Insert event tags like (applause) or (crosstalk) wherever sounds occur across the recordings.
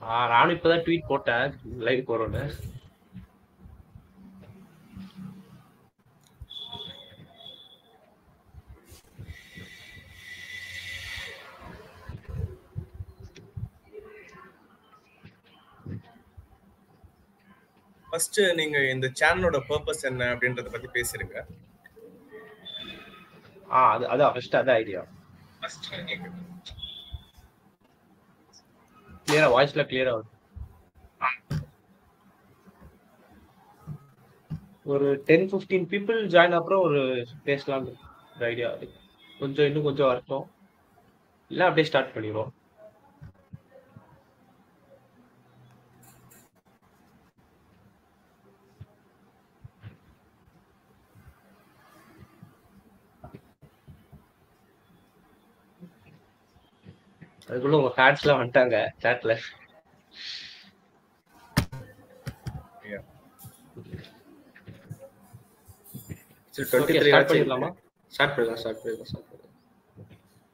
நானும் இப்பதான் ட்வீட் போட்டேன். லைவ் போறோன்னு. ஃபர்ஸ்ட் நீங்க இந்த சேனலோட பர்பஸ் என்ன அப்படின்றத பத்தி பேசுறீங்க ஆ அது அதான் ஃபர்ஸ்ட் அதான் ஐடியா ஃபர்ஸ்ட் கிளியரா வாய்ஸ்ல கிளியரா வருது. ஒரு டென் ஃபிஃப்டீன் பீப்புள் ஜாயின் அப்புறம் ஒரு பேசலாம் ஒரு ஐடியா கொஞ்சம் இன்னும் கொஞ்சம் வரட்டும் இல்லை அப்படியே ஸ்டார்ட் பண்ணிடுவோம். அதுக்குள்ள உங்க ஃபேன்ஸ் எல்லாம் வந்துட்டாங்க சாட்ல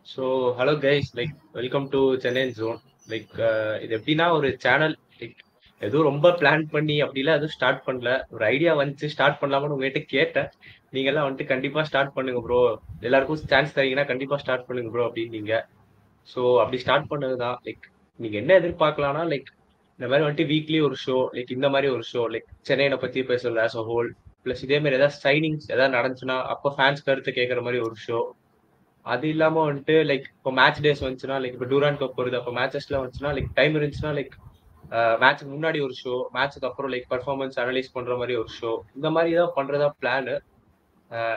so hello guys like welcome to Chennai zone like இது எப்படின்னா ஒரு சேனல் லைக் எதுவும் ரொம்ப பிளான் பண்ணி அப்படிலாம் எதுவும் ஸ்டார்ட் பண்ணல. ஒரு ஐடியா வந்துச்சு ஸ்டார்ட் பண்ணலாமான்னு உங்ககிட்ட கேட்டேன். நீங்க எல்லாம் வந்துட்டு கண்டிப்பா ஸ்டார்ட் பண்ணுங்க ப்ரோ எல்லாருக்கும் சான்ஸ் தரீங்கன்னா கண்டிப்பா ஸ்டார்ட் பண்ணுங்க ப்ரோ அப்படின்னீங்க ஸோ அப்படி ஸ்டார்ட் பண்ணதுதா லைக் நீங்க என்ன எதிர்பார்க்கலாம்னா லைக் இந்த மாதிரி வந்துட்டு வீக்லி ஒரு ஷோ லைக் இந்த மாதிரி ஒரு ஷோ லைக் சென்னையை பத்தி பேசுறது ஆஸ் அ ஹோல் ப்ளஸ் இதே மாதிரி ஏதாவது சைனிங்ஸ் ஏதாவது நடந்துச்சுன்னா அப்போ ஃபேன்ஸ் கருத்து கேட்குற மாதிரி ஒரு ஷோ அது இல்லாம வந்துட்டு லைக் இப்போ மேட்ச் டேஸ் வந்துச்சுன்னா லைக் இப்போ டூரான் கப் வருது அப்போ மேட்சஸ்ல வந்துச்சுன்னா லைக் டைம் இருந்துச்சுன்னா லைக் மேட்ச்சுக்கு முன்னாடி ஒரு ஷோ மேட்ச்சுக்கு அப்புறம் லைக் பர்ஃபார்மன்ஸ் அனலைஸ் பண்ற மாதிரி ஒரு ஷோ இந்த மாதிரி தான் பண்றதா பிளானு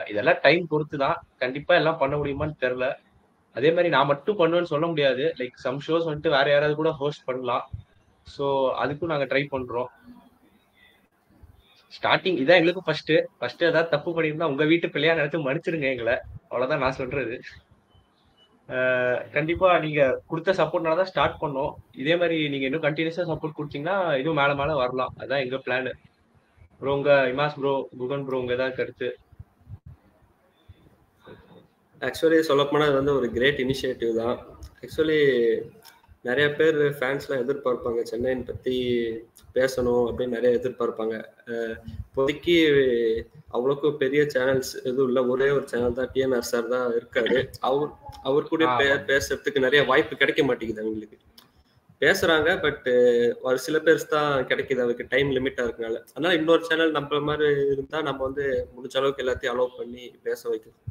இதெல்லாம் டைம் பொறுத்து தான் கண்டிப்பா எல்லாம் பண்ண முடியுமான்னு தெரில அதே மாதிரி நான் மட்டும் பண்ணுவேன்னு சொல்ல முடியாது. லைக் சம் ஷோஸ் வந்துட்டு வேற யாராவது கூட ஹோஸ்ட் பண்ணலாம். ஸோ அதுக்கும் நாங்கள் ட்ரை பண்றோம். ஸ்டார்டிங் இதான் எங்களுக்கு ஃபர்ஸ்ட் ஃபர்ஸ்ட் ஏதாவது தப்பு பண்ணியிருந்தா உங்க வீட்டு பிள்ளையா நினைச்சு மன்னிச்சிருங்க எங்களை. அவ்வளவுதான் நான் சொல்றது. கண்டிப்பா நீங்க கொடுத்த சப்போர்ட்னால தான் ஸ்டார்ட் பண்ணோம். இதே மாதிரி நீங்க இன்னும் கண்டினியூஸா சப்போர்ட் கொடுத்தீங்கன்னா இதுவும் மேல மேல வரலாம். அதான் எங்க பிளான் ப்ரோ உங்க இமாஸ் ப்ரோ குகன் ப்ரோ உங்க ஏதாவது கருத்து? ஆக்சுவலி சொல்லப்போனால் இது வந்து ஒரு கிரேட் இனிஷியேட்டிவ் தான். ஆக்சுவலி நிறைய பேர் ஃபேன்ஸ்லாம் எதிர்பார்ப்பாங்க. சென்னையின் பற்றி பேசணும் அப்படின்னு நிறைய எதிர்பார்ப்பாங்க. இப்போதைக்கு அவ்வளோக்கு பெரிய சேனல்ஸ் எதுவும் இல்லை. ஒரே ஒரு சேனல் தான். டிஎன்ஆர் சார் தான் இருக்காரு. அவர் அவர் கூட பேசுறதுக்கு நிறைய வாய்ப்பு கிடைக்க மாட்டேங்குது அவங்களுக்கு. பேசுறாங்க பட் ஒரு சில பேர் தான் கிடைக்குது. அவருக்கு டைம் லிமிட்டா இருக்கனால. அதனால இன்னொரு சேனல் நம்ம மாதிரி இருந்தா நம்ம வந்து முடிஞ்ச அளவுக்கு எல்லாத்தையும் அலோவ் பண்ணி பேச வைக்கலாம்.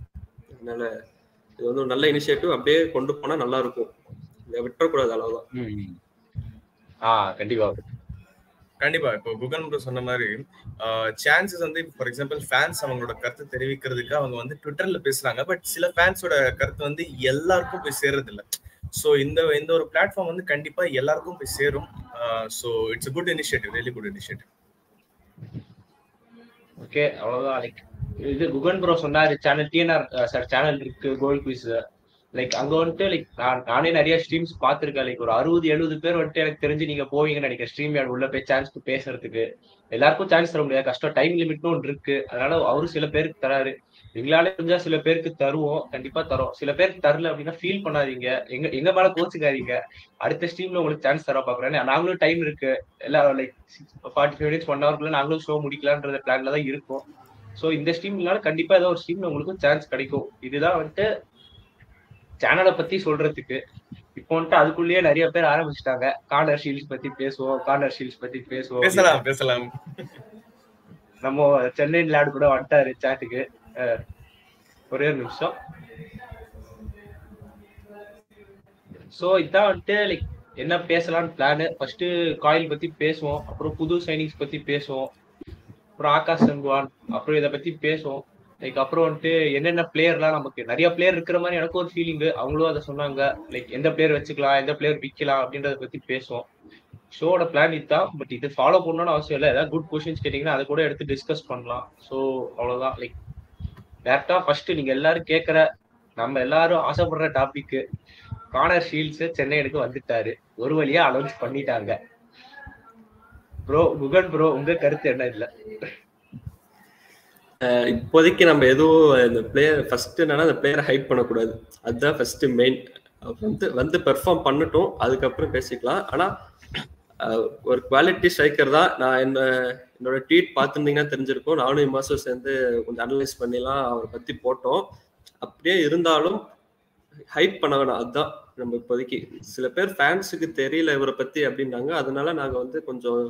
அதனால இது வந்து நல்ல இனிஷியேட்டிவ் அப்படியே கொண்டு போனா நல்லா இருக்கும் இதை விட்டுறக்கூடாது அவ்வளவுதான். ஆ கண்டிப்பா. கண்டிப்பா. இப்போ குகன் ப்ரோ சொன்ன மாதிரி சான்சஸ் வந்து ஃபார் எக்ஸாம்பிள் ஃபேன்ஸ் அவங்களோட கருத்து தெரிவிக்கிறதுக்கு அவங்க வந்து ட்விட்டர்ல பேசுறாங்க. பட் சில ஃபேன்ஸோட கருத்து வந்து எல்லாருக்கும் போய் சேர்றது இல்ல ஸோ இந்த இந்த ஒரு பிளாட்ஃபார்ம் வந்து கண்டிப்பா எல்லாருக்கும் போய் சேரும். So it's good initiative really good initiative okay அவ்வளவுதான். லைக் இது குகன் ப்ரோ சொன்னாரு. சேனல் டிஎன்ஆர் சார் சேனல் இருக்கு கோல் குவிஸ் லைக் அங்க வந்துட்டு லைக் நான் நானே நிறைய ஸ்ட்ரீம்ஸ் பார்த்துருக்கேன். லைக் ஒரு அறுபது எழுபது பேர் வந்துட்டு எனக்கு தெரிஞ்சு நீங்க போவீங்கன்னு நினைக்கிறேன். ஸ்ட்ரீம் யார்டு உள்ள போய் சான்ஸ் பேசுறதுக்கு. எல்லாருக்கும் சான்ஸ் தர முடியாது. கஷ்டம் டைம் லிமிட்னு ஒன்று இருக்கு. அதனால அவரும் சில பேருக்கு தராரு. எங்களால தெரிஞ்சா சில பேருக்கு தருவோம். கண்டிப்பா தரோம். சில பேருக்கு தரல அப்படின்னா ஃபீல் பண்ணாதீங்க. எங்க எங்க மேல கோச்சுக்காதீங்க. அடுத்த ஸ்ட்ரீம்ல உங்களுக்கு சான்ஸ் தர பாக்குறேன் நாங்களும் டைம் இருக்கு. எல்லாம் like forty five minutes one ஹவர்க்குள்ள நாங்களும் ஷோ முடிக்கலான்ற பிளான்ல தான் இருக்கும். ஸோ இந்த ஸ்ட்ரீம்னால கண்டிப்பா ஏதோ ஒரு ஸ்ட்ரீம்ல உங்களுக்கு சான்ஸ் கிடைக்கும். இதுதான் வந்துட்டு சேனலை பத்தி சொல்றதுக்கு. இப்போ வந்துட்டு அதுக்குள்ளேயே நிறைய பேர் ஆரம்பிச்சிட்டாங்க. கார்னர் ஷீல்ஸ் பத்தி பேசுவோம் கார்னர் ஷீல்ஸ் பத்தி பேசுவோம். பேசலாம் பேசலாம். நம்ம சென்னை லேட் கூட வந்துட்டாரு சாட்டுக்கு ஒரே ஒரு நிமிஷம். ஸோ இதான் வந்துட்டு லைக் என்ன பேசலாம்னு பிளானு ஃபர்ஸ்ட் காயில் பத்தி பேசுவோம் அப்புறம் புது சைனிங்ஸ் பத்தி பேசுவோம். அப்புறம் ஆகாஷ் சங்குவான் அப்புறம் இதை பத்தி பேசுவோம். லைக் அப்புறம் வந்துட்டு என்னென்ன பிளேயர்லாம் நமக்கு நிறைய பிளேயர் இருக்கிற மாதிரி எனக்கு ஒரு ஃபீலிங் அவங்களும் அதை சொன்னாங்க. லைக் எந்த பிளேயர் வச்சுக்கலாம் எந்த பிளேயர் விற்கலாம் அப்படின்றத பத்தி பேசுவோம். ஷோட பிளான் இதுதான். பட் இது ஃபாலோ பண்ணணும்னு அவசியம் இல்லை. ஏதாவது குட் கொஸ்டின்ஸ் கேட்டீங்கன்னா அதை கூட எடுத்து டிஸ்கஸ் பண்ணலாம். ஸோ அவ்வளோதான் லைக் டேரக்டா ஃபர்ஸ்ட் நீங்க எல்லாரும் கேட்குற நம்ம எல்லாரும் ஆசைப்படுற டாபிக் கார்னர் சென்னை சென்னையனுக்கு வந்துட்டாரு. ஒரு வழியா அனௌன்ஸ் பண்ணிட்டாங்க. ப்ரோ குகன் ப்ரோ உங்க கருத்து என்ன இல்லை இப்போதைக்கு நம்ம எதுவும் இந்த பிளேயர் ஃபர்ஸ்ட் என்னன்னா அந்த பிளேயரை ஹைப் பண்ணக்கூடாது. அதுதான் ஃபர்ஸ்ட் மெயின் வந்து வந்து பெர்ஃபார்ம் பண்ணட்டும் அதுக்கப்புறம் பேசிக்கலாம். ஆனா ஒரு குவாலிட்டி ஸ்ட்ரைக்கர் தான். நான் என்ன என்னோட ட்வீட் பார்த்துருந்தீங்கன்னா தெரிஞ்சிருக்கும். நானும் இம்மாசும் சேர்ந்து கொஞ்சம் அனலைஸ் பண்ணிலாம் அவரை பத்தி போட்டோம். அப்படியே இருந்தாலும் ஹைப் பண்ண வேணாம். அதுதான் நம்ம இப்போதைக்கு. சில பேர் ஃபேன்ஸுக்கு தெரியல இவரை பத்தி அப்படின்னாங்க. அதனால நாங்க வந்து கொஞ்சம்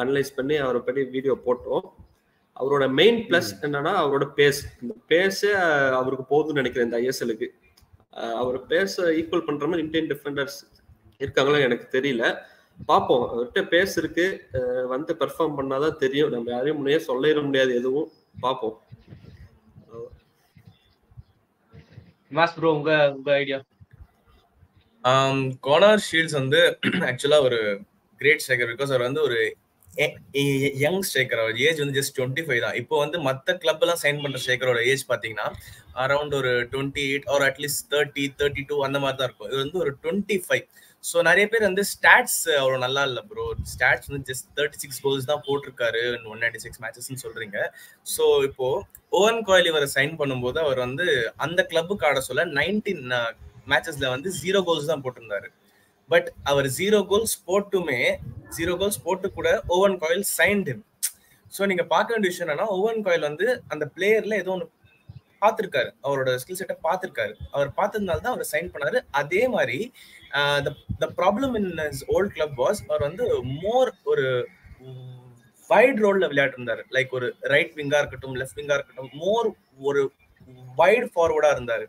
அனலைஸ் பண்ணி அவரை பத்தி வீடியோ போட்டோம். அவரோட மெயின் பிளஸ் என்னன்னா அவரோட பேஸ் இந்த பேஸே அவருக்கு போகுதுன்னு நினைக்கிறேன் இந்த ஐஎஸ்எலுக்கு அவர் பேச ஈக்குவல் பண்ற மாதிரி இந்தியன் டிஃபெண்டர்ஸ் இருக்காங்களா எனக்கு தெரியல. பார்ப்போம். அவர்கிட்ட பேஸ் இருக்கு. வந்து பெர்ஃபார்ம் பண்ணாதான் தெரியும். நம்ம யாரையும் முன்னே சொல்லிட முடியாது எதுவும். பார்ப்போம். மாஸ் ப்ரோ உங்க உங்க ஐடியா கோனார் ஷீல்ட்ஸ் வந்து ஆக்சுவலா ஒரு கிரேட் ஸ்ட்ரைக்கர் பிகாஸ் அவர் வந்து ஒரு யங் ஸ்ட்ரைக்கர் ஏஜ் வந்து ஜஸ்ட் டுவெண்ட்டி ஃபைவ் தான். இப்போ வந்து மற்ற கிளப் எல்லாம் சைன் பண்ற ஸ்ட்ரைக்கரோட ஏஜ் பாத்தீங்கன்னா அரௌண்ட் ஒரு twenty eight or at least thirty thirty two அந்த மாதிரி தான் இருக்கும். இது வந்து ஒரு டுவெண்ட்டி ஃபைவ் ஸோ நிறைய பேர் வந்து ஸ்டாட்ஸ் அவ்வளோ நல்லா இல்லை ப்ரோ ஸ்டாட்ஸ் வந்து ஜஸ்ட் தேர்ட்டி சிக்ஸ் கோல்ஸ் தான் போட்டிருக்காரு ஒன் நைன்டி சிக்ஸ் மேட்சஸ்ன்னு சொல்றீங்க. ஸோ இப்போ ஓவன் கோயில் இவரை சைன் பண்ணும்போது அவர் வந்து அந்த கிளப்புக்கு ஆட சொல்ல நைன்டீன் மேட்சஸ்ல uh, வந்து ஜீரோ கோல்ஸ் தான் போட்டிருந்தாரு. பட் அவர் ஜீரோ கோல்ஸ் போட்டுமே ஜீரோ கோல்ஸ் போட்டு கூட ஓவன் காயில் சைன்டு ஸோ நீங்க பார்க்க வேண்டிய விஷயம் என்னன்னா ஓவன் காயில் வந்து அந்த பிளேயர்ல ஏதோ ஒன்று பார்த்துருக்காரு. அவரோட ஸ்கில் செட்டை பார்த்துருக்காரு. அவர் பார்த்ததுனால தான் அவர் சைன் பண்ணாரு. அதே மாதிரி the problem in old club was அவர் வந்து மோர் ஒரு வைட் ரோல்ல விளையாட்டு லைக் ஒரு ரைட் விங்கா இருக்கட்டும் லெஃப்ட் விங்கா இருக்கட்டும் மோர் ஒரு வைட் ஃபார்வர்டா இருந்தாரு.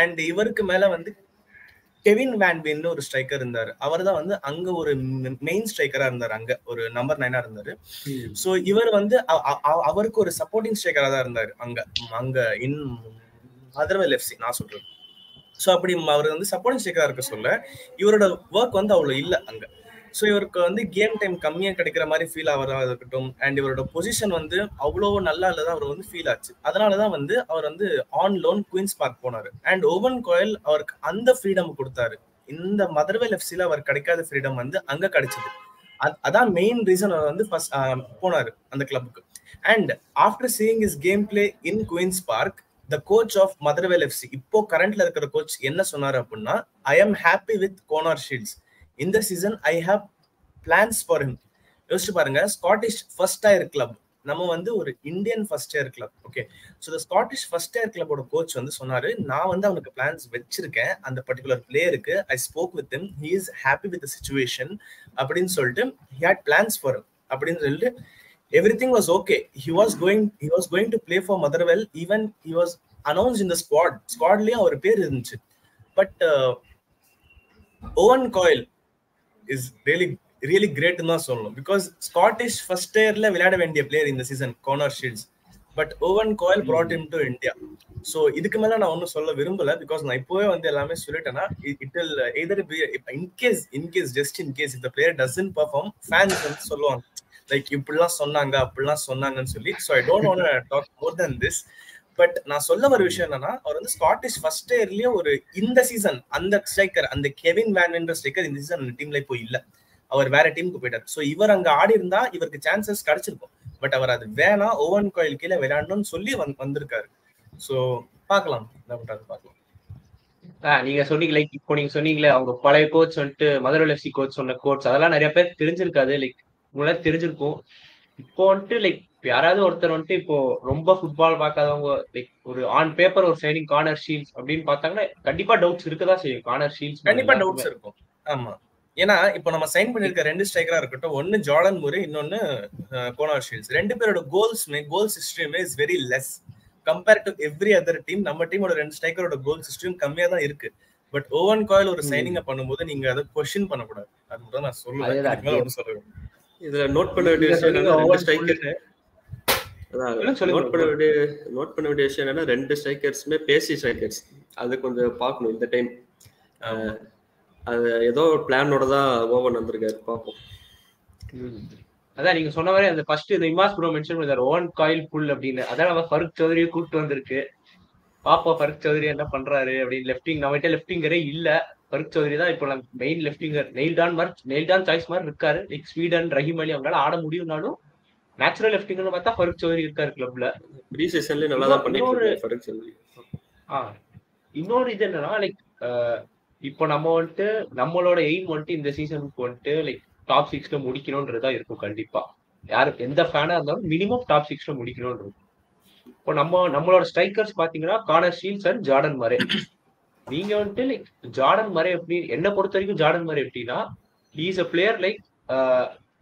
அண்ட் இவருக்கு மேல வந்து கெவின் வேன்வின்னு ஒரு ஸ்ட்ரைக்கர் இருந்தாரு. அவர் தான் வந்து அங்க ஒரு மெயின் ஸ்ட்ரைக்கரா இருந்தாரு. அங்க ஒரு நம்பர் நைனா இருந்தாரு. சோ இவர் வந்து அவருக்கு ஒரு சப்போர்ட்டிங் ஸ்ட்ரைக்கரா தான் இருந்தாரு. அங்க அங்க இன் மதுரவேல் எஃப்சி நான் சொல்றேன் ஸோ அப்படி அவர் வந்து சப்போர்ட்டிங் ஸ்ட்ரைக்கரா இருக்க சொல்ல இவரோட ஒர்க் வந்து அவ்வளவு இல்லை அங்க. ஸோ இவருக்கு வந்து கேம் டைம் கம்மியாக கிடைக்கிற மாதிரி ஃபீல் ஆகிறதா இருக்கட்டும் அண்ட் இவரோட பொசிஷன் வந்து அவ்வளோ நல்லா இல்லதான் அவர் வந்து ஃபீல் ஆச்சு. அதனால தான் வந்து அவர் வந்து ஆன் லோன் குயின்ஸ் பார்க் போனார். அண்ட் ஓவன் கோயல் அவருக்கு அந்த ஃப்ரீடம் கொடுத்தாரு. இந்த மதர்வேல் எஃப்சியில் அவர் கிடைக்காத ஃப்ரீடம் வந்து அங்கே கிடைச்சது. அதான் மெயின் ரீசன் அவர் வந்து ஃபர்ஸ்ட் போனார் அந்த கிளப்புக்கு and after seeing is game play in Queens Park the coach of Motherwell FC இப்போ கரண்ட்ல இருக்கிற கோச் என்ன சொன்னார் அப்படின்னா I am happy with Conor Shields இந்த season I have plans for him யோசிச்சு பாருங்க ஸ்காட்டிஷ் ஃபர்ஸ்ட் டயர் கிளப் நம்ம வந்து ஒரு Indian first year club okay so the Scottish first year கிளப்போட coach வந்து சொன்னாரு நான் வந்து அவனுக்கு பிளான்ஸ் வச்சிருக்கேன். அந்த particular பிளேயருக்கு I spoke with him he is happy with situation அப்படின்னு சொல்லிட்டு ஹி ஹேட் பிளான்ஸ் ஃபார் அப்படின்னு சொல்லிட்டு everything was okay he was going he was going to play for Motherwell even he was announce in the squad ஸ்குவாட்லயும் அவர் பேர் இருந்துச்சு. But Owen Coyle is really really கிரேட்னு தான் சொல்லணும். Because Scottish first இயர்ல விளையாட வேண்டிய பிளேயர் இந்த season Conor Shields but Owen Coyle brought him to India so இதுக்கு மேல நான் ஒன்றும் சொல்ல விரும்பல. பிகாஸ் நான் இப்போவே வந்து எல்லாமே சொல்லிட்டேன்னா it will either in case in case just in case இந்த பிளேயர் டசன் பர்ஃபார்ம் ஃபேன்ஸ் வந்து சொல்லுவாங்க. லைக் இப்படிலாம் சொன்னாங்க அப்படிலாம் சொன்னாங்கன்னு சொல்லி. So I don't want talk more then this but நான் சொல்ல வர விஷயம் என்னன்னா அவர் வந்து ஸ்காட்டிஷ் ஃபர்ஸ்ட் இயர்லயே ஒரு இந்த சீசன் அந்த ஸ்ட்ரைக்கர் அந்த கெவின் வேன் என்ற ஸ்ட்ரைக்கர் இந்த சீசன் அந்த டீம்ல இப்போ இல்ல. அவர் வேற டீமுக்கு போயிட்டார். ஸோ இவர் அங்க ஆடி இருந்தா இவருக்கு சான்சஸ் கிடைச்சிருக்கும். பட் அவர் அது வேணா ஓவன் கோயில் கீழே விளையாடணும்னு சொல்லி வந்திருக்காரு. ஸோ பார்க்கலாம். என்ன பண்றாரு பார்க்கலாம். நீங்க சொன்னீங்க லைக் இப்போ நீங்க சொன்னீங்களே அவங்க பழைய கோச் வந்துட்டு மதுரை எஃப்சி கோச் சொன்ன கோச் அதெல்லாம் நிறைய பேர் தெரிஞ்சிருக்காது. லைக் உங்களால தெரிஞ்சிருக்கும். இப்போ வந்துட்டு லைக் யாராவது ஒருத்தர் வந்துட்டு இப்போ ரொம்ப ஃபுட்பால் பார்க்காதவங்க லைக் ஒரு ஆன் பேப்பர் ஒரு சைனிங் கார்னர் ஷீல்ஸ் அப்படின்னு பார்த்தாங்கன்னா கண்டிப்பா டவுட்ஸ் இருக்கதான் செய்யும். கார்னர் ஷீல்ஸ் கண்டிப்பா டவுட்ஸ் இருக்கும். ஆமா. ஏன்னா இப்போ நம்ம சைன் பண்ணிருக்க ரெண்டு ஸ்ட்ரைக்கரா இருக்கட்டும் ஒன்னு ஜார்டன் முறை இன்னொன்னு கோனார் ஷீல்ஸ் ரெண்டு பேரோட கோல்ஸ்மே goals ஹிஸ்டரியுமே is very less compare to every other team நம்ம டீமோட ரெண்டு ஸ்ட்ரைக்கரோட கோல்ஸ் ஹிஸ்டரியும் கம்மியா தான் இருக்கு. பட் ஓவன் காயில் ஒரு சைனிங்க பண்ணும்போது நீங்க அதை கொஸ்டின் பண்ணக்கூடாது. அது மட்டும் நான் சொல்லுவேன். சொல்லுவேன் இதுல நோட் பண்ண வேண்டிய விஷயம் ஸ்ட்ரைக்கர் நோட் பண்ண வேண்டிய நோட் பண்ண வேண்டிய விஷயம் என்னன்னா ரெண்டு ஸ்ட்ரைக்கர்ஸுமே பேசி ஸ்ட்ரைக்கர்ஸ் அது கொஞ்சம் பார்க்கணும் இந்த டைம் அது ஏதோ பிளானோட தான் ஓவன் வந்திருக்காரு பார்ப்போம். அதான் நீங்க சொன்ன மாதிரி அந்த ஃபர்ஸ்ட் இந்த இமாஸ் ப்ரோ மென்ஷன் பண்ணிருந்தாரு ஓன் காயில் புல் அப்படின்னு. அதான் நம்ம ஃபருக் சௌதரியை கூப்பிட்டு வந்திருக்கு. பாப்பா ஃபருக் சௌதரி என்ன பண்றாரு? அப்படின்னு. லெஃப்டிங் நம்மகிட்ட லெஃப்டிங்கரே இல்ல. ஃபருக் சௌதரி தான் இப்போ மெயின் லெஃப்டிங்கர் நெய்ல்டான் மாதிரி நெய்ல்டான் சாய்ஸ் மாதிரி இருக்காரு. லைக் ஸ்வீடன் ரஹீம் அலி அவங்களால ஆட முடியும்னாலும் நேச்சுரல் லெஃப்டிங்னு பார்த்தா ஃபருக் சௌதரி இருக்காரு கிளப்ல ப்ரீ சீசன்ல நல்லா தான் பண்ணிட்டு ஃபருக் சௌதரி ஆ. இன்னொரு இது என்னன்னா லைக் இப்போ நம்ம வந்துட்டு நம்மளோட எய்ம் வந்துட்டு இந்த சீசனுக்கு வந்துட்டு லைக் டாப் சிக்ஸ்ல முடிக்கணும்ன்றதா இருக்கும் கண்டிப்பா. யாரு எந்த ஃபேனா இருந்தாலும் மினிமம் டாப் சிக்ஸ்ல முடிக்கணும்னு இருக்கும். இப்போ நம்ம நம்மளோட ஸ்ட்ரைக்கர்ஸ் பாத்தீங்கன்னா Conor Shields and Jordan Murray நீங்க வந்துட்டு லைக் ஜார்டன் மரே எப்படி என்ன பொறுத்த வரைக்கும் ஜார்டன் மரே எப்படின்னா இஸ் அ பிளேயர் லைக்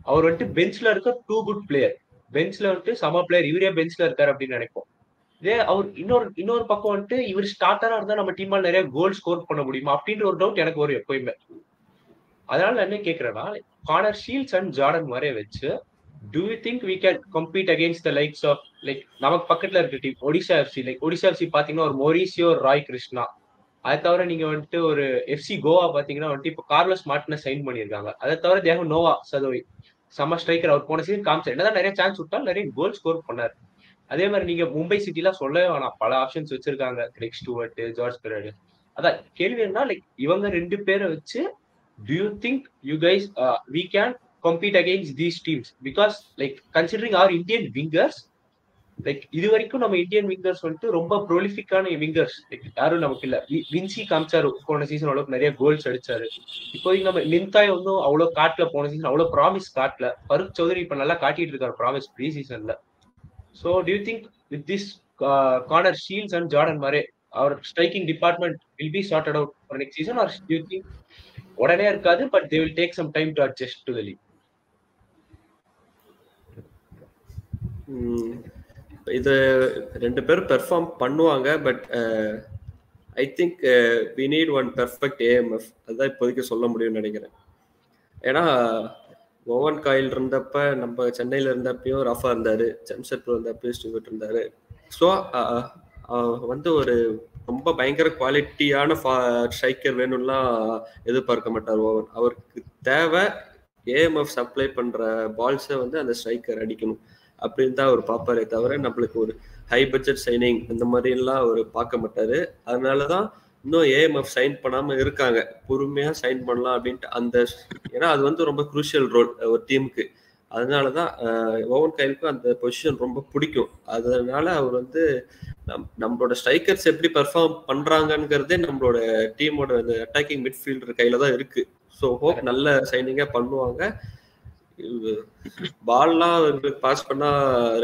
அவர் வந்துட்டு பெஞ்ச்ல இருக்க டூ குட் பிளேயர் பெஞ்ச்ல வந்துட்டு சம பிளேயர் இவரே பெஞ்ச்ல இருக்காரு அப்படின்னு நினைப்போம். இதே அவர் இன்னொரு இன்னொரு பக்கம் வந்துட்டு இவர் ஸ்டார்டரா இருந்தா நம்ம டீமால் நிறைய கோல் ஸ்கோர் பண்ண முடியுமா? அப்படின்ற ஒரு டவுட் எனக்கு வரும் எப்பயுமே. அதனால நான் என்ன கேக்குறேன்னா கார்னர் ஷீல்ஸ் அண்ட் ஜார்டன் வரைய வச்சு do you think we can compete against the likes of like நமக்கு பக்கத்துல இருக்க team Odisha FC like Odisha FC பாத்தீங்கன்னா ஒரு மொரிசியோ ராய் கிருஷ்ணா அதை தவிர நீங்க வந்துட்டு ஒரு எஃப்சி கோவா பாத்தீங்கன்னா வந்துட்டு இப்போ கார்லஸ் மார்டினை சைன் பண்ணியிருக்காங்க. அதை தவிர தேவ நோவா சதோய் செம்ம ஸ்ட்ரைக்கர் அவர் போன சீசன் காமிச்சார். என்னதான் நிறைய சான்ஸ் விட்டால் நிறைய கோல் ஸ்கோர் பண்ணார். அதே மாதிரி நீங்க மும்பை சிட்டிலாம் சொல்லவே வேணாம். பல ஆப்ஷன்ஸ் வச்சிருக்காங்க. கிரெக் ஸ்டூவர்ட் ஜார்ஜ் பெரடு அதான் கேள்வி என்ன லைக் இவங்க ரெண்டு பேரை வச்சு do you think you guys we can compete against these teams because like considering our Indian wingers like இது வரைக்கும் நம்ம இந்தியன் விங்கர்ஸ் வந்துட்டு ரொம்ப ப்ரொலிஃபிக்கான விங்கர்ஸ் யாரும் நமக்கு இல்ல. வின்சி காமிச்சாரு. போன சீசன் அளவுக்கு நிறைய கோல்ஸ் அடிச்சாரு. இப்போதைக்கு நம்ம நிந்தாய் ஒன்றும் அவ்வளவு காட்டல. போன சீசன் அவ்வளவு ப்ராமிஸ் காட்டல. பருக் சௌதரி இப்ப நல்லா காட்டிட்டு இருக்காரு ப்ராமிஸ் ப்ரீ சீசன்ல so d'you think with this Connor Shields and Jordan Murray our striking department will be sorted out for next season or d'you think உடனே இருக்காது but they will take some time to adjust to the league இது ரெண்டு பேரும் perform பண்ணுவாங்க but I think we need one perfect AMF அதுதான் இப்போதைக்கு சொல்ல முடியும்னு நினைக்கிறேன். ஏன்னா ஓவன் காயில் இருந்தப்ப நம்ம சென்னையில் இருந்தப்பயும் ரஃபா இருந்தார் ஜம்ஷெட்பூர் இருந்தப்பயும் ஸ்டூவர்ட் இருந்தார். ஸோ uh, uh, வந்து ஒரு ரொம்ப பயங்கர குவாலிட்டியான ஸ்ட்ரைக்கர் வேணும்லாம் எதிர்பார்க்க மாட்டார் ஓவன் அவருக்கு தேவை ஏஎம்எஃப் சப்ளை பண்ணுற பால்ஸை வந்து அந்த ஸ்ட்ரைக்கர் அடிக்கணும். அப்படின்னு தான் அவர் பார்ப்பாரே தவிர நம்மளுக்கு ஒரு ஹை பட்ஜெட் சைனிங் இந்த மாதிரி எல்லாம் அவர் பார்க்க மாட்டாரு. அதனால தான் இன்னும் ஏஎம்எஃப் சைன் பண்ணாம இருக்காங்க. பொறுமையா சைன் பண்ணலாம் அப்படின்ட்டு அந்த ஏன்னா அது வந்து ரொம்ப குரூஷியல் ரோல் ஒரு டீமுக்கு அதனால தான் ஓவன் கைலுக்கும் அந்த பொசிஷன் ரொம்ப பிடிக்கும். அதனால அவர் வந்து நம் நம்மளோட ஸ்ட்ரைக்கர்ஸ் எப்படி பெர்ஃபார்ம் பண்றாங்கங்கிறதே நம்மளோட டீமோட அட்டாக்கிங் மிட்ஃபீல்டர் கையில தான் இருக்கு. ஸோ ஹோப் நல்ல சைனிங்கா பண்ணுவாங்க. பால்லாம் அவங்களுக்கு பாஸ் பண்ணா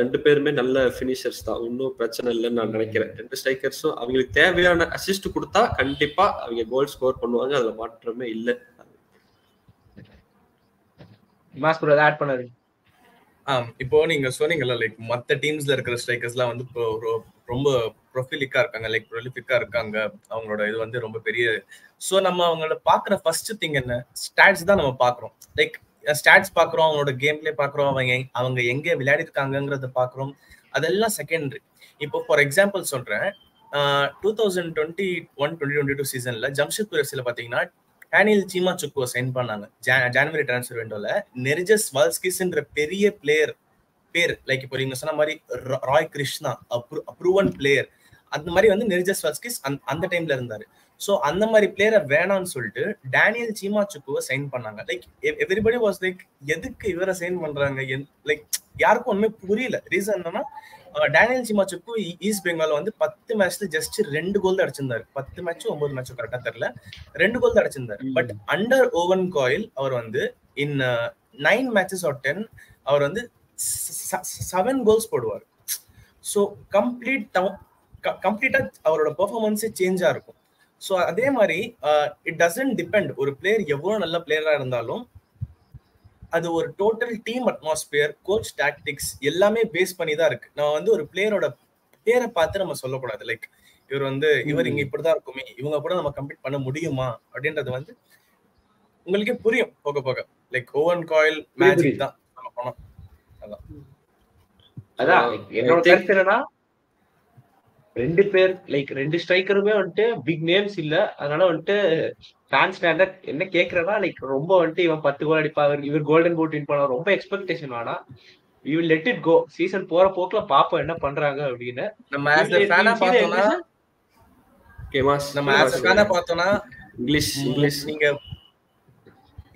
ரெண்டு பேருமே நல்ல பினிஷர்ஸ் தான். ஒன்றும் பிரச்சனை இல்லைன்னு நான் நினைக்கிறேன். ரெண்டு ஸ்ட்ரைக்கர்ஸும் அவங்களுக்கு தேவையான அசிஸ்ட் கொடுத்தா கண்டிப்பா அவங்க கோல் ஸ்கோர் பண்ணுவாங்க. அதுல மாற்றமே இல்லை. மாஸ் ப்ரோ ஆட் பண்ணாரு இப்போ நீங்க சொன்னீங்கல்ல லைக் மத்த டீம்ஸ்ல இருக்கிற ஸ்ட்ரைக்கர்ஸ்லாம் வந்து இப்போ ரொம்ப ப்ரொஃபிலிக்கா இருக்காங்க. லைக் ப்ரொலிஃபிக்கா இருக்காங்க. அவங்களோட இது வந்து ரொம்ப பெரிய ஸோ நம்ம அவங்களோட பாக்குற ஃபர்ஸ்ட் திங் என்ன? ஸ்டாட்ஸ் தான் நம்ம பாக்குறோம் லைக் ஸ்டாட்ஸ் பாக்குறோம் அவங்களோட கேம் பிளே பாக்குறோம் அவங்க அவங்க எங்க விளையாடிருக்காங்கிறத பாக்குறோம் அதெல்லாம் செகண்டரி இப்போ ஃபார் எக்ஸாம்பிள் சொல்றேன். Two thousand twenty one twenty twenty two சீசன்ல ஜம்ஷெட்பூர் எஃப்சில பாத்தீங்கன்னா டேனியல் சீமா சுக்குவை சைன் பண்ணாங்க ஜான்வரி டிரான்ஸ்ஃபர் விண்டோல நெரிஜஸ் வால்ஸ்கிஸ்ன்ற பெரிய பிளேயர் பேர் லைக் இப்போ நீங்க சொன்ன மாதிரி ராய் கிருஷ்ணா அப்ரூவன் பிளேயர் அந்த மாதிரி வந்து நெரிஜஸ் வால்ஸ்கிஸ் அந்த டைம்ல இருந்தாரு. ஸோ அந்த மாதிரி பிளேயரை வேணாம்னு சொல்லிட்டு டேனியல் சீமா சுக்குவை சைன் பண்ணாங்க லைக் எவ்ரிபடி வாஸ் லைக் எதுக்கு இவரை சைன் பண்றாங்க? லைக் யாருக்கும் ஒண்ணுமே புரியல. ரீசன் என்னன்னா டேனியல் சீமா சுக்கு ஈஸ்ட் பெங்கால் வந்து பத்து மேட்ச்ல ஜஸ்ட் ரெண்டு கோல் தான் அடிச்சிருந்தாரு. பத்து மேட்ச் ஒன்பது மேட்ச் கரெக்டா தெரியல. ரெண்டு கோல் தான் அடிச்சிருந்தாரு. பட் அண்டர் ஓவன் காயில் அவர் வந்து in nine matches or ten அவர் வந்து செவன் கோல்ஸ் போடுவார். ஸோ கம்ப்ளீட் கம்ப்ளீட்டா அவரோட பெர்ஃபார்மன்ஸே சேஞ்சா இருக்கும். ஸோ அதே மாதிரி இட் டசன்ட் டிபெண்ட் ஒரு பிளேயர் எவ்வளோ நல்ல பிளேயரா இருந்தாலும் அது ஒரு total team atmosphere coach tactics எல்லாமே பேஸ் பண்ணி தான் இருக்கு. நம்ம வந்து ஒரு பிளேயரோட பேரை பார்த்து நம்ம சொல்லக்கூடாது. லைக் இவர் வந்து இவர் இங்க இப்படிதான் இருக்குமே இவங்க கூட நம்ம கம்ப்ளீட் பண்ண முடியுமா? அப்படின்றது வந்து உங்களுக்கே புரியும் போக போக. லைக் ஓவன் காயில் மேஜிக் தான் சொல்ல போனோம். அதான். அதான் என்னோட கருத்து என்னன்னா ரெண்டு பேர் லைக் ரெண்டு ஸ்ட்ரைக்கருமே வந்துட்டு பிக் நேம்ஸ் இல்ல. அதனால வந்துட்டு ஃபேன் ஸ்டாண்டர்ட் என்ன கேக்குறதா லைக் ரொம்ப வந்துட்டு இவன் பத்து கோல் அடிப்பா இவர் கோல்டன் போட் வின் பண்ண ரொம்ப எக்ஸ்பெக்டேஷன் வேணாம் we will let it go season போற போக்குல பாப்போம் என்ன பண்றாங்க அப்படின்னு. நம்ம ஆஸ் எ ஃபேனா பார்த்தோம்னா நம்ம ஆஸ் எ ஃபேனா பார்த்தோம்னா இங்கிலீஷ் இங்கிலீஷ் நீங்க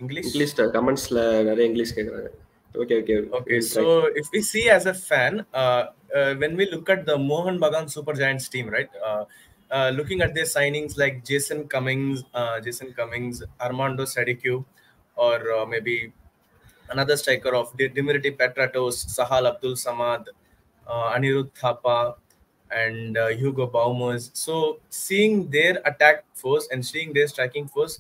இங்கிலீஷ் இங்கிலீஷ் கமெண்ட்ஸ்ல நிறைய இங்கிலீஷ் கேக்குறாங்க. Okay okay. Okay so if we see as a fan uh, uh, when we look at the mohan bagan super giants team right uh, uh, looking at their signings like jason cummings uh, jason cummings armando sadiku or uh, maybe another striker of Dimiriti Petratos, Sahal Abdul Samad, uh, Anirudh Thapa, and uh, Hugo Baumers. So seeing their attack force and seeing their striking force,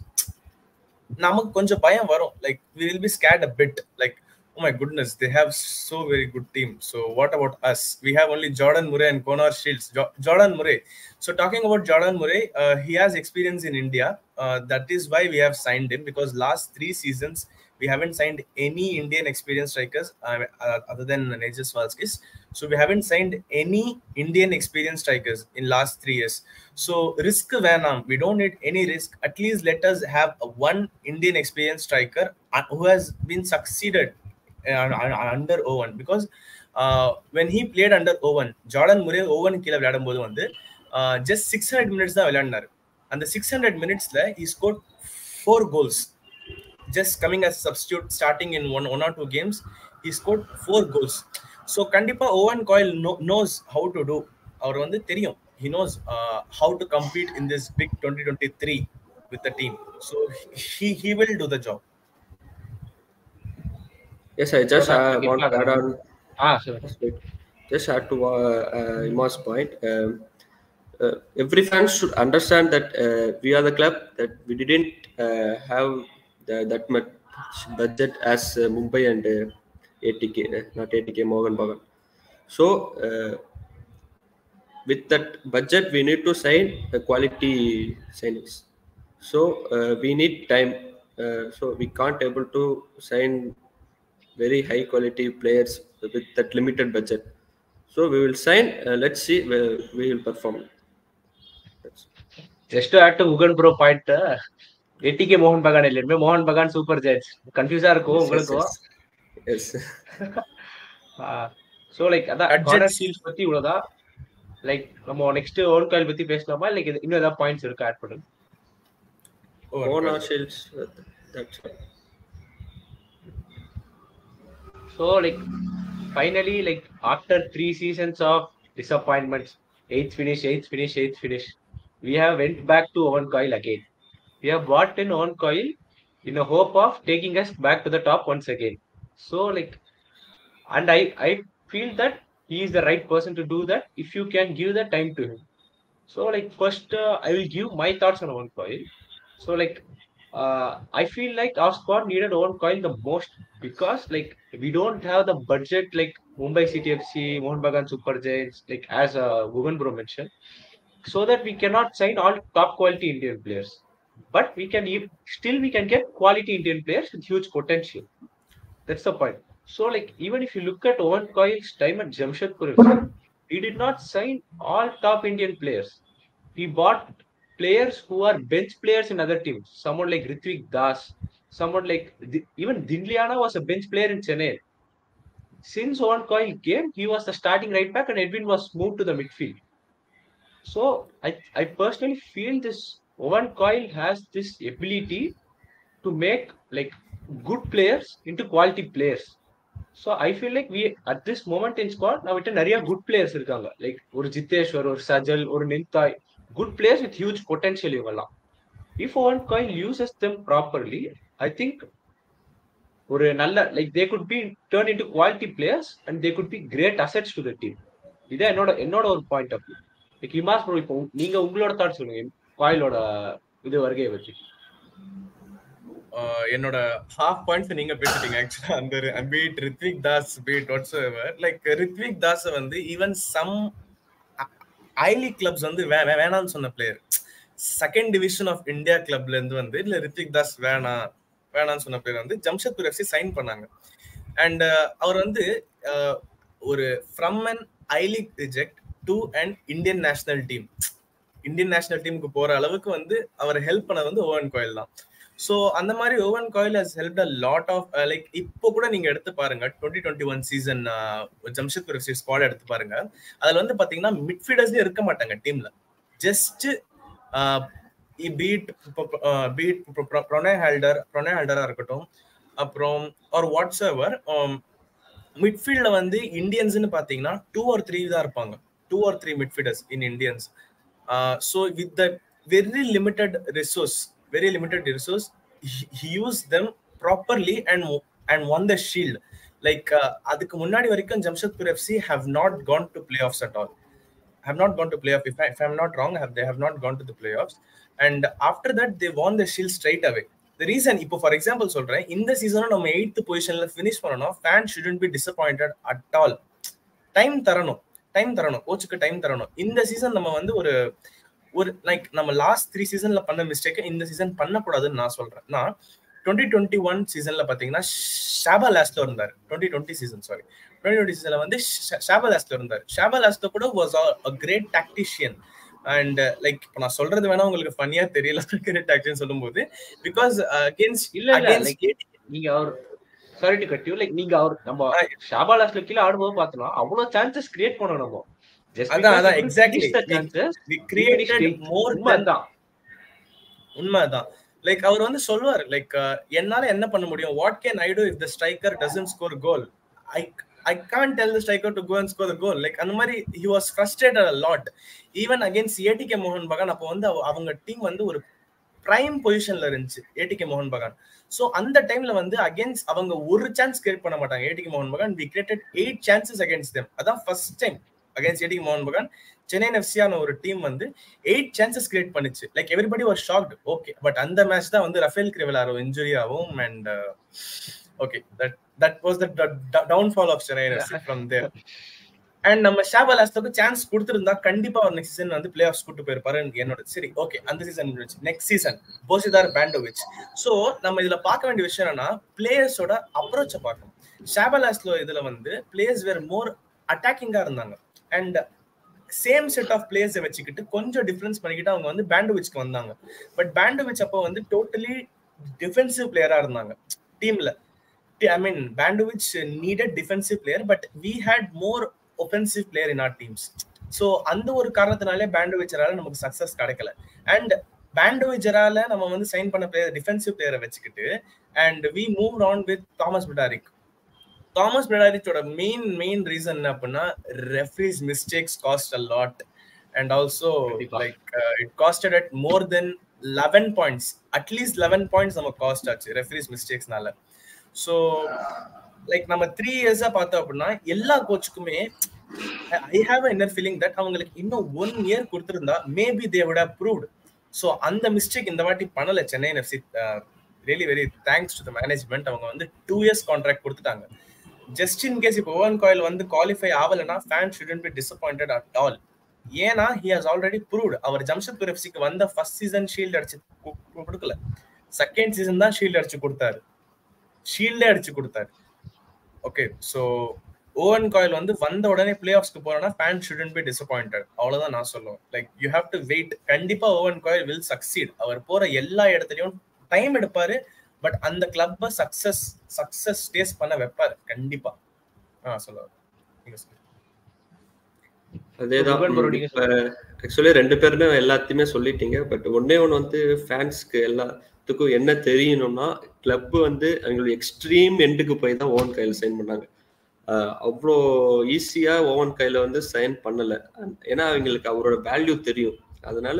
நமக்கு கொஞ்சம் பயம் வரும் like we will be scared a bit like oh my goodness they have so very good team. So what about us? We have only jordan murray and connor shields. Jo- jordan murray. So talking about jordan murray uh, he has experience in india. Uh, that is why we have signed him because last three seasons we haven't signed any indian experienced strikers uh, uh, other than Nejas Valskis. so we haven't signed any indian experienced strikers in last three years. So risk venam we don't need any risk. At least let us have one indian experienced striker uh, who has been succeeded under Owen because when he played under Owen Jordan Owen, Owen கீழே விளையாடும் போது வந்து just six hundred minutes தான் விளையாடினார். அந்த six hundred மினிட்ஸ்ல he score four goals just coming as substitute starting in one one or two games he score four goals so கண்டிப்பாக Owen Coyle knows how to do அவர் வந்து தெரியும். He knows how to complete in this big this big 2023 with the team. So he he will do the job. Yes, I just uh, want to add on Ah, sure. just add to uh, uh, Ima's point. Um, uh, every fan should understand that uh, we are the club that we didn't uh, have the, that much budget as uh, Mumbai and uh, ATK, not ATK, Morgan Bagan. So, uh, with that budget, we need to sign a quality signings. So, uh, we need time. Uh, so, we can't able to sign very high quality players with that limited budget. So we will sign. Uh, let's see where we will perform. That's- Just to add to Mugan Bro point, uh, ATK மோகன் பகான் இல்லையுமே மோகன் Bagan super ஜெயிட்ஸ் கன்ஃபியூஸா இருக்கும் yes, உங்களுக்கும் yes. So like அதான் Adjust corner shield. பத்தி இவ்வளவுதான் like நம்ம next own coil பத்தி பேசலாமா லைக் இன்னும் ஏதாவது பாயிண்ட்ஸ் இருக்கு ஆட் பண்ணுங்க Owen Own Coyle. our shields. So like finally like after three seasons of disappointments, eighth finish, eighth finish, eighth finish, we have went back to Owen Coil again. We have bought in Owen Coil in a hope of taking us back to the top once again. So like and I I feel that he is the right person to do that if you can give the time to him. So like first uh, I will give my thoughts on Owen Coil. So like uh, I feel like our squad needed Owen Coil the most because like we don't have the budget like Mumbai City FC, Mohan Bagan Super Giants, like as uh, Gugan Bro mentioned, so that we cannot sign all top quality Indian players. But we can still we can get quality Indian players with huge potential. That's the point. So like even if you look at Owen Coil's time at Jamshedpur he did not sign all top Indian players. He bought players who are bench players in other teams. Someone like Ritvik Das, someone like Di- even Dinliana was a bench player in Chennai. Since Owen Coyle came, he was the starting right back, and Edwin was moved to the midfield. So I, I personally feel this Owen Coyle has this ability to make like good players into quality players. So I feel like we at this moment in squad நம்மகிட்ட நிறைய good players இருக்காங்க like ஒரு ஜித்தேஸ்வர் ஒரு சஜல் ஒரு நிந்தாய் Good players with huge potential இவங்கெல்லாம் if Owen Coyle uses them properly I think ஒரு நல்ல like they could be turn into quality players and they could be great assets to the team இதான் என்னோட என்னோட ஒரு point of view like இமாஸ் bro இப்போ நீங்க உங்களோட தாட் சொல்லுங்க. காயிலோட இது வருகையை பற்றி என்னோட ஹாஃப் பாயிண்ட்ஸ் நீங்க பேசிட்டீங்க ஆக்சுவலா அந்த beat Rithwik Das beat what's like Rithwik Das வந்து ஈவன் சம் ஐலி கிளப்ஸ் வந்து வே- வேணாம்னு சொன்ன player second division of India கிளப்ல இருந்து வந்து இல்ல ரித்திக் தாஸ் வேணாம் வேணாம்னு சொன்ன பிளேயர் வந்து ஜம்ஷத்பூர் எஃப்சி சைன் பண்ணாங்க. அண்ட் uh, அவர் வந்து uh, ஒரு from an I league rejected and Indian national team Indian national டீமுக்கு போற அளவுக்கு வந்து அவர் ஹெல்ப் பண்ணது வந்து ஓவன் கோயில் தான். ஸோ அந்த மாதிரி Owen Coyle has help a lot of like இப்போ கூட நீங்க எடுத்து பாருங்க twenty twenty one season Jamshedpur FC squad எடுத்து பாருங்க. அதுல வந்து பாத்தீங்கன்னா மிட்ஃபீல்டர்ஸே இருக்க மாட்டாங்க டீம்ல just beat beat Pronay Halder Pronay ஹேல்டரா இருக்கட்டும். அப்புறம் ஒரு வாட்ஸ் எவர் மிட்ஃபீல்ட்ல வந்து இந்தியன்ஸ்னு பாத்தீங்கன்னா டூ ஆர் த்ரீ தான் இருப்பாங்க. Two or three midfielders in Indians so with the very limited resource very limited resource he used them properly and and won the shield like அதுக்கு முன்னாடி வரைக்கும் Jamshedpur FC have not gone to playoffs at all have not gone to playoff. If, if I'm not wrong have they have not gone to to the playoffs. And after that, they won the shield straight away. The இப்போ for example சொல்றேன் இந்த சீசனும் நம்ம eighth பொசிஷன்ல finish பண்ணணும் fan shouldn't be disappointed at all time தரணும். Time தரணும். கோச்சுக்கு டைம் தரணும். இந்த சீசன் நம்ம வந்து ஒரு ஒரு லைக் நம்ம லாஸ்ட் த்ரீ சீசன்ல பண்ண மிஸ்டேக் இந்த சீசன் பண்ணக்கூடாதுன்னு நான் சொல்றேன். நான் டுவெண்ட்டி டுவெண்ட்டி ஒன் சீசன்ல பாத்தீங்கன்னா ஷாபா லாஸ்ட்ல இருந்தார். Twenty twenty season sorry twenty twenty சீசன்ல வந்து ஷாபா லாஸ்ட்ல இருந்தார். ஷாபா லாஸ்ட்ல கூட was a great tactician and like இப்போ நான் சொல்றது வேணா உங்களுக்கு ஃபன்னியா தெரியல (laughs) கிரேட் டாக்டிஷியன் சொல்லும்போது. பிகாஸ் அகேன்ஸ்ட் இல்ல இல்ல நீங்க அவர் sorry to cut you like நீங்க அவர் நம்ம ஷாபாலாஸ்ல கீழ ஆடும்போது பார்த்தோம் அவ்வளவு சான்சஸ் கிரியேட் பண்ணோம் நம்ம. அதான் அதான் எக்ஸாக்ட்லி வி கிரியேட்டட் மோர் உண்மைதான். உண்மைதான். லைக் அவர் வந்து சொல்லுவார் லைக் என்னால என்ன பண்ண முடியும்? What can I do if the striker doesn't score goal I I can't tell the striker to go and score the goal like அந்த மாதிரி he was frustrated a lot even against ATK மோகன் பகான் அப்போ வந்து அவங்க team வந்து ஒரு prime பொசிஷன்ல இருந்துச்சு ஏடிகே மோகன் பகான் ஸோ அந்த டைம்ல வந்து அகேன்ஸ்ட் அவங்க ஒரு சான்ஸ் கிரியேட் பண்ண மாட்டாங்க. ஏடிகே மோகன் Bagan we created eight chances against them அதான் ஃபர்ஸ்ட் டைம் அகேன்ஸ்ட் ஏடிகே மோகன் பகான் சென்னை எஃப்சியான ஒரு டீம் வந்து எயிட் சான்சஸ் கிரியேட் பண்ணுச்சு. லைக் எவ்ரிபடி ஒரு ஷாக்ட் ஓகே பட் அந்த மேட்ச் தான் வந்து ரஃபேல் கிரிவலாரோ இன்ஜுரி ஆகும் and okay that that was the downfall of Chennai FC from there and நம்ம ஷாபா லாஸ்டோக்கு சான்ஸ் கொடுத்துருந்தா கண்டிப்பா ஒரு நெக்ஸ்ட் சீசன் வந்து பிளே ஆஃப்ஸ் கூட்டு போயிருப்பாரு என்னோட சரி ஓகே அந்த season next season Bozidar Bandovic so நம்ம இதுல பார்க்க வேண்டிய விஷயம் என்னன்னா பிளேயர்ஸோட அப்ரோச்சை பார்க்கணும். ஷாபா லாஸ்ட்ல இதுல வந்து பிளேயர்ஸ் வேர் மோர் அட்டாக்கிங்கா இருந்தாங்க. அண்ட் சேம் செட் ஆஃப் பிளேயர்ஸை வச்சுக்கிட்டு கொஞ்சம் டிஃபரன்ஸ் பண்ணிக்கிட்டு அவங்க வந்து பேண்டுவிச்க்கு வந்தாங்க. பட் பேண்டுவிச் அப்போ வந்து டோட்டலி டிஃபென்சிவ் பிளேயரா இருந்தாங்க. டீம்ல I mean Bandovic needed defensive player but we had more offensive player in our teams so அந்த ஒரு காரணத்தினாலே பேண்டுவிச்சரால நமக்கு சக்சஸ் கிடைக்கல. அண்ட் பேண்டோவிச்சரால நம்ம வந்து சைன் பண்ண பிளேயர் டிஃபென்சிவ் பிளேயரை வச்சுக்கிட்டு and we move on with Thomas Brdaric Thomas பிடாரிச்சோட main main reason என்ன அப்படின்னா referees mistakes cost a lot and also like it costed at more than eleven points at least eleven points நம்ம cost ஆச்சு referees மிஸ்டேக்ஸ்னால so like நம்ம three இயர்ஸா பார்த்தோம் அப்படின்னா எல்லா கோச்சுக்குமே I have inner feeling that அவங்களுக்கு இன்னும் ஒன் இயர் கொடுத்துருந்தா maybe they would proved so அந்த மிஸ்டேக் இந்த வாட்டி பண்ணல Chennai FC really very thanks to the management அவங்க வந்து டூ இயர்ஸ் கான்ட்ராக்ட் கொடுத்துட்டாங்க. ஜஸ்ட் இன் கேஸ் இப்போ ஓவன் கோயில் வந்து குவாலிஃபை ஆகலைன்னா fan shouldn't be disappointed at all ஏன்னா ஹி ஹாஸ் ஆல்ரெடி ப்ரூவ்ட் அவர் ஜம்ஷத்பூர் எஃப்சிக்கு வந்த ஃபர்ஸ்ட் சீசன் ஷீல்டு அடிச்சு கொடுக்கல. செகண்ட் சீசன் தான் ஷீல்டு அடிச்சு கொடுத்தாரு. ஷீல்டே அடிச்சு கொடுத்தாரு. ஓகே ஸோ ஓவன் காயில் வந்து வந்த உடனே பிளே ஆஃப்ஸ்க்கு போறோம்னா ஃபேன் ஷுடன் பி டிசப்பாயிண்டட் அவ்வளோதான் நான் சொல்லுவேன். Like you have to wait கண்டிப்பா ஓவன் காயில் வில் சக்சீட் அவர் போற எல்லா இடத்துலையும் டைம் எடுப்பாரு. பட் அந்த கிளப்ப சக்சஸ் சக்சஸ் டேஸ்ட் பண்ண வைப்பாரு. கண்டிப்பா. ஆ சொல்லுவாரு ஆக்சுவலி ரெண்டு பேருமே எல்லாத்தையுமே சொல்லிட்டீங்க. பட் ஒன்னே ஒன்று வந்து ஃபேன்ஸ்க்கு எல்லாத்துக்கும் என்ன தெரியணும்னா கிளப் வந்து அவங்களுடைய எக்ஸ்ட்ரீம் எண்டுக்கு போய் தான் ஓவன் கையில் சைன் பண்ணாங்க. அவ்வளோ ஈஸியாக ஓவன் கையில் வந்து சைன் பண்ணலை. ஏன்னா அவங்களுக்கு அவரோட வேல்யூ தெரியும். அதனால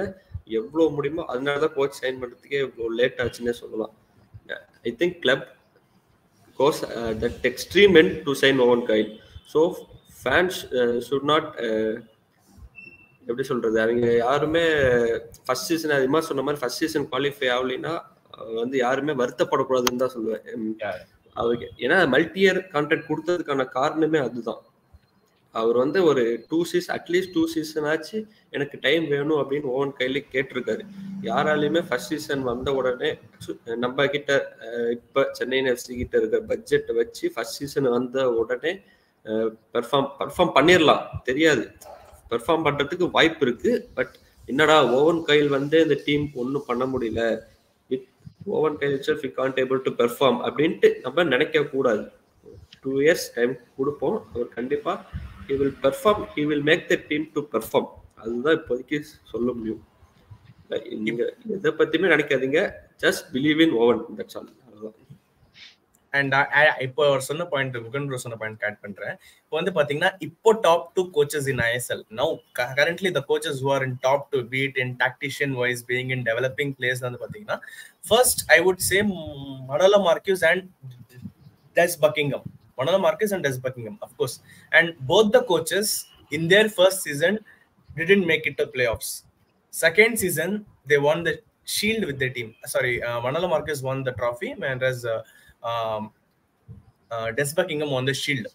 எவ்வளோ முடியுமோ அதனால தான் கோச் சைன் பண்ணுறதுக்கே இவ்வளோ லேட் ஆச்சுன்னே சொல்லலாம். I think club goes that extreme end to sign Owen Coyle so fans should not எப்படி சொல்றது? அவங்க யாருமே ஃபர்ஸ்ட் சீசன் அதிகமாக சொன்ன மாதிரி ஃபர்ஸ்ட் சீசன் குவாலிஃபை ஆகலைன்னா வந்து யாருமே வருத்தப்படக்கூடாதுன்னு தான் சொல்லுவேன். அவங்க ஏன்னா மல்டி இயர் கான்ட்ராக்ட் கொடுத்ததுக்கான காரணமே அதுதான். அவர் வந்து ஒரு two season at least two season ஆச்சு. எனக்கு டைம் வேணும் அப்படின்னு ஓவன் கையில கேட்டிருக்காரு. யாராலையுமே ஃபர்ஸ்ட் சீசன் வந்த உடனே நம்ம கிட்ட இப்ப சென்னை எஃப்சி கிட்ட இருக்கிற பட்ஜெட்டை வச்சு ஃபர்ஸ்ட் சீசன் வந்த உடனே பெர்ஃபார்ம் பெர்ஃபார்ம் பண்ணிடலாம் தெரியாது. பெர்ஃபார்ம் பண்றதுக்கு வாய்ப்பு இருக்கு. பட் என்னடா ஓவன் கையில் வந்து இந்த டீம் ஒன்றும் பண்ண முடியல. It Owen Coyle it's we can't able to perform அப்படின்ட்டு நம்ம நினைக்க கூடாது டூ இயர்ஸ் டைம் கொடுப்போம். அவர் கண்டிப்பாக he will perform he will make the team to perform அதுதான் இப்போதைக்கு சொல்ல முடியும். நீங்க எதை பத்தியுமே நினைக்காதீங்க. Just believe in Owen that's all and இப்போ அவர் சொன்ன பாயிண்ட் குகன் ப்ரோ சொன்ன பாயிண்ட் ஆட் பண்றேன். இப்போ வந்து பாத்தீங்கன்னா இப்போ top two coaches in ISL no currently the coaches who are in top two bit in tactician wise being in developing place வந்து பாத்தீங்கன்னா first I would say Manolo Marquez and Des Buckingham. Manolo Marquez and Des Buckingham, of course. And both the coaches in their first season didn't make it to playoffs. Second season, they won the shield with their team. Sorry, uh, Manolo Marquez won the trophy, whereas uh, um, uh, Des Buckingham won the shield.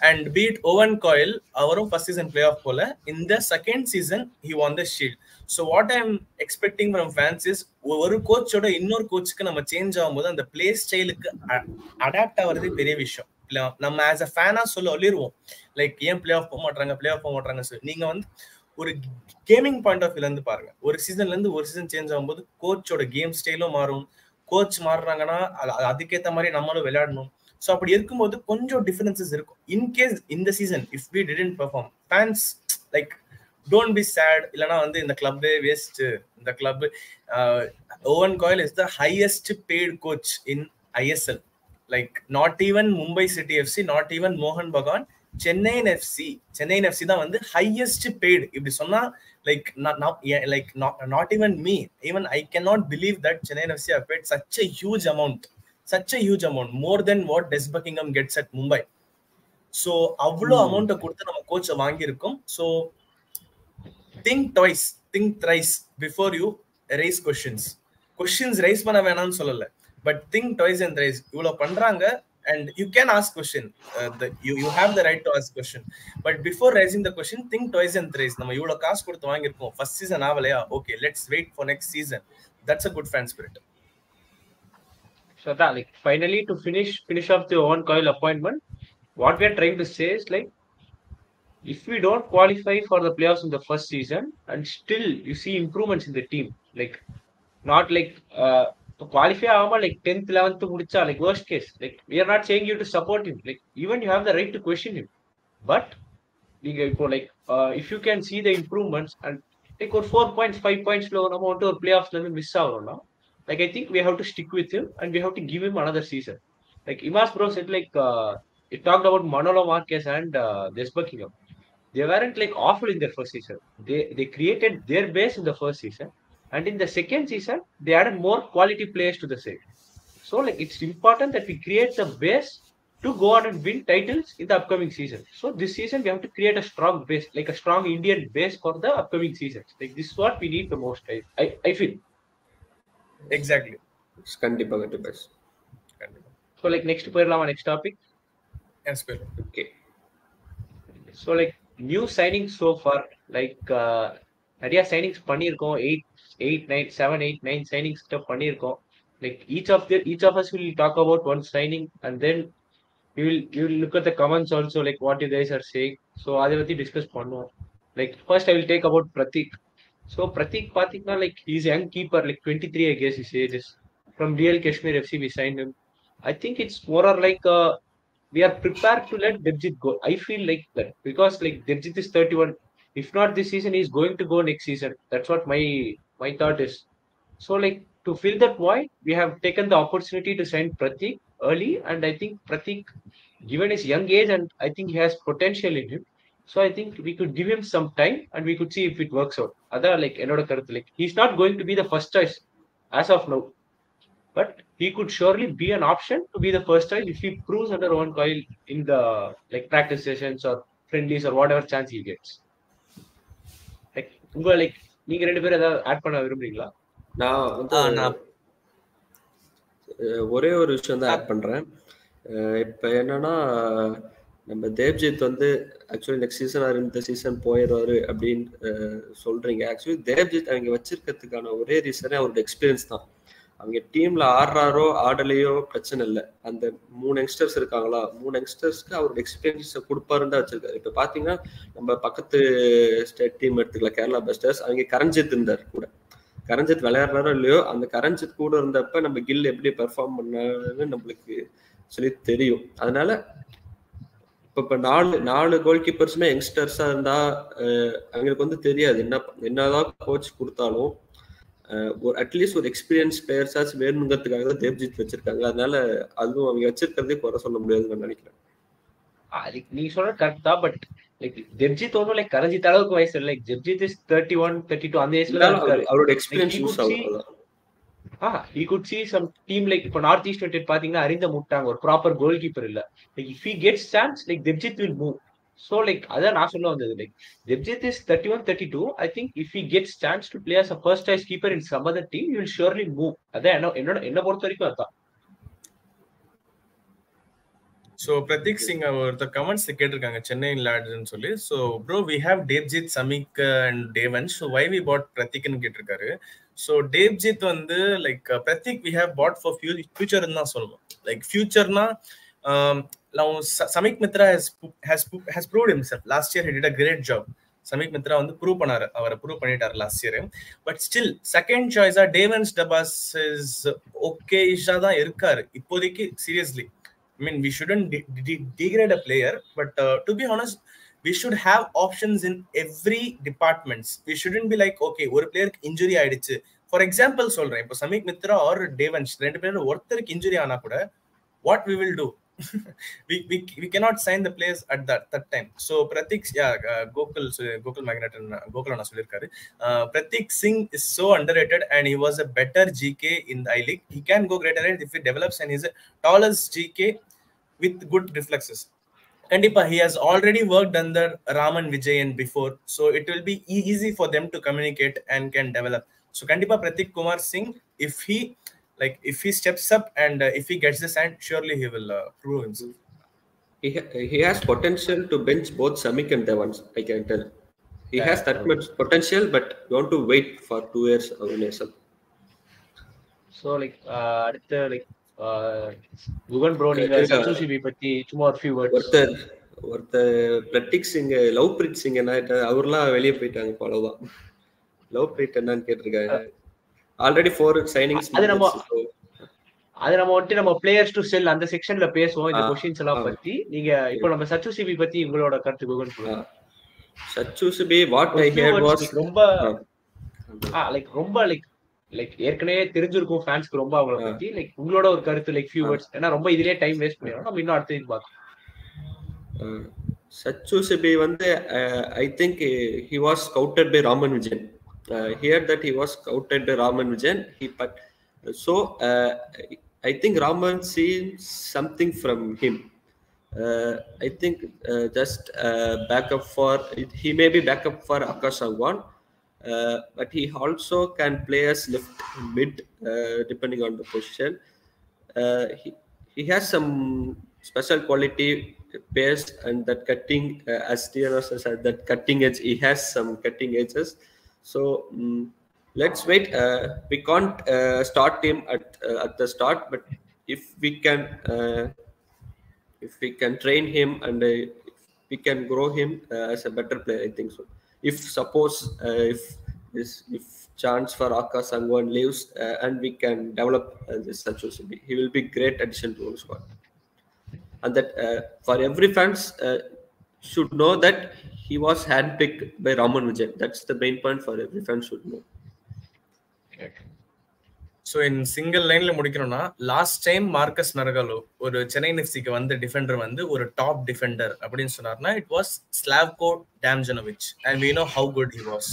And be it Owen Coyle, அவரும் first season play off போல இந்த second season he won the shield so what I am expecting from fans is ஒரு கோச்சோட இன்னொரு கோச்சுக்கு நம்ம change ஆகும்போது அந்த play ஸ்டைலுக்கு அடாப்ட் ஆகிறது பெரிய விஷயம் நம்ம ஆஸ் அ ஃபேனா சொல்ல சொல்லிடுவோம் லைக் ஏன் பிளே ஆஃப் போக மாட்டாங்க பிளே ஆஃப் போக மாட்டாங்க சொல்லி. நீங்க வந்து ஒரு கேமிங் பாயிண்ட் ஆஃப் வியூல இருந்து பாருங்க. ஒரு சீசன்ல இருந்து ஒரு சீசன் சேஞ்ச் ஆகும்போது கோச்சோட கேம் ஸ்டைலும் மாறும். கோச் மாறுறாங்கன்னா அதுக்கேற்ற மாதிரி நம்மளும் விளையாடணும். ஸோ அப்படி இருக்கும்போது கொஞ்சம் டிஃபரன்சஸ் இருக்கும். இன்கேஸ் இந்த season if we didn't perform fans like don't be sad இல்லைனா வந்து இந்த கிளப்பே வேஸ்ட் இந்த club Owen Coyle is the highest paid coach in ISL like not even Mumbai city FC not even மோகன் பகான் சென்னையின் FC சென்னையின் FC தான் வந்து ஹையஸ்ட் பெய்டு இப்படி சொன்னா like like not even me even I can not believe that Chennaiyin FC have paid such a huge amount such a huge amount more than what Des Buckingham gets at Mumbai so அவ்வளோ அமௌண்ட்டை கொடுத்து நம்ம கோச்சை வாங்கியிருக்கோம். So think twice think thrice before you raise questions questions raise பண்ண வேணாம்னு சொல்லல. but think twice and raise இவ்வளோ பண்றாங்க and you can ask question you you have the right to ask question but before raising the question think twice and raise நம்ம இவ்வளோ காசு கொடுத்து வாங்கியிருக்கோம் ஃபர்ஸ்ட் சீசன் ஆகலையா okay let's wait for next season that's a good fan spirit So that like finally to finish finish off the Owen Coyle appointment, what we are trying to say is like if we don't qualify for the playoffs in the first season and still you see improvements in the team, like not like uh qualify ஆகாம like 10th 11th முடிச்சா like worst case like we are not saying you to support him like even you have the right to question him but நீங்க இப்போ like uh, if you can see the improvements and like ஒரு four points five பாயிண்ட்ஸ்ல நம்ம வந்துட்டு ஒரு பிளே ஆஃப்ஸ்ல இருந்து மிஸ் ஆகிறோம்னா like I think we have to stick with him and we have to give him another season. Like Imas bro said, like uh, it talked about Manolo Marquez and uh, Des Buckingham. They weren't like awful in their first season. They they created their base in the first season, and in the second season they added more quality players to the side. So like it's important that we create the base to go on and win titles in the upcoming season. So this season we have to create a strong base, like a strong Indian base for the upcoming seasons. Like this is what we need the most. I I, I feel. Exactly கண்டிப்பா கண்டிப்பா கண்டிப்பா so like next போயிடலாமா next topic S போயிடும் okay so like new signing so far like நிறைய signings பண்ணியிருக்கோம். Eight eight nine seven eight nine signings கிட்ட பண்ணியிருக்கோம். Like each of the each of us will talk about one signing and then you will you will look at the comments also like what you guys are saying so அதை பற்றி discuss பண்ணுவோம். Like first I will take about Prateek so Prateek பார்த்தீங்கன்னா like is young keeper like twenty three I guess is ages from Real Kashmir FC we sign him. I think it's more or like uh, we are prepared to let Debjit go. I feel like that because like Debjit is 31. If not this season, he's going to go next season. That's what my my thought is. So like to fill that void, we have taken the opportunity to sign Pratik early, and I think Pratik, given his young age, and I think he has potential in him. So I think we could give him some time, and we could see if it works out. Other like like he's not going to be the first choice as of now but he could surely be an option to be the first choice if he proves under one coil in the like practice sessions or friendlies or whatever chance he gets. உங்க like நீங்க ரெண்டு பேரும் ஏதாவது add பண்ண விரும்புறீங்களா? நான் ஒரே ஒரு விஷயம் தான் ஆட் பண்றேன். இப்ப என்னன்னா நம்ம தேவ்ஜித் வந்து ஆக்சுவலி நெக்ஸ்ட் சீசன் ஆர் இந்த சீசன் போயிடுவாரு அப்படின்னு சொல்றீங்க. ஆக்சுவலி தேவ்ஜித் அவங்க வச்சிருக்கிறதுக்கான ஒரே ரீசனே அவரோட எக்ஸ்பீரியன்ஸ் தான். அவங்க டீம்ல ஆடுறாரோ ஆடலையோ பிரச்சனை இல்லை. அந்த மூணு யங்ஸ்டர்ஸ் இருக்காங்களா? மூணு யங்ஸ்டர்ஸ்க்கு அவரோட எக்ஸ்பீரியன்ஸ் கொடுப்பாருன்னு தான் வச்சிருக்காரு. இப்ப பாத்தீங்கன்னா நம்ம பக்கத்து ஸ்டேட் டீம் எடுத்துக்கலாம் கேரளா பெஸ்டர்ஸ் அவங்க கரஞ்சித் இருந்தார் கூட. கரஞ்சித் விளையாடுறாரோ இல்லையோ அந்த கரஞ்சித் கூட இருந்தப்ப நம்ம கில் எப்படி பெர்ஃபார்ம் பண்ணாருன்னு நம்மளுக்கு சொல்லி தெரியும். அதனால இப்ப இப்போ நாலு நாலு கோல் கீப்பர்ஸுமே யங்ஸ்டர்ஸா இருந்தா அவங்களுக்கு வந்து தெரியாது. என்ன என்னதான் கோச் கொடுத்தாலும் ஒரு அட்லீஸ்ட் ஒரு எக்ஸ்பீரியன்ஸ் பிளேயர்ஸாச்சும் வேணுங்கிறதுக்காக தான் தேவ்ஜித் வச்சிருக்காங்க. அதனால அதுவும் அவங்க வச்சிருக்கிறதே குறை சொல்ல முடியாதுன்னு நான் நினைக்கிறேன். நீங்க சொல்ற கரெக்ட் தான் பட் லைக் ஜெப்ஜித் ஒன்றும் லைக் கரஞ்சித் அளவுக்கு வயசு இல்லை. Like Debjit is thirty one thirty two அந்த அவரு- அவரோட எக்ஸ்பீரியன்ஸ் யூஸ் ஆகும். ஆ ஈ good see some team like இப்போ நார்த் ஈஸ்ட் யுனைடெட் பாத்தீங்கன்னா அறிந்த முட்டாங்க ஒரு ப்ராப்பர் கோல் கீப்பர் இல்ல. Like if he gets chance like Debjit will move so like அதான் நான் சொல்ல வந்தது. Like Debjit is thirty one thirty two I think if you get chance to play as a first choice keeper in some other team will surely move அதான் என்ன என்னோட என்ன பொறுத்த வரைக்கும் அதான். ஸோ பிரதீக் சிங் ஒருத்தர் கமெண்ட்ஸ் கேட்டிருக்காங்க சென்னை லேட்ஸ்னு சொல்லி. So bro we have Debjit Samik and Devan so why we bought பிரதீக்னு கேட்டிருக்காரு. ஸோ தேவ்ஜித் வந்து like Prateek we have bought for few ஃபியூச்சர்னு தான் சொல்லணும் லைக் ஃபியூச்சர்னா now Samik Mitra has has has proved himself. Last year he did a great job. Samik Mitra வந்து prove பண்ணாரு. அவரை prove பண்ணிட்டாரு last year but still second சாய்ஸா டேவன்ஸ் டபாஸ் is ஓகேஷா தான் இருக்காரு இப்போதைக்கு seriously I mean we shouldn't degrade a player but to be honest we should have options in every departments we shouldn't be like okay ஒரு பிளேயருக்கு injury ஆயிடுச்சு. For example சொல்றேன். இப்போ Samik Mitra R டேவன்ஸ் ரெண்டு பேரும் ஒருத்தருக்கு இன்ஜுரி ஆனா கூட what we will do (laughs) we, we we cannot sign the players at that that time. So pratik yeah uh, gokul gokul magnet and uh, gokul sollirkaru uh, pratik singh is so underrated and he was a better gk in the i league. He can go greater if he develops and he's a tallest gk with good reflexes. Kandipa he has already worked under raman vijayan before so it will be easy for them to communicate and can develop. So kandipa pratik kumar singh if he like if he steps up and uh, if he gets the sign, surely he will uh, prove himself. He, ha- he has potential to bench both Samik and Devans, I can tell. He Yeah, has that okay. much potential, but you want to wait for two years of Nesal. So like அடுத்த like Guhan bro நீங்க இருங்க. சச்சுசிபி பத்தி சும்மா ஒரு few words ஒருத்தர் ஒருத்தர் பிரட்டிக் Singh love breath Singh என்ன ஆயிட்டாரு? அவர்லாம் வெளியே போயிட்டாங்க அவ்வளவுதான் லவ் பிரீத் என்னன்னு கேட்டிருக்காங்க ஆல்ரெடி ஃபோர் சைனிங்ஸ் அது நம்ம- அது நம்ம வந்துட்டு நம்ம பிளேயர்ஸ் டு செல் அந்த செக்ஷன்ல பேசுவோம் இந்த கொஸ்டின்ஸ் எல்லாம். பத்தி. நீங்க இப்போ நம்ம சச்சுசிபி பத்தி உங்களோட கருத்து Guhan Sachu Siby what I hear was ரொம்ப லைக் ரொம்ப லைக் லைக் ஏற்கனவே தெரிஞ்சிருக்கும் ஃபேன்ஸ்க்கு ரொம்ப அவங்கள. பத்தி. லைக் உங்களோட ஒரு கருத்து லைக் ஃபியூ. வேர்ட்ஸ் ஏன்னா ரொம்ப இதுலயே டைம் வேஸ்ட் பண்ணிடுறோம். நம்ம இன்னும் அடுத்த பார்க்கலாம். சச்சு சுபி வந்து I think he was scouted by Raman Vijayan uh, here that he was scouted Ramanujan. He but uh, so uh, I think Raman sees something from him. Uh, I think just backup for he may be backup for Akash Sangwan, but he also can play as left mid depending on the position. he, he has some special quality pace and that cutting uh, as Tira said that cutting edge he has some cutting edges so mm, let's wait. Uh, we can't uh, start him at uh, at the start but if we can uh, if we can train him and uh, we can grow him as a better player i think so. If suppose if this if chance for Akash Sangwan leaves and we can develop this Sibi, he will be great addition to our squad. And that uh, for every fans uh, should know that he was handpicked by Raman Vijay. That's the main point for every fan should know. So in single லைன்ல முடிக்கணும்னா last time Marcus நரகாலோ ஒரு சென்னை எஃப்சிக்கு வந்த Defender வந்து ஒரு top defender அப்படின்னு சொன்னார்னா it was Slavko Damjanovic and we know how good he was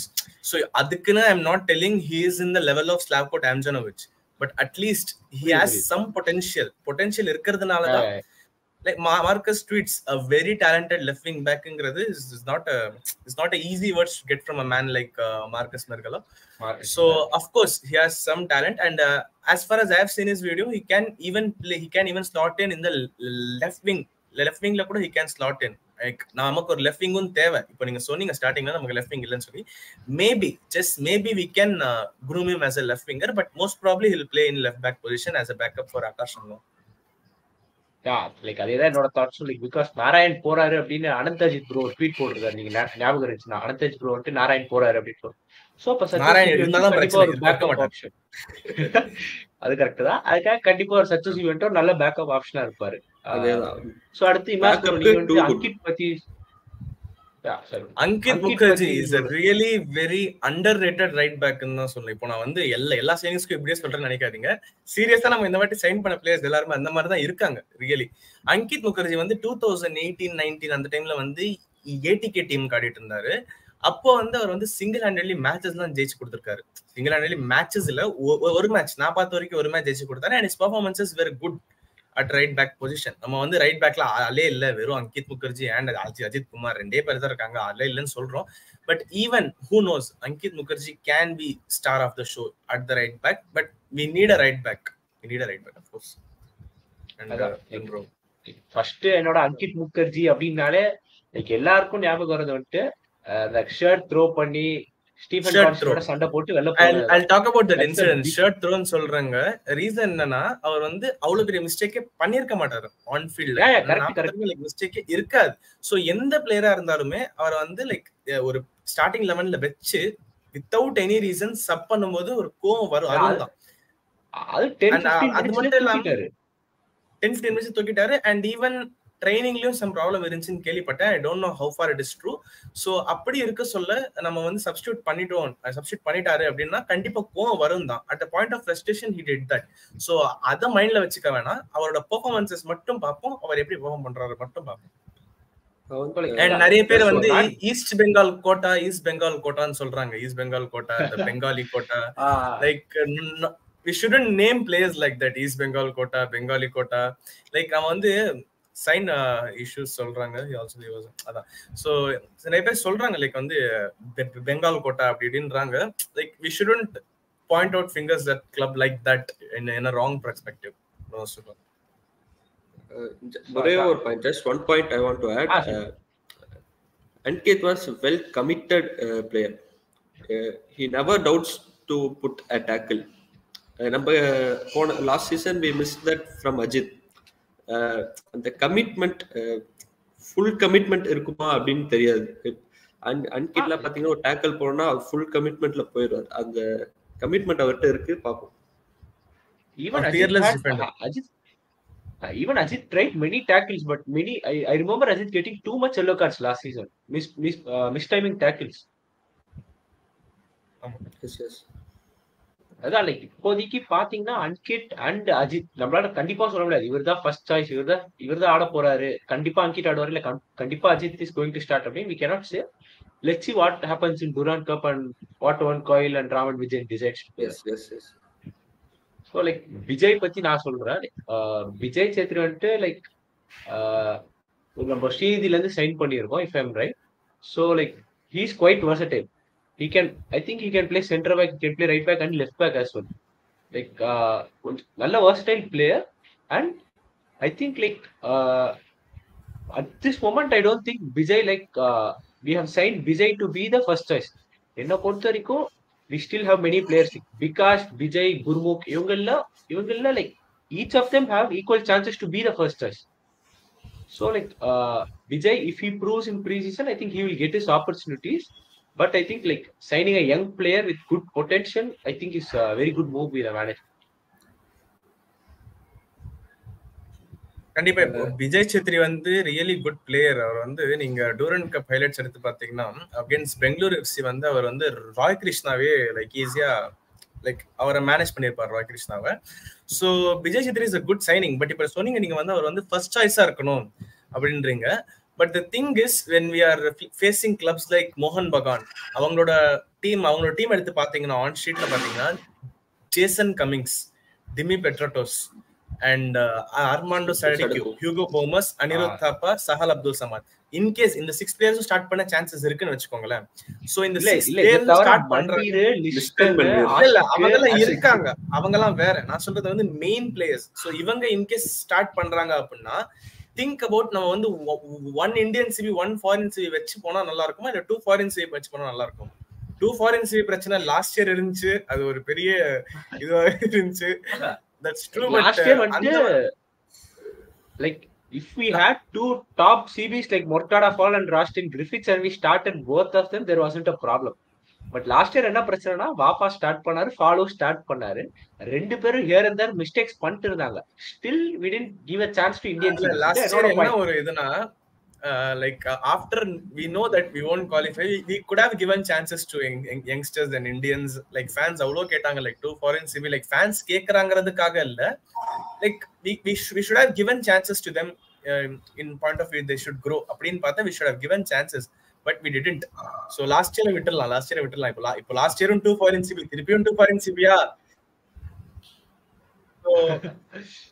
so அதுக்குன்னு I am not telling he is in the level of Slavko Damjanovic but at least he has some potential potential இருக்கிறதுனால தான். Like Ma- Marcus tweets a very talented left wing backங்கிறது is, is not a is not a easy words to get from a man like uh, Marcus Mergala. So of course he has some talent, and uh, as far as I have seen his video, he can even play. He can even slot in in the l- left wing. Left விங்ல கூட he can slot in like நமக்கு ஒரு left விங்கும் தேவை இப்போ நீங்க சொன்னீங்க ஸ்டார்டிங்ல நமக்கு left wing இல்லைன்னு சொல்லி maybe just maybe we can groom him as a left winger but most probably he'll play in left back position as a backup for Akash like அதேதான் என்னோட தாட்ஸும் லைக் பிகாஸ் நாராயண் போறாரு அப்படின்னு அனந்தஜித் ப்ரோ ட்வீட் போட்டிருக்காரு. நீங்க ஞாபகம் இருந்துச்சுன்னா. அனந்தஜித் ப்ரோ வந்துட்டு நாராயண் போறாரு அப்படின்னு சோ அப்ப (laughs) அது கரெக்ட் தான். அதுக்காக கண்டிப்பா ஒரு சச்சு சிவன்ட்டு ஒரு நல்ல பேக்கப் ஆப்ஷனா இருப்பாரு. அதேதான் சோ அடுத்து இமேஜ் நீங்க வந்து. அங்கிட் பத்தி. Ankit Mukherjee is a really very underrated right பேக்னு தான் சொல்லுவேன் இப்போ நான் வந்து எல்லா எல்லா சைனிங்ஸ்க்கும் இப்படியே சொல்றேன்னு நினைக்காதீங்க. சீரியஸா நம்ம இந்த வாட்டி சைன் பண்ண பிளேயர்ஸ் எல்லாருமே அந்த மாதிரி தான் இருக்காங்க ரியலி அங்கித் முகர்ஜி வந்து டூ தௌசண்ட் எயிட்டீன் நைன்டீன் அந்த டைம்ல வந்து ஏடிகே டீம் காட்டிட்டு இருந்தாரு. அப்போ வந்து அவர் வந்து சிங்கிள் ஹேண்டட்லி மேட்சஸ் எல்லாம் ஜெயிச்சு கொடுத்திருக்காரு. சிங்கிள் ஹேண்டட்லி மேட்சஸ் இல்ல ஒரு மேட்ச் நான் பார்த்த வரைக்கும் ஒரு மேட்ச் ஜெயிச்சு கொடுத்தாரு. And is performances very good at right back position நம்ம வந்து ரைட் பேக்ல ஆளே இல்ல. வெறும் அங்கித் முகர்ஜி அண்ட் அஜித் அஜித் குமார் ரெண்டே பேர் தான் இருக்காங்க. ஆளே இல்லைன்னு சொல்றோம். But even who knows Ankit Mukherjee can be star of the show at the right back but we need a right back we need a right back of course first என்னோட அங்கித் முகர்ஜி அப்படின்னாலே like எல்லாருக்கும் ஞாபகம் வரது வந்துட்டு அந்த shirt throw பண்ணி Stephen கான்ஸ்டோட. சண்டை போட்டு வெளில incident. big- ஷர்ட் த்ரோன்னு சொல்றாங்க. ரீசன் என்னன்னா அவர் வந்து அவ்வளவு பெரிய மிஸ்டேக்கே பண்ணிருக்க மாட்டாரு on field Yeah, yeah, correct, correct. Like மிஸ்டேக்கே இருக்காது. சோ எந்த பிளேயரா இருந்தாலுமே அவர் வந்து லைக் ஒரு ஸ்டார்டிங் லெவன்ல வச்சு வித்தவுட் எனி ரீசன் சப் பண்ணும்போது ஒரு கோவம் வரும். அதுதான் அது மட்டும் இல்லாம- ஃபிஃப்டீன் டென் ஃபிஃப்டீன் மினிட்ஸ் தூக்கிட்டாரு. அண்ட் ஈவன் ட்ரைனிங்லயும் சம் ப்ராப்ளம் இருந்துச்சுன்னு கேள்விப்பட்டேன். I don't know how far it is true so அப்படி இருக்க சொல்ல நம்ம வந்து சப்ஸ்டியூட் பண்ணிட்டோம். சப்ஸ்டியூட் பண்ணிட்டாரு அப்படின்னா கண்டிப்பா கோவம் வரும் தான் at point of frustration he did that so அதை மைண்ட்ல வச்சுக்க வேணாம். அவரோட பெர்ஃபார்மன்சஸ் மட்டும் பார்ப்போம். அவர் எப்படி பெர்ஃபார்ம் பண்றாரு மட்டும் பார்ப்போம். நிறைய பேர் வந்து East Bengal quota East Bengal கோட்டான்னு சொல்றாங்க. East Bengal quota Bengali quota like we shouldn't name players like that East Bengal quota Bengali quota like அவன் வந்து சைன் இஷ்யூஸ் சொல்றாங்க. He also he was- அதான். ஸோ நிறைய பேர் சொல்றாங்க லைக் வந்து பெ- பெங்கால் கோட்டா அப்படி இப்படின்றாங்க. Like we shouldn't point out fingers that club like that in in wrong perspective ஒரே ஒரு point just one point I want to add Ah, sure. Ankit was well committed player he never doubts to put a tackle நம்ம போன last season we miss that from Ajith Uh, அந்த commitment full commitment இருக்குமா அப்படின்னு தெரியாது an அன்கிட்ல பாத்தீங்கன்னா ஒரு tackle போனா full கமிட்மெண்ட்ல போயிடுவார் அந்த கமிட்மெண்ட் அவர்கிட்ட இருக்கு பார்ப்போம் even A Ajit fearless had, defender. uh, Ajit, uh, even Ajit tried many tackles, but many I, I remember Ajit getting too much yellow cards அதான் லைக் இப்போதைக்கு பாத்தீங்கன்னா அன்கிட் அண்ட் அஜித் நம்மளால கண்டிப்பா சொல்ல முடியாது. இவர் தான் ஃபர்ஸ்ட் சாய்ஸ் இவர் தான் இவர் தான் ஆட போறாரு. கண்டிப்பா அன்கிட் ஆடுவாரு இல்ல கண்- கண்டிப்பா Ajith is going to start அப்படின்னு we cannot say let's see what happens in Durand cup and what Owen Coyle and Raman Vijay decides so like Vijay பத்தி நான் சொல்றேன். விஜய் சேத்ரி வந்துட்டு லைக் நம்ம ஸ்ரீநிதில இருந்து சைன் பண்ணியிருக்கோம் if I'm right so like he's quite versatile he can i think he can play center back he can play right back and left back as well like uh கொஞ்சம் நல்ல versatile player and i think like uh at this moment i don't think vijay like uh, we have signed vijay to be the first choice என்ன பொறுத்த வரைக்கும் we still have many players Vikash Vijay Gurmukh இவங்கெல்லாம் இவங்கெல்லாம் like each of them have equal chances to be the first choice so like uh, Vijay, if he proves in preseason, I think he will get his opportunities. But I think like signing a young player with good potential I think is very good move with with கண்டிப்பா இப்போ விஜய் சேத்ரி வந்து really good player அவர் வந்து நீங்க டூரன் cup highlights எடுத்து பாத்தீங்கன்னா against Bangalore FC வந்து அவர் வந்து ராய் கிருஷ்ணாவே லைக் ஈஸியா லைக் அவரை மேனேஜ் பண்ணியிருப்பார் Roy கிருஷ்ணாவை. So Vijay Chhetri is a good signing but இப்போ சொன்னீங்க நீங்க வந்து அவர் வந்து ஃபர்ஸ்ட் சாய்ஸா இருக்கணும் அப்படின்றீங்க. But the thing is when we are facing clubs like மோகன் பகான் அவங்களோட டீம் அவங்களோட டீம் எடுத்து பாத்தீங்கன்னா ஆன் ஷீட்ல பாத்தீங்கன்னா Jason Cummings Dimi Petratos and Armando Sadiku Hugo Boumous Anirudh Thapa Sahal Abdul Samad in case இந்த சிக்ஸ் பிளேயர்ஸும் ஸ்டார்ட் பண்ண சான்சஸ் இருக்குன்னு வச்சுக்கோங்களேன். சோ இந்த சிக்ஸ் பிளேயர்ஸ் ஸ்டார்ட் பண்ற மண்டீரு, லிஸ்டன், லிஸ்டன் பண்ணி- இல்ல அவங்க எல்லாம். இருக்காங்க. அவங்க எல்லாம் வேற. நான் சொல்றது வந்து மெயின் பிளேயர்ஸ் சோ இவங்க இன்கேஸ் ஸ்டார்ட் பண்றாங்க அப்படின்னா திங்க் அபவுட் நம்ம வந்து one Indian CB one foreign CB வச்சு போனா நல்லா இருக்குமா இல்ல டூ ஃபாரின் சிவி வச்சு போனா நல்லா இருக்கும் டூ ஃபாரின் சிவி பிரச்சனை லாஸ்ட் இயர் இருந்துச்சு. அது ஒரு பெரிய இதுவா இருந்துச்சு. தட்ஸ் ட்ரூ Last year வந்துட்டு like if we had two top CBs like Mortada Fall and Rostin Griffiths and we started both of them, there wasn't a problem. But last year என்ன பிரச்சனைனா வாப்பா ஸ்டார்ட் பண்ணாரு follow start பண்ணாரு. ரெண்டு பேரும் here and there mistakes பண்ணிட்டு இருந்தாங்க. Still we tend give a chance to Indian last year என்ன ஒரு இதுனா like after we know that we won't qualify we could have given chances to youngsters and Indians like fans அவ்வளோ கேட்டாங்க like two foreign CB like fans கேட்கறாங்கிறதுக்காக இல்ல. Like we should have given chances to them in point of view they should grow அப்படின்னு பார்த்தா we should have given chances but we didn't so last year விட்டுடலாம் last year விட்டுடலாம். இப்போ la- இப்போ last இயரும் two foreign CB திருப்பியும் two foreign சிபியா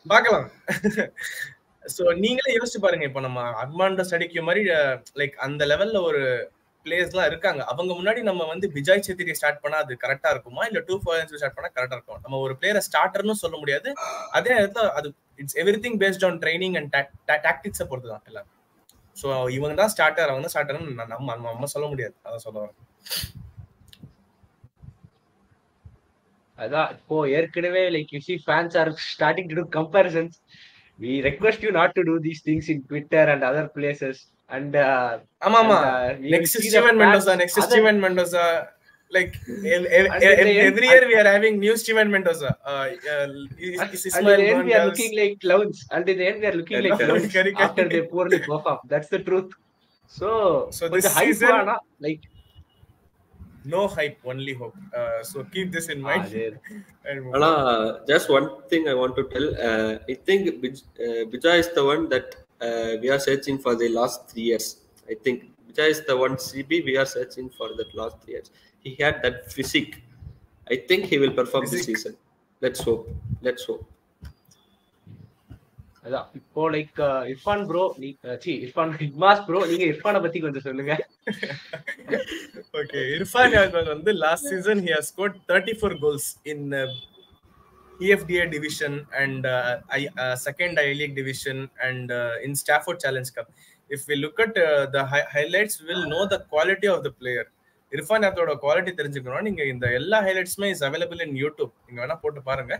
பார்க்கலாம். சோ நீங்களே யோசிச்சு பாருங்க இப்போ நம்ம அர்மாண்டோ ஸ்டடிக்கு மாதிரி லைக் அந்த லெவல்ல ஒரு பிளேயர்ஸ்லாம் இருக்காங்க. அவங்க முன்னாடி நம்ம வந்து விஜய் சேத்திரி ஸ்டார்ட் பண்ணா அது கரெக்டா இருக்குமா? இல்ல டூ ஃபோர் ஸ்டார்ட் பண்ணா கரெக்டா இருக்கும்? நம்ம ஒரு பிளேயரை ஸ்டார்டர்னு சொல்ல முடியாது. அதே நேரத்தில் அது it's every thing based on training and டாக்டிக்ஸை பொறுத்து தான் எல்லாம். ஸோ இவங்க தான் ஸ்டார்டர் அவங்க தான் ஸ்டார்டர்னு நம்ம நம்ம சொல்ல முடியாது. அதான் சொல்ல வரேன். அதான் இப்போ ஏற்கனவே like you see fans are starting to to comparisons we request you not to to these things in Twitter and other places and ஆமா ஆமா next Steven Mendoza next Steven Mendoza like hmm. el, el, el, every year we are having new Steven Mendoza. Uh, uh, is, we are looking like clowns. And at the end we are looking like (laughs) clowns (laughs) after they poorly perform. That's the truth. So, so this the hype season, na, like no hype, only hope. Uh, so keep this in mind. Ah, (laughs) just one thing I want to tell. Uh, I think Bij- uh, Bija is the one that uh, we are searching for the last three years. I think Bija is the one CB we are searching for the last three years He had that physique. I think he will perform this Physique. season. Let's hope. Let's hope. அதான் இப்போ like Irfan bro நீ C Irfan இக்மாஸ் bro நீங்க இர்ஃபானை பத்தி கொஞ்சம் சொல்லுங்க Okay, Irfan Yagwal வந்து last season he has scored 34 goals in uh, EFDA division and uh, I, uh, second I League division and uh, in Stafford Challenge Cup. If we look at uh, the hi- highlights, we'll know the quality of the player. Irfan அதோட quality தெரிஞ்சுக்கணும் நீங்க இந்த எல்லா ஹைலைட்ஸுமே is available in YouTube நீங்க வேணா போட்டு பாருங்க.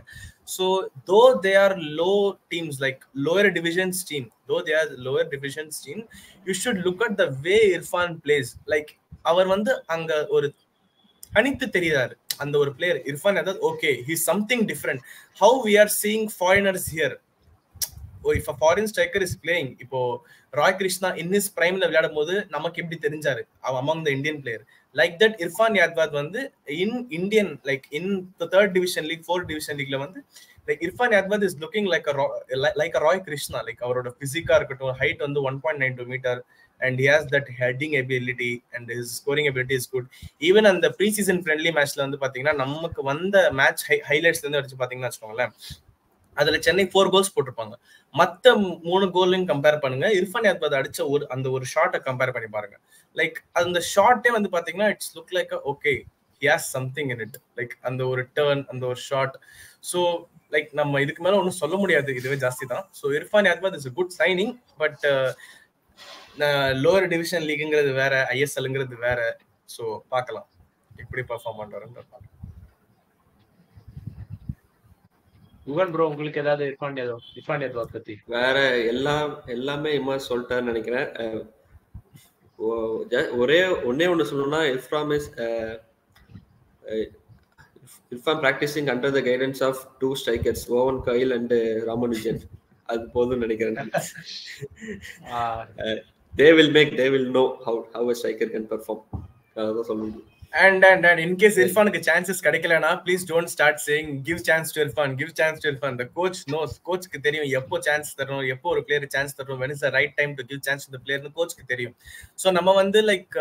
So though they are low teams like lower divisions team though they are lower divisions team you should look at the way Irfan plays like அவர் வந்து அங்க ஒரு தனித்து தெரியுறாரு அந்த ஒரு பிளேயர் இர்ஃபான் அதாவது okay he something different how we are seeing foreigners here oh if foreign striker is playing இப்போ Roy Krishna in is பிரைம்ல விளையாடும் போது நமக்கு எப்படி தெரிஞ்சாரு? Among the Indian player like that Irfan Yadwad வந்து in Indian like in the third division league fourth division லீக்ல வந்து like Irfan Yadwad is looking like like a Roy Krishna like அவரோட பிசிக்கா இருக்கட்டும் ஹைட் வந்து one point nine two metre and has has that heading ability and his scoring ability is good even அந்த pre season friendly மேட்ச்ல வந்து பாத்தீங்கன்னா நமக்கு வந்த மேட்ச் ஹைலைட்ஸ்ல இருந்து வச்சு பாத்தீங்கன்னா வச்சுக்கோங்களேன் அதுல சென்னை ஃபோர் கோல்ஸ் போட்டிருப்பாங்க. மத்த மூணு கோலையும் கம்பேர் பண்ணுங்க. இர்ஃபான் யாத்வாத் அடிச்ச ஒரு அந்த ஒரு ஷார்ட்டை கம்பேர் பண்ணி பாருங்க. லைக் அந்த ஷார்ட்டே வந்து பாத்தீங்கன்னா it's look like okay he's something in it like அந்த ஒரு டேர்ன் அந்த ஒரு ஷார்ட் ஸோ லைக் நம்ம இதுக்கு மேல ஒன்றும் சொல்ல முடியாது. இதுவே ஜாஸ்தி தான். So Irfan Yadwad is good signing but lower division லீக்ங்கிறது வேற ஐஎஸ்எல்ங்கிறது வேற. ஸோ பார்க்கலாம். எப்படி பர்ஃபார்ம் பண்றாருன்னு பார்க்கலாம். யுவன் ப்ரோ உங்களுக்கு ஏதாவது இர்ஃபான் யாதவ் இர்ஃபான் யாதவ் பத்தி? வேற எல்லாம் எல்லாமே இம்மா சொல்லிட்டான்னு நினைக்கிறேன். ஒரே ஒன்னே ஒன்று சொல்லணும்னா Irfan is Irfan practising under the guidance of two strikers Owen Coyle and Ramanujan அது போதும்னு நினைக்கிறேன். They will make they will know how how striker can perform அதான் சொல்ல முடியும். And and and in case இர்ஃபானுக்கு chances கிடைக்கலனா please don't start saying give chance to Irfan give chance to Irfan the coach knows கோச்சுக்கு தெரியும் எப்போ chance தரணும் எப்போ ஒரு player chance தரணும் when is the right time to give chance to பிளேயர்னு கோச்சுக்கு தெரியும். So நம்ம வந்து like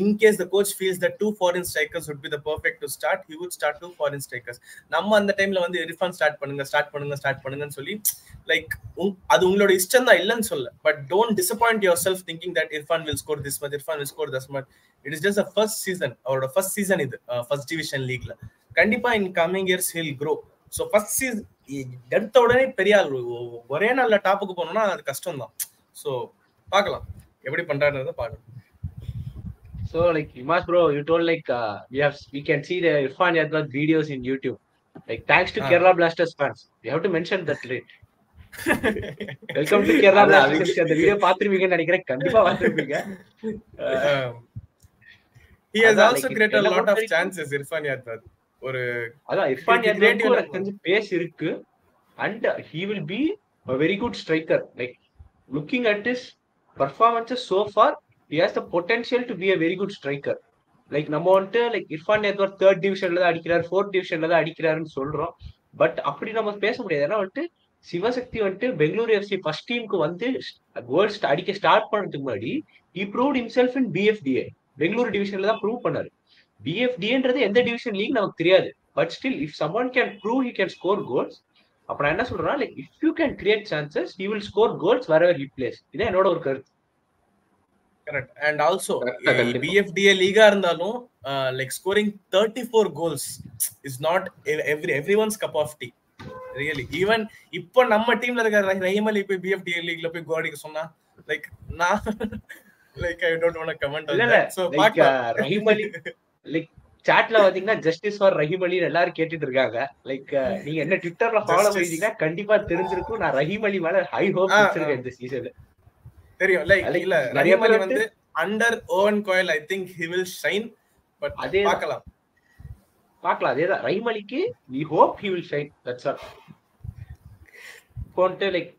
in case the coach feels the two foreign strikers would be the perfect to start he would start two foreign strikers. நம்ம அந்த டைம்ல வந்து Irfan start பண்ணுங்க start பண்ணுங்க ஸ்டார்ட் பண்ணுங்கன்னு சொல்லி லைக் அது உங்களோட இஷ்டம் தான் இல்லைன்னு சொல்ல but don't disappoint yourself thinking that Irfan will score this much Irfan will score this much it is just a first season அவரோட ஃபர்ஸ்ட் சீசன் இது ஃபர்ஸ்ட் டிவிஷன் லீக்ல கண்டிப்பா in coming years he'll grow so first season எடுத்த உடனே பெரிய ஆள் ஒரே நாள்ல டாப்புக்கு போனோம்னா அது கஷ்டம் தான் ஸோ பார்க்கலாம் எப்படி பண்றாருன்றத பார்க்கலாம் So like Imas bro, you told like uh, we have we can see the Irfan Yadvat videos in YouTube. Like thanks to Ah. Kerala Blasters fans. You have to mention that rate. Welcome to Kerala அந்த video பாத்துருப்பீங்கன்னு நினைக்கிறேன் கண்டிப்பா பாத்துருப்பீங்க (laughs) he has also like, created a lot of chances Irfan Yadwad ஒரு அதான் இர்ஃபான். எனக்கு தெரிஞ்சு pace இருக்கு. And he will be a very good striker like looking at his performances so far he has the potential to be a very good striker like நம்ம வந்துட்டு like Irfan Yadwad third டிவிஷன்ல தான் அடிக்கிறார் ஃபோர்த் டிவிஷன்ல தான் அடிக்கிறாருன்னு சொல்றோம். பட் அப்படி நம்ம பேச முடியாது. ஏன்னா வந்துட்டு சிவசக்தி வந்துட்டு பெங்களூரு எஃப்சி ஃபர்ஸ்ட் டீமுக்கு வந்து வேர்ல்ட் அடிக்க ஸ்டார்ட் பண்றதுக்கு முன்னாடி he proved himself in BFDA Bengaluru டிவிஷன்ல தான் ப்ரூவ் பண்ணாரு. பிஎஃப்டின்றது எந்த டிவிஷன் லீக் நமக்கு தெரியாது. But still if someone can prove he can score goals அப்ப நான் என்ன சொல்றேன்னா like if you can create chances he will score goals wherever he plays இதான் என்னோட ஒரு கருத்து. Correct and also. பிஎஃப்டிஏ லீகா இருந்தாலும் like scoring thirty four goals is not every every one's cup of tea really even இப்போ நம்ம டீம்ல இருக்க ரஹீம் அலி போய் பிஎஃப்டிஏ லீக்ல போய் கோல் அடிக்க சொன்னா லைக் நான் (laughs) like I don't want comment இல்ல இல்ல. சோ ரஹீம் அலி லைக் சாட்ல பாத்தீங்கன்னா ஜஸ்டிஸ் ஃபார் ரஹீம் அலி எல்லாரும் கேட்டுட்டு இருக்காங்க. லைக் நீங்க என்ன ட்விட்டர்ல ஃபாலோ. பண்ணிட்டீங்கன்னா கண்டிப்பா தெரிஞ்சிருக்கும். நான் ரஹீம் அலி மேல ஹை ஹோப் வச்சிருக்கேன். இந்த சீசன்ல தெரியும். லைக் இல்ல ரஹீம் அலி வந்து under Owen Coyle I think he will shine but அதேதான். பார்க்கலாம். பார்க்கலாம் அதேதான் ரஹீம் அலிக்கு we hope he will shine that's all வந்துட்டு லைக்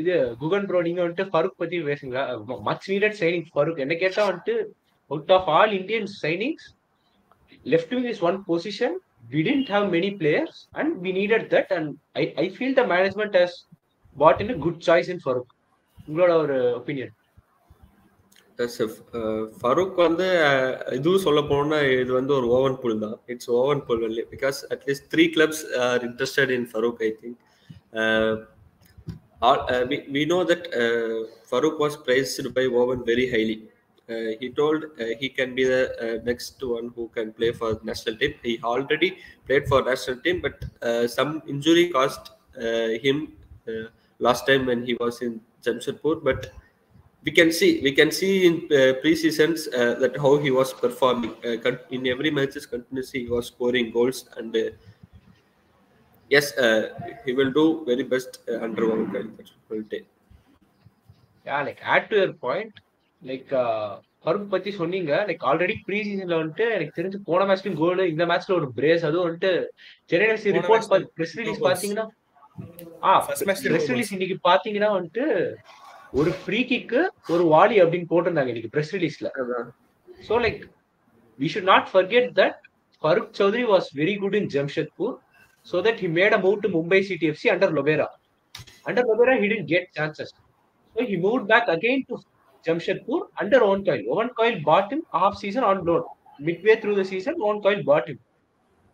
இது குகன் ப்ரோ நீங்க வந்துட்டு ஃபருக் பத்தி பேசுங்களா மச் நீடட் சைனிங் ஃபருக் என்ன கேட்டா வந்துட்டு out of all Indian signings left wing is one position we didn't have many players and we needed that and I, I feel the management has bought in a good choice in Farooq. உங்களோட ஒரு opinion Farooq வந்து இதுவும் சொல்ல போனா இது வந்து ஒரு Owen pull தான். It's Owen pull only because at least three clubs are interested in Farukh I think we know that uh, Farouk was praised by Owen very highly. Uh, he told uh, he can be the uh, next one who can play for national team. He already played for national team, but uh, some injury caused uh, him uh, last time when he was in Jamshedpur. But we can see we can see in uh, pre-seasons uh, that how he was performing uh, in every matches continuously he was scoring goals and yes he will do very best uh, under one guy that will take yeah like add to your point like Farukh பத்தி சொன்னீங்க like already pre சீசன்ல வந்துட்டு எனக்கு தெரிஞ்சு போன மேட்ச்லயும் கோல் இந்த மேட்ச்ல ஒரு பிரேஸ் அதுவும் வந்துட்டு Chennai FC report press release. பாத்தீங்கன்னா ஆ First match ல பிரஸ் ரிலீஸ் இன்னைக்கு பாத்தீங்கன்னா வந்துட்டு ஒரு ஃப்ரீ கிக்கு ஒரு வாலி அப்படின்னு போட்டிருந்தாங்க இன்னைக்கு பிரஸ் ரிலீஸ்ல So like we should not forget that Farooq Chaudhary was very good in Jamshedpur, so that he made a move to Mumbai City FC under Lobera. Under Lobera, he didn't get chances. So he moved back again to Jamshedpur under Owen Coil. Owen Coil bought him half season on loan. Midway through the season, Owen Coil bought him.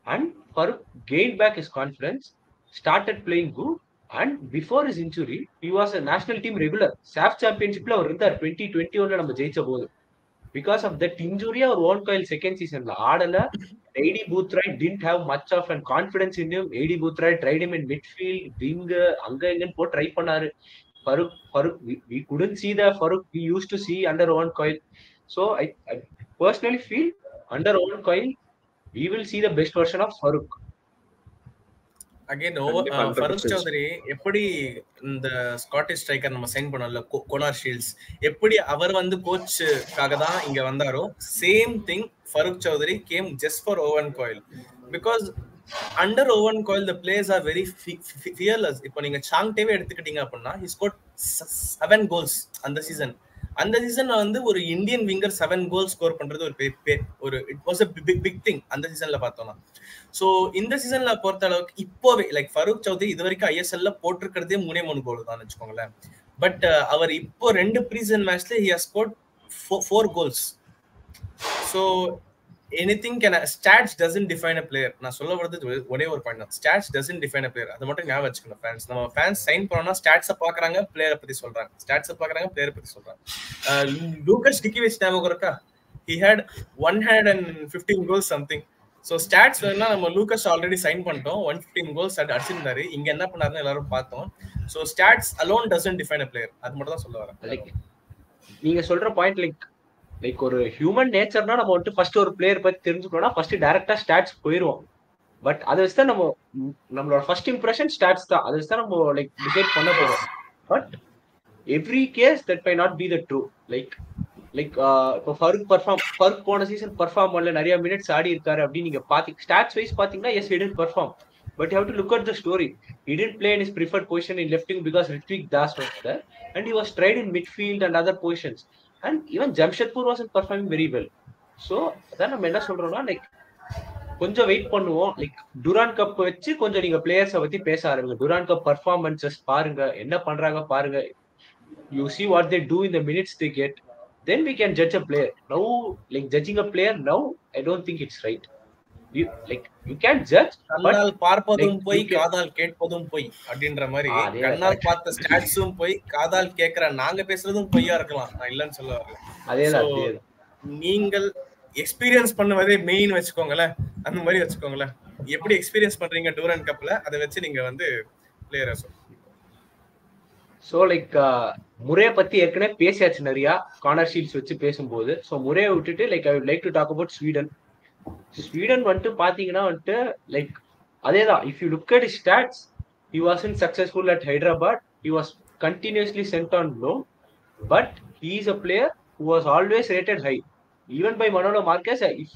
And Farooq gained back his confidence, started playing good, and before his injury, he was a national team regular. SAF championship அவர் இருந்தார் twenty twenty ஒன்ல நம்ம ஜெயிச்ச போது because of that injury அவர் Owen Coyle second சீசன்ல ஆடல. ஏடி பூத்ராய் didn't have much of and confidence in him AD பூத்ராய் tried him in midfield விங்க அங்க எங்கன்னு போட்டு ட்ரை பண்ணாரு. Farukh Farukh we couldn't see the Farukh we used to see under Owen Coyle so I personally feel under Owen Coyle we will see the best version of Farukh again 100% Farukh Choudhary எப்படி இந்த Scottish striker நம்ம sign பண்ணோம்ல கொ- Konark shields எப்படி அவர் வந்து கோச்சுக்காக தான் இங்க வந்தாரோ same thing Farukh Choudhary came just for Owen Coyle because under Owen Coyle the players are very fearless இப்போ நீங்க சாங் டேவே எடுத்துக்கிட்டீங்க அப்படின்னா ஹி ஸ்கோட் செவன் கோல்ஸ் அந்த சீசன் அந்த சீசன்ல வந்து ஒரு Indian winger seven goal score பண்றது ஒரு பெரிய- ஒரு it was a big big thing அந்த சீசன்ல பார்த்தோம்னா. ஸோ இந்த சீசன்ல பொறுத்த அளவுக்கு இப்போவே லைக் ஃபரூக் சௌத்ரி இது வரைக்கும் ஐஎஸ்எல்ல போட்டிருக்கிறதே மூணே மூணு கோல் தான் வச்சுக்கோங்களேன். பட் uh, அவர் இப்போ ரெண்டு ப்ரீசன் மேட்ச்ல he has score four goals so anything can stats doesn't define a player நான் சொல்ல வரது ஒரே ஒரு பாயிண்ட் தான். Stats doesn't define a player அதை மட்டும் ஞாபகம் வச்சுக்கணும் ஃபேன்ஸ் நம்ம ஃபேன்ஸ் சைன் பண்ணோம்னா ஸ்டாட்ஸை பார்க்குறாங்க பிளேயரை பத்தி சொல்றாங்க. ஸ்டாட்ஸை பார்க்குறாங்க பிளேயரை பத்தி சொல்றாங்க. லூகஸ் வச்சு ஞாபகம் இருக்கா? He had one hundred and fifteen goals something so stats வேணா நம்ம லூகஸ் ஆல்ரெடி சைன் பண்ணிட்டோம். ஒன் ஃபிஃப்டீன் கோல்ஸ் அடிச்சிருந்தாரு. இங்க என்ன பண்ணாருன்னு எல்லாரும் பார்த்தோம். So stats alone doesn't define a player அது மட்டும் தான் சொல்ல வரேன். நீங்க சொல்ற பாயிண்ட் லைக் லைக் ஒரு ஹியூமன் நேச்சர்னா நம்ம வந்துட்டு ஃபர்ஸ்ட் ஒரு பிளேயர் பத்தி தெரிஞ்சுக்கணும்னா ஃபர்ஸ்ட் டேரக்டா ஸ்டாட்ஸ் போயிருவோம். பட் அதை வச்சு தான் நம்ம நம்மளோட ஃபர்ஸ்ட் இம்ப்ரெஷன் ஸ்டாட்ஸ் தான். அதை வச்சு தான் நம்ம லைக் டிசைட் பண்ண போறோம். But every case that might not be the true like like இப்போ ஃபருக் பர்ஃபார்ம் ஃபருக் போன சீசன் பர்ஃபார்ம் பண்ணல நிறைய மினிட்ஸ் ஆடி இருக்காரு அப்படின்னு நீங்க பாத்தீங்க ஸ்டாட்ஸ் வைஸ் பாத்தீங்கன்னா yes didn't perform but how to look at the story didn't play in is preferred position in left wing because Ritvik Das Ritvik Das was there, in midfield and other in and even Jamshedpur was performing very well so அதான் நம்ம என்ன சொல்றோம்னா like கொஞ்சம் wait பண்ணுவோம் like Duran cup வச்சு கொஞ்சம் நீங்க பிளேயர்ஸை பத்தி பேச ஆரம்பிங்க டுரான் கப் பர்ஃபார்மன்சஸ் பாருங்க என்ன பண்றாங்க பாருங்க you see what they do in the minutes they get then we can judge a player now like judging a player now I don't think it's right கண்ணால் பார்ப்பதும் போய் காதால் கேட்பதும் போய் அப்படின்ற மாதிரி அதே கண்ணால் பார்த்த ஸ்டாட்ஸும் போய் காதால் கேட்கிற நாங்க பேசுறதும் பொய்யா இருக்கலாம். நான் இல்லைன்னு சொல்ல வரல. அதேதான் நீங்கள் எக்ஸ்பீரியன்ஸ் பண்ணுவதே மெயின் வச்சுக்கோங்களேன். அந்த மாதிரி வச்சுக்கோங்களேன். எப்படி எக்ஸ்பீரியன்ஸ் பண்றீங்க டூரன் கப்ல? அதை வச்சு நீங்க வந்து பிளேயரை ஸோ லைக் முறையை பத்தி ஏற்கனவே பேசியாச்சு நிறையா. கார்னர் ஷீல்ட்ஸ் வச்சு பேசும்போது. ஸோ முறையை விட்டுட்டு like I like to talk about Sweden Sweden வந்துட்டு பாத்தீங்கன்னா வந்துட்டு லைக் அதேதான். If you look at stats he was in successful at Hyderabad he was continuously sent on loan but he is a player who was always rated high even by Manolo Marquez if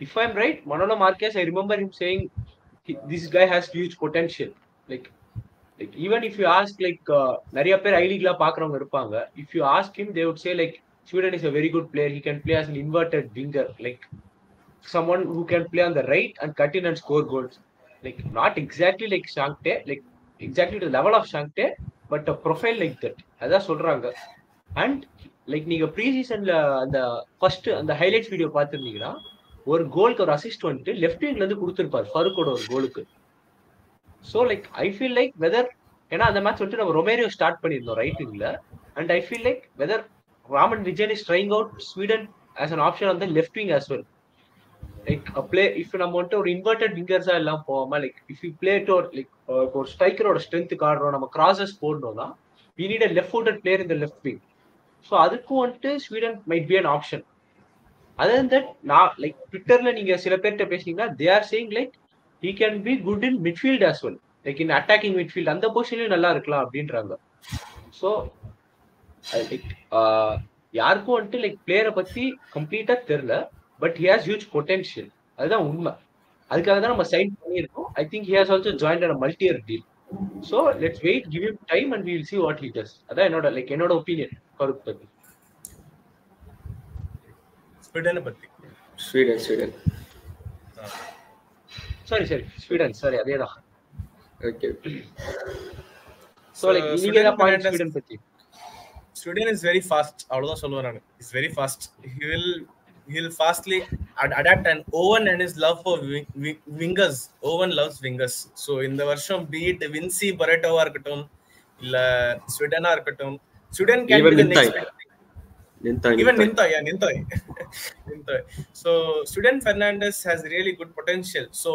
if I am right Manolo Marquez I remember him saying this guy has huge potential like like even if you ask like நிறைய பேர் I லீக்ல பாக்குறவங்க இருப்பாங்க. If you ask him they would say like Sweden is a very good player he can play as an inverted winger like someone who can play on the right and cut in and score goals. Like not exactly like Shankte, like exactly the level of Shankte, but a profile like that. அதான் சொல்றாங்க and like நீங்க pre சீசன்ல அந்த first அந்த highlights video பார்த்துருந்தீங்கன்னா ஒரு கோலுக்கு ஒரு assist வந்துட்டு லெஃப்ட் விங்ல இருந்து கொடுத்துருப்பாரு ஃபருக்கோட ஒரு கோலுக்கு so like I feel like whether ஏன்னா அந்த மேட்ச் வந்துட்டு நம்ம ரொமேரியோ ஸ்டார்ட் பண்ணியிருந்தோம் right விங்ல and I feel like whether Raman Vijayan is trying out Sweden as an option அந்த left wing as well like play if நம்ம வந்துட்டு ஒரு inverted விங்கர்ஸா எல்லாம் போகாம like if you play to like ஒரு ஸ்ட்ரைக்கரோட ஸ்ட்ரென்த் காடுறோம் நம்ம கிராசஸ் போடணும்னா we need a left footed player இந்த லெஃப்ட் விங் ஸோ அதுக்கும் வந்துட்டு Sweden might be an option other that நான் லைக் ட்விட்டர்ல நீங்க சில பேர்கிட்ட பேசுனீங்கன்னா they are saying like he can be good in midfield as well like in attacking midfield அந்த பொசிஷன்லயும் நல்லா இருக்கலாம் அப்படின்றாங்க. ஸோ லைக் uh, யாருக்கும் வந்துட்டு லைக் பிளேயரை பத்தி கம்ப்ளீட்டா தெரியல. But he has huge potential அதுதான் உண்மை. அதுக்காக தான் நம்ம சைன் பண்ணியிருக்கோம். I think he has also join a multi year deal so let's wait give you time and will see what he does அதான் என்னோட லைக் என்னோட ஒப்பீனியன் ஃபருக் பத்தி. ஸ்வீடனை பத்தி ஸ்வீடன் ஸ்வீடன் சாரி சரி ஸ்வீடன் சாரி அதேதான் ஓகே ஸோ லைக் நீங்க ஏதாவது பாயிண்ட் ஸ்வீடன் பத்தி? ஸ்வீடன் இஸ் வெரி ஃபாஸ்ட் அவ்வளவுதான் சொல்லுவேன் நான். Is very fast he will he'll fastly ad- adapt and Owen and his love for wing, wing, wingers Owen loves wingers so இந்த வருஷம் beat Vinci பரேட்டோவா இருக்கட்டும் இல்ல ஸ்வீடனா இருக்கட்டும் Sweden can be the Nintai. Next even Nintai, yeah, Nintai. (laughs) Nintai. So student Fernandez has really good potential. So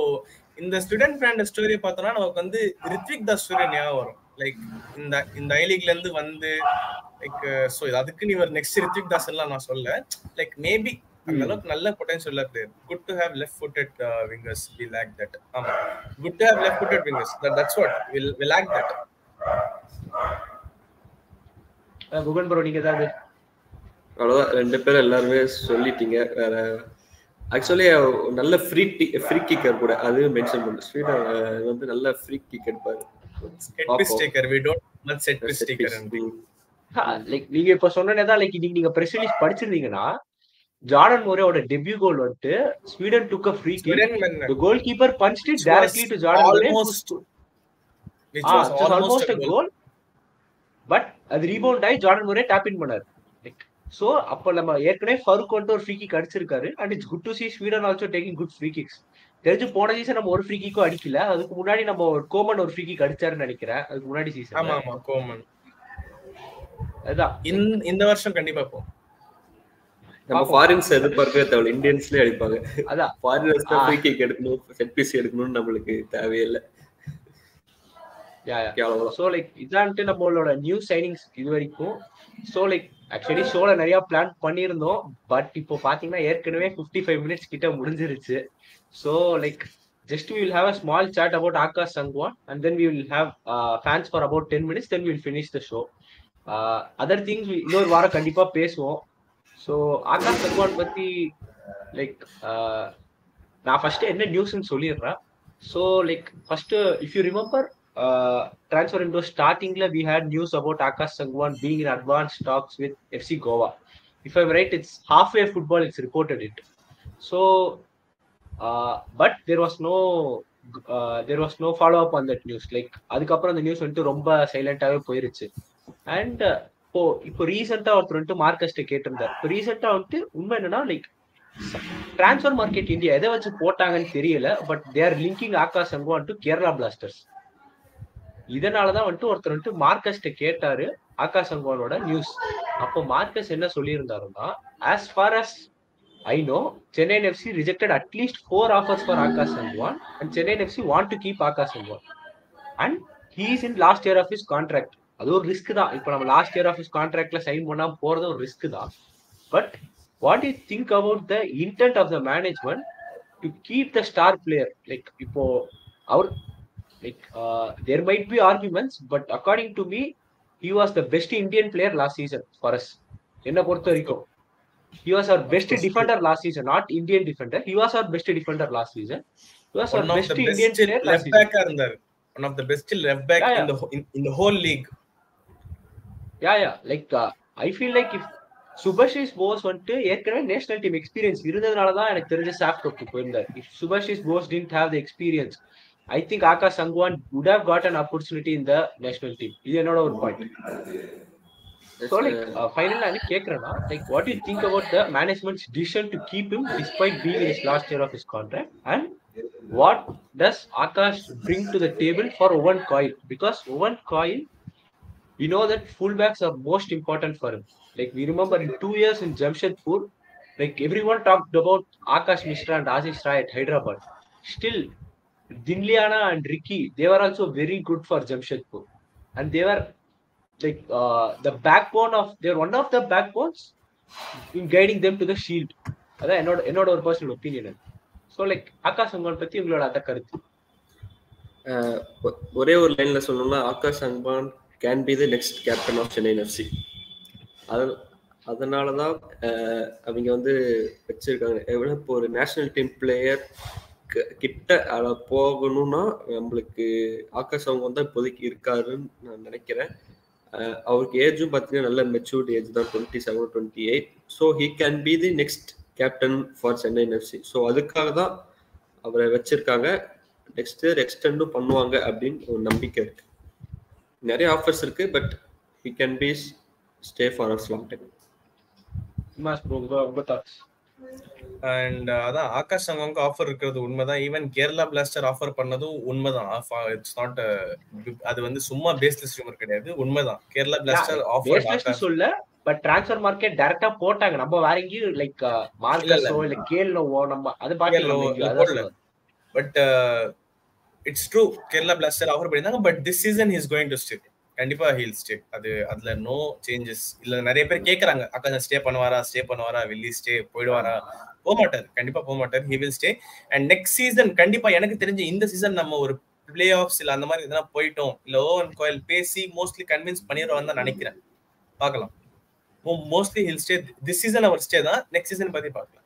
இந்த student brand story பார்த்தோம்னா நமக்கு வந்து ரித்விக் தாஸ் ஸ்டோரி ஞாபகம் வரும் லைக் இந்த இந்த ஐ லீக்ல இருந்து வந்து லைக் ஸோ அதுக்கு நீ ஒரு நெக்ஸ்ட் ரித்விக் தாஸ் எல்லாம் நான் சொல்ல லைக் மேபி அந்த அளவுக்கு நல்ல potential player good to have left footed wingers we lack that ஆமா. Good to have left footed wingers that's what will we lack that Guhan bro நீங்க ஏதாவது? அவ்வளவுதான். ரெண்டு பேரும் எல்லாருமே சொல்லிட்டீங்க. வேற ஆக்சுவலி நல்ல ஃப்ரீ ஃப்ரீ கிக்கர் கூட அது மென்ஷன் பண்ணு. ஸ்வீடன் அஹ், வந்து நல்ல ஃப்ரீ கிக் எடுப்பாரு set piece taker we don't much set piece taker like நீங்க இப்ப சொன்னதான் லைக் இன்னைக்கு நீங்க பிரஸ் ரிலீஸ் படிச்சிருந்தீங்கன்னா ஜார்டன் மோரேவோட டெபியூ கோல் வந்துட்டு Sweden took a free kick punched it Which directly was to Jordan Murray. almost which was almost, a goal. But அது rebound ஆகி ஜார்டன் முரே டேப் இன் பண்ணாரு. So அப்ப நம்ம ஏற்கனவே ஃபருக் வந்துட்டு ஒரு ஃப்ரீ கிக் அடிச்சிருக்காரு. And it's good to see Sweden also taking good free kicks தெரிஞ்சு போன சீசன் நம்ம ஒரு ஃப்ரீ கிக்கும் அடிக்கல. அதுக்கு முன்னாடி நம்ம ஒரு கோமன் ஒரு ஃப்ரீ கிக் அடிச்சாருன்னு நினைக்கிறேன். அதுக்கு முன்னாடி ஆமா சீசன் ஆமா கோமன் அதுதான் இந்த இந்த வருஷம் கண்டிப்பா போ நம்ம ஃபாரின்ஸ் எதிர்பார்க்கவே தேவையில்ல. இந்தியன்ஸ்லயே அடிப்பாங்க. அதான். ஃபாரினர்ஸ் தான். ஃப்ரீ கிக் எடுக்கணும் செட் பீஸ் எடுக்கணும்னு நம்மளுக்கு தேவையில்லை. ஸோ லைக் இதான்ட்டு நம்மளோட நியூ சைனிங்ஸ் இது வரைக்கும். ஸோ லைக் ஆக்சுவலி ஷோல நிறைய பிளான் பண்ணியிருந்தோம். பட் இப்போ பாத்தீங்கன்னா ஏற்கனவே ஃபிஃப்டி ஃபைவ் மினிட்ஸ் கிட்ட முடிஞ்சிருச்சு. So like just will have a small chat about Akash Sangwan and then we will have fans for about ten minutes then will finish the show other things இன்னொரு வாரம் கண்டிப்பா பேசுவோம். So Akash சர்வான் பத்தி like நான் first என்ன நியூஸ்ன்னு சொல்லிடுறேன் so like first if you remember transfer window ஸ்டார்டிங்ல we had news about Akash Sangwan being in advance talks with FC Goa if I right it's half way football it's reported it so but there was no there was no follow up on that news like அதுக்கப்புறம் அந்த news வந்துட்டு ரொம்ப சைலண்டாகவே போயிருச்சு and இப்போ இப்போ ரீசெண்டா ஒருத்தர் வந்துட்டு மார்க்கஸ்ட கேட்டிருந்தார். இப்போ ரீசெண்டா வந்துட்டு உண்மை என்னன்னா லைக் டிரான்ஸ்பர் மார்க்கெட் இந்தியா எதை வச்சு போட்டாங்கன்னு தெரியல but there linking Akash Sangwan to Kerala blasters இதனாலதான் வந்துட்டு ஒருத்தர் வந்துட்டு மார்க்கஸ்ட கேட்டாரு ஆகாஷ் சங்குவானோட நியூஸ் அப்போ மார்க்கஸ் என்ன சொல்லியிருந்தாருன்னா as far as I know Chennai FC rejected at least four offers for Akash Sangwan and Chennai FC want to keep Akash Sangwan and he is in last year of his contract அது ஒரு risk தான். இப்போ நம்ம last year of his கான்ட்ராக்ட்ல sign பண்ணாம போறது ஒரு risk தான். But what you think about the intent of the management to keep the star player like இப்போ அவர் like there might be arguments but according to me he was the best Indian player last season for us என்ன பொறுத்த வரைக்கும். He was our best defender last season not indian defender. He was our best defender last season. He was our One of best the indian best player last left season. back இருந்தாரு. One of the best left back Yeah, in the in, in the whole league yeah yeah like uh, i feel like if சுபஷிஸ் போஸ் வந்துட்டு ஏற்கனவே national team experience இருந்ததுனால தான் எனக்கு தெரிஞ்ச SAFF cup போயிருந்தார் if சுபஷிஸ் Bose didn't have the experience I think Akash Sangwan would have got an opportunity in the national team இது என்னோட ஒரு point So like uh, finally நான் என்ன கேக்குறேன்னா like what do you think about the management's decision to keep him despite being in his last year of his contract and what does Akash bring to the table for Owen we know that fullbacks are most important for him like we remember in two years in Jamshedpur like everyone talked about Akash Mishra and Ashish Rai at Hyderabad still Dinliana and Ricky they were also very good for Jamshedpur and they were like uh, the backbone of they're one of the backbones in guiding them to the shield அதான் என்னோட என்னோட ஒரு personal opinion so like Akash அங்கன் பத்தி உங்களோட அந்த கருத்து அஹ் ஒ- ஒரே ஒரு லைன்ல சொல்லணும்னா Akash அங்பான் can be the next captain of Chennai FC அது அதனால தான் அவங்க வந்து வச்சிருக்காங்க. எவ்வளோ இப்போ ஒரு நேஷனல் டீம் பிளேயர் கிட்ட அதில் போகணும்னா நம்மளுக்கு ஆகாஷ் அவங்க வந்து இப்போதைக்கு இருக்காருன்னு நான் நினைக்கிறேன். அவருக்கு ஏஜும் பார்த்தீங்கன்னா நல்ல மெச்சூர்ட் ஏஜ் தான். Twenty seven twenty eight so he can be the next captain for Chennai FC so அதுக்காக தான் அவரை வச்சிருக்காங்க. நெக்ஸ்ட் இயர் எக்ஸ்டெண்டும் பண்ணுவாங்க அப்படின்னு ஒரு நம்பிக்கை இருக்குது நிறைய ஆஃபர்ஸ் இருக்கு but we can be stay for as long time mass bro உங்க உங்க தாட்ஸ் அண்ட் அதான் ஆகாஷ் சங்கம்க்கு ஆஃபர் இருக்கிறது உண்மைதான். ஈவன் கேரளா பிளாஸ்டர் ஆஃபர் பண்ணதும் உண்மைதான். இட்ஸ் நாட் அது வந்து சும்மா பேஸ்லெஸ் ரூமர் கிடையாது. உண்மைதான். கேரளா பிளாஸ்டர் ஆஃபர் சொல்ல பட் டிரான்ஸ்ஃபர் மார்க்கெட் டைரக்டா போட்டாங்க. நம்ம வேற எங்கேயும் லைக் மார்க்கஸோ இல்ல கேல்னோவோ நம்ம அது கேலோ பாக்கலாம் போடல. But it's true Kerala blaster offer பண்ணியிருந்தாங்க but this season is going to stay கண்டிப்பா ஹீல் ஸ்டே அது அதுல நோ சேஞ்சஸ் இல்ல நிறைய பேர் கேக்குறாங்க அக்கா ஸ்டே பண்ணுவாரா ஸ்டே பண்ணுவாரா வில்லி ஸ்டே போயிடுவாரா? போக மாட்டார் கண்டிப்பா போக மாட்டார் he will stay and next season கண்டிப்பா எனக்கு தெரிஞ்சு இந்த சீசன் நம்ம ஒரு பிளே ஆஃப்ஸ் இல்ல அந்த மாதிரி எதனா போயிட்டோம் இல்ல ஓவன் கோயில் பேசி மோஸ்ட்லி கன்வின்ஸ் பண்ணிடுவான்னு தான் நினைக்கிறேன். பார்க்கலாம். Mostly he'll stay this season our stay தான் நெக்ஸ்ட் சீசன் பத்தி பார்க்கலாம்.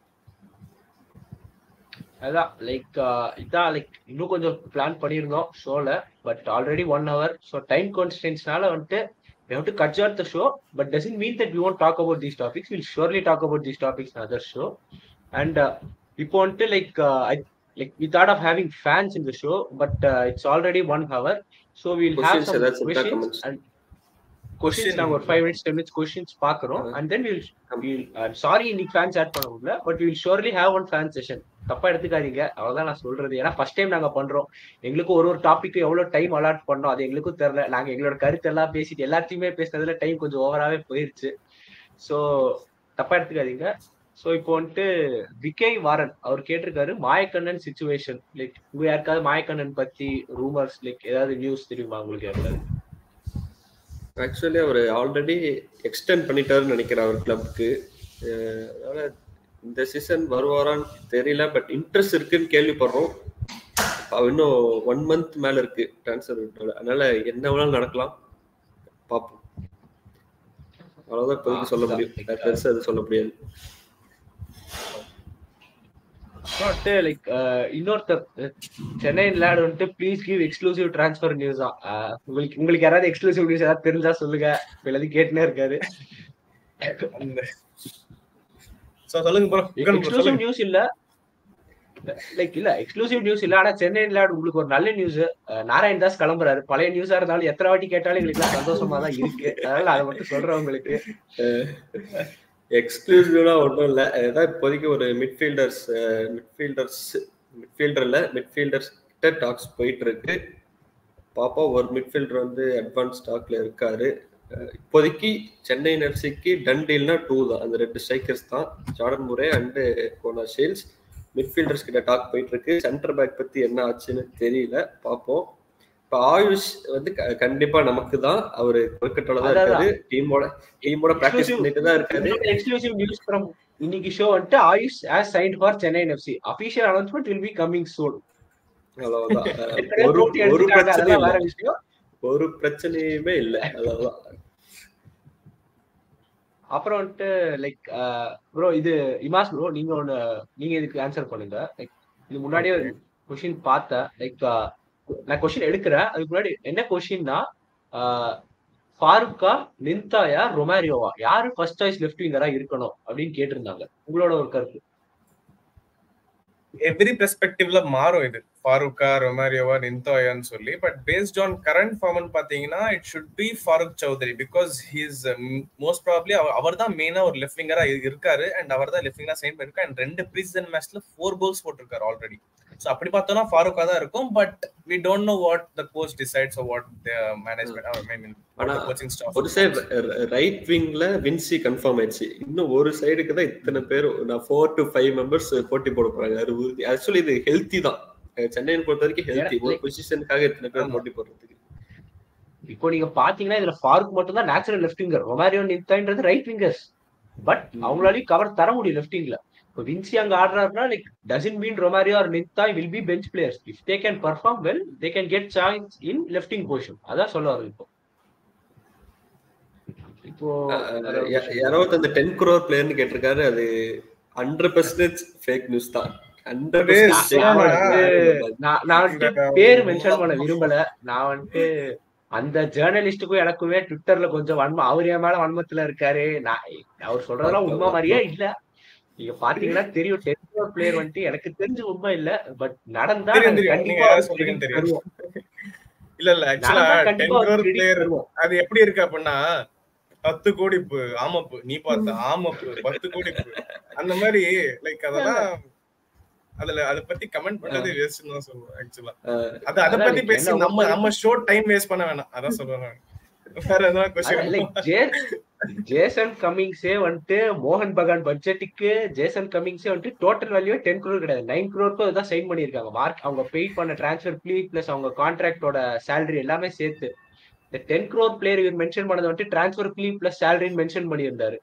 அதான் லைக் இதான் லைக் இன்னும் கொஞ்சம் பிளான் பண்ணியிருந்தோம் ஷோல but already one hour so time கான்ஸ்டன்ஸ்னால வந்துட்டு we have to cut short the show but doesn't mean that we won't talk about these topics we'll surely talk about these topics in other show and uh, இப்போ வந்துட்டு like I like we thought of having fans in the show but uh, it's already one hour so we'll have Questions some ஏதாச்சும் இருக்கா questions comments? and questions Question. நாங்க ஒரு five minutes ten minutes questions பாக்குறோம் Uh, and then we'll we'll uh, sorry இன்னைக்கு fans add பண்ண முடியல but we'll surely have one fan session தப்பா எடுத்துக்காதீங்க. அவ்வளவுதான் நான் சொல்றது. ஏன்னா ஃபர்ஸ்ட் டைம் நாங்க பண்றோம். எங்களுக்கு ஒரு ஒரு டாபிக்கு எவ்வளவு டைம் அலாட் பண்ணோம் அது எங்களுக்கும் தெரியல. நாங்க எங்களோட கருத்து எல்லாம் பேசிட்டு எல்லாத்தையுமே பேசினதுல டைம் கொஞ்சம் ஓவராவே போயிருச்சு. சோ தப்பா எடுத்துக்காதீங்க. சோ இப்போ வந்துட்டு விகே வாரன் அவர் கேட்டிருக்காரு மாயக்கண்ணன் சுச்சுவேஷன் லைக் உங்க யாருக்காவது மாயக்கண்ணன் பத்தி ரூமர்ஸ் லைக் ஏதாவது நியூஸ் தெரியுமா உங்களுக்கு யாருக்காவது? ஆக்சுவலி அவர் ஆல்ரெடி எக்ஸ்டெண்ட் பண்ணிட்டாருன்னு நினைக்கிறேன் அவர் கிளப்க்கு அதனால இந்த சீசன் வருவாரான்னு தெரியல பட் இன்ட்ரெஸ்ட் இருக்குன்னு கேள்விப்படுறோம். இன்னும் ஒன் மந்த் மேல இருக்கு ட்ரான்ஸ்ஃபர் அதனால என்ன வேணாலும் நடக்கலாம். பார்ப்போம். அவ்வளவுதான் இப்போதைக்கு சொல்ல முடியும். வேற பெருசா அது சொல்ல முடியாது. வந்துட்டு லைக் இன்னொருத்தர் சென்னை லேட் வந்துட்டு please give exclusive transfer news உங்களுக்கு உங்களுக்கு யாராவது எக்ஸ்க்ளூசிவ் நியூஸ் ஏதாவது தெரிஞ்சா சொல்லுங்க. இப்ப எல்லாத்தையும் கேட்டுனே இருக்காரு. சொல்லுங்க ப்ரோ எக்ஸ்க்ளூசிவ் நியூஸ் இல்ல. லைக் இல்ல எக்ஸ்க்ளூசிவ் நியூஸ் இல்ல. ஆனா சென்னையில உங்களுக்கு ஒரு நல்ல நியூஸ் நாராயண் தாஸ் கிளம்புறாரு. பழைய நியூஸா இருந்தாலும் எத்தனை வாட்டி கேட்டாலும் எங்களுக்கு சந்தோஷமா தான் இருக்கு. அதனால அதை மட்டும் சொல்றேன் உங்களுக்கு. எக்ஸ்க்ளூசிவ்னா ஒன்றும் இல்லை. ஏதாவது இப்போதைக்கு ஒரு மிட்ஃபீல்டர்ஸ் மிட்ஃபீல்டர்ஸ் மிட்ஃபீல்டர்ல மிட்ஃபீல்டர்ஸ் கிட்ட டாக்ஸ் போயிட்டு இருக்கு. பாப்பா ஒரு மிட்ஃபீல்டர் வந்து அட்வான்ஸ் ஸ்டாக்ல இருக்காரு. இப்போதைக்கு சென்னை எஃப்சிக்கு டன் டீல்னா டூ தான். அந்த ரெண்டு ஸ்ட்ரைக்கர்ஸ் தான். Jordan Murray and Connor Shields midfielders கிட்ட டாக் போயிட்டு இருக்கு சென்டர் பேக் பத்தி என்ன ஆச்சுன்னு தெரியல. பார்ப்போம். இப்போ ஆயுஷ் வந்து கண்டிப்பா நமக்கு தான். அவரு கொல்கட்டால தான் இருக்காரு. டீமோட டீமோட பிராக்டிஸ் பண்ணிட்டு தான் இருக்காரு. எக்ஸ்க்ளூசிவ் நியூஸ் ஃப்ரம் இன்னைக்கு ஷோ வந்துட்டு Ayush as sign for Chennai FC official announcement will be coming soon அவ்வளவுதான். (laughs) ஒரு விஷயம். ஒரு பிரச்சனையுமே இல்ல. அவ்வளவுதான். அப்புறம் வந்துட்டு லைக் ப்ரோ இது இமாஸ் ப்ரோ நீங்க ஒண்ணு நீங்க இதுக்கு ஆன்சர் பண்ணுங்க. லைக் இது முன்னாடியே கொஷின் பார்த்தேன். லைக் நான் கொஷின் எடுக்கிறேன். அதுக்கு முன்னாடி என்ன கொஷின்னா ஃபாருக்கா நிந்தாயா ரொமாரியோவா யாரு ஃபர்ஸ்ட் சாய்ஸ் லெஃப்ட் விங்கரா இருக்கணும் அப்படின்னு கேட்டிருந்தாங்க. உங்களோட ஒரு கருத்து. எவ்ரி பெர்ஸ்பெக்டிவ்ல மாறும் இது. ஃபாரூக்கா ரொமாரியோவா நிந்தோயான்னு சொல்லி பட் பேஸ்ட் ஆன் கரண்ட் ஃபார்ம்னு பாத்தீங்கன்னா it should be Farukh Choudhary because he's most probably அவர் தான் மெயினா ஒரு லெஃப்ட் விங்கரா இருக்காரு. அண்ட் அவர் தான் லெஃப்ட் விங்கரா சைன் பண்ணிருக்காரு. அண்ட் ரெண்டு ப்ரீசன் மேட்ச்ல ஃபோர் கோல்ஸ் போட்டிருக்காரு ஆல்ரெடி ஸோ அப்படி பார்த்தோம்னா ஃபாரூக்கா தான் இருக்கும். But we don't know what the coach decides what management coaching staff ஒரு சைடு ரைட் விங்ல வின்சி கன்ஃபார்ம் ஆயிடுச்சு. இன்னும் ஒரு சைடுக்கு தான் இத்தனை பேர் நான் ஃபோர் டு ஃபைவ் மெம்பர்ஸ் போட்டி போட போறாங்க. அது ஆக்சுவலி இது ஹெல்த்தி தான். சென்னையை பொறுத்த வரைக்கும் ஹெல்த்தி ஒரு பொசிஷனுக்காக இத்தனை பேர். போட்டி போடுறதுக்கு. இப்போ நீங்க பாத்தீங்கன்னா இதுல ஃபாருக் மட்டும் தான் நேச்சுரல் லெஃப்ட் விங்கர் ரொமாரியோ நிந்தான்றது ரைட் விங்கர்ஸ் பட். அவங்களாலையும் கவர் தர முடியும் லெஃப்ட் விங்ல இப்போ வின்சி அங்க ஆடுறாருன்னா like doesn't mean Romario or Ninthoi will be bench players if they can perform well they can get chance in left wing position அதான் சொல்ல வருது இப்போ. இப்போ வேற ஒரு யா- விஷயம். யாரோ அந்த டென் குரோர் பிளேயர்னு கேட்டிருக்காரு. அது ஹண்ட்ரட் பர்சன்டேஜ் ஃபேக் நியூஸ் தான். அது நான் வந்துட்டு பேர் மென்ஷன் பண்ண விரும்பல. நான் வந்துட்டு அந்த ஜேர்னலிஸ்டுக்கும் எனக்குமே ட்விட்டர்ல கொஞ்சம் வன்மம் அவர் என் மேல வன்மத்துல இருக்காரு. நான் அவர் சொல்றதெல்லாம் உண்மை மாதிரியே இல்ல. நீங்க பாத்தீங்கன்னா தெரியும் டென் பிளேயர் வந்துட்டு எனக்கு தெரிஞ்ச உண்மை இல்ல. பட் நடந்தா. (laughs) இல்ல இல்ல ஆக்சுவலா டென் பிளேயர். அது எப்படி இருக்கு அப்படின்னா பத்து கோடிப்பு ஆமப்பு. நீ பார்த்த ஆமப்பு பத்து கோடிப்பு. அந்த மாதிரி லைக் அதெல்லாம் அதுல அத பத்தி கமெண்ட் பண்றது வேஸ்ட்னு தான் சொல்லுவேன் ஆக்சுவலா அது அத பத்தி பேசி நம்ம நம்ம ஷோ டைம் வேஸ்ட் பண்ண வேணாம். அதான் சொல்றேன். வேற அதான் கொஸ்டின் ஜேசன் கமிங்ஸே வந்துட்டு மோகன் பகான் பட்ஜெட்டுக்கு ஜேசன் கமிங்ஸே வந்துட்டு டோட்டல் வேல்யூ டென் crore கிடையாது. நைன் க்ரோருக்கும் தான் சைன் பண்ணியிருக்காங்க. மார்க் அவங்க பெய்ட் பண்ண டிரான்ஸ்ஃபர் ஃபீ பிளஸ் அவங்க கான்ட்ராக்டோட சேலரி எல்லாமே சேர்த்து. இந்த டென் crore பிளேயர் இவர் மென்ஷன் பண்ணது வந்துட்டு டிரான்ஸ்ஃபர் ஃபீ பிளஸ் சேலரின்னு மென்ஷன் பண்ணியிருந்தாரு.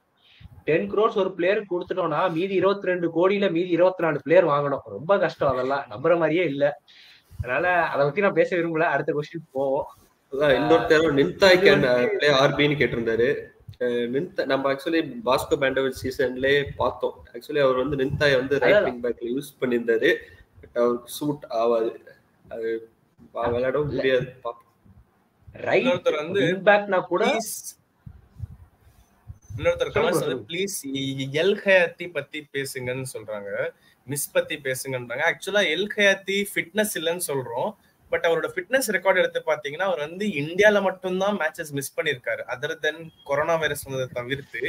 டென் க்ரோர்ஸ் ஒரு பிளேயர் கொடுத்துட்டோம்னா மீதி இருபத்தி ரெண்டு கோடியில மீதி இருபத்தி நாலு பிளேயர் வாங்கணும். ரொம்ப கஷ்டம் அதெல்லாம். நம்புற மாதிரியே இல்ல. அதனால அதை பத்தி நான் பேச விரும்பல. அடுத்த கொஸ்டின் போவோம். அதான் இன்னொருத்தர் நின்தாய் ஆர்பின்னு கேட்டிருந்தாரு. அஹ் நின்தா நம்ம ஆக்சுவலி பாஸ்கோ பேண்டோவிச் சீசன்லயே பார்த்தோம். ஆக்சுவலி அவர் வந்து நின்தாய் வந்து ரைட். விங் பேக்ல யூஸ் பண்ணியிருந்தாரு. பட் அவருக்கு சூட் ஆகாது அது விளையாடவும். முடியாது. பாப்போம். ரைட் பேக்னா கூட இன்னொருத்தர் கமெண்ட்ஸ் வந்து. ப்ளீஸ் எல் ஹயாத்தி பத்தி பேசுங்கன்னு சொல்றாங்க. மிஸ் பத்தி பேசுங்கன்றாங்க. ஆக்சுவலா எல் ஹயாத்தி ஃபிட்னஸ் இல்லைன்னு சொல்றோம். பட் அவரோட ஃபிட்னஸ் ரெக்கார்ட் எடுத்து பாத்தீங்கன்னா அவர் வந்து இந்தியால மட்டும்தான் மேட்சஸ் மிஸ் பண்ணிருக்காரு அதர் தென் கொரோனா வைரஸ் வந்ததை தவிர்த்து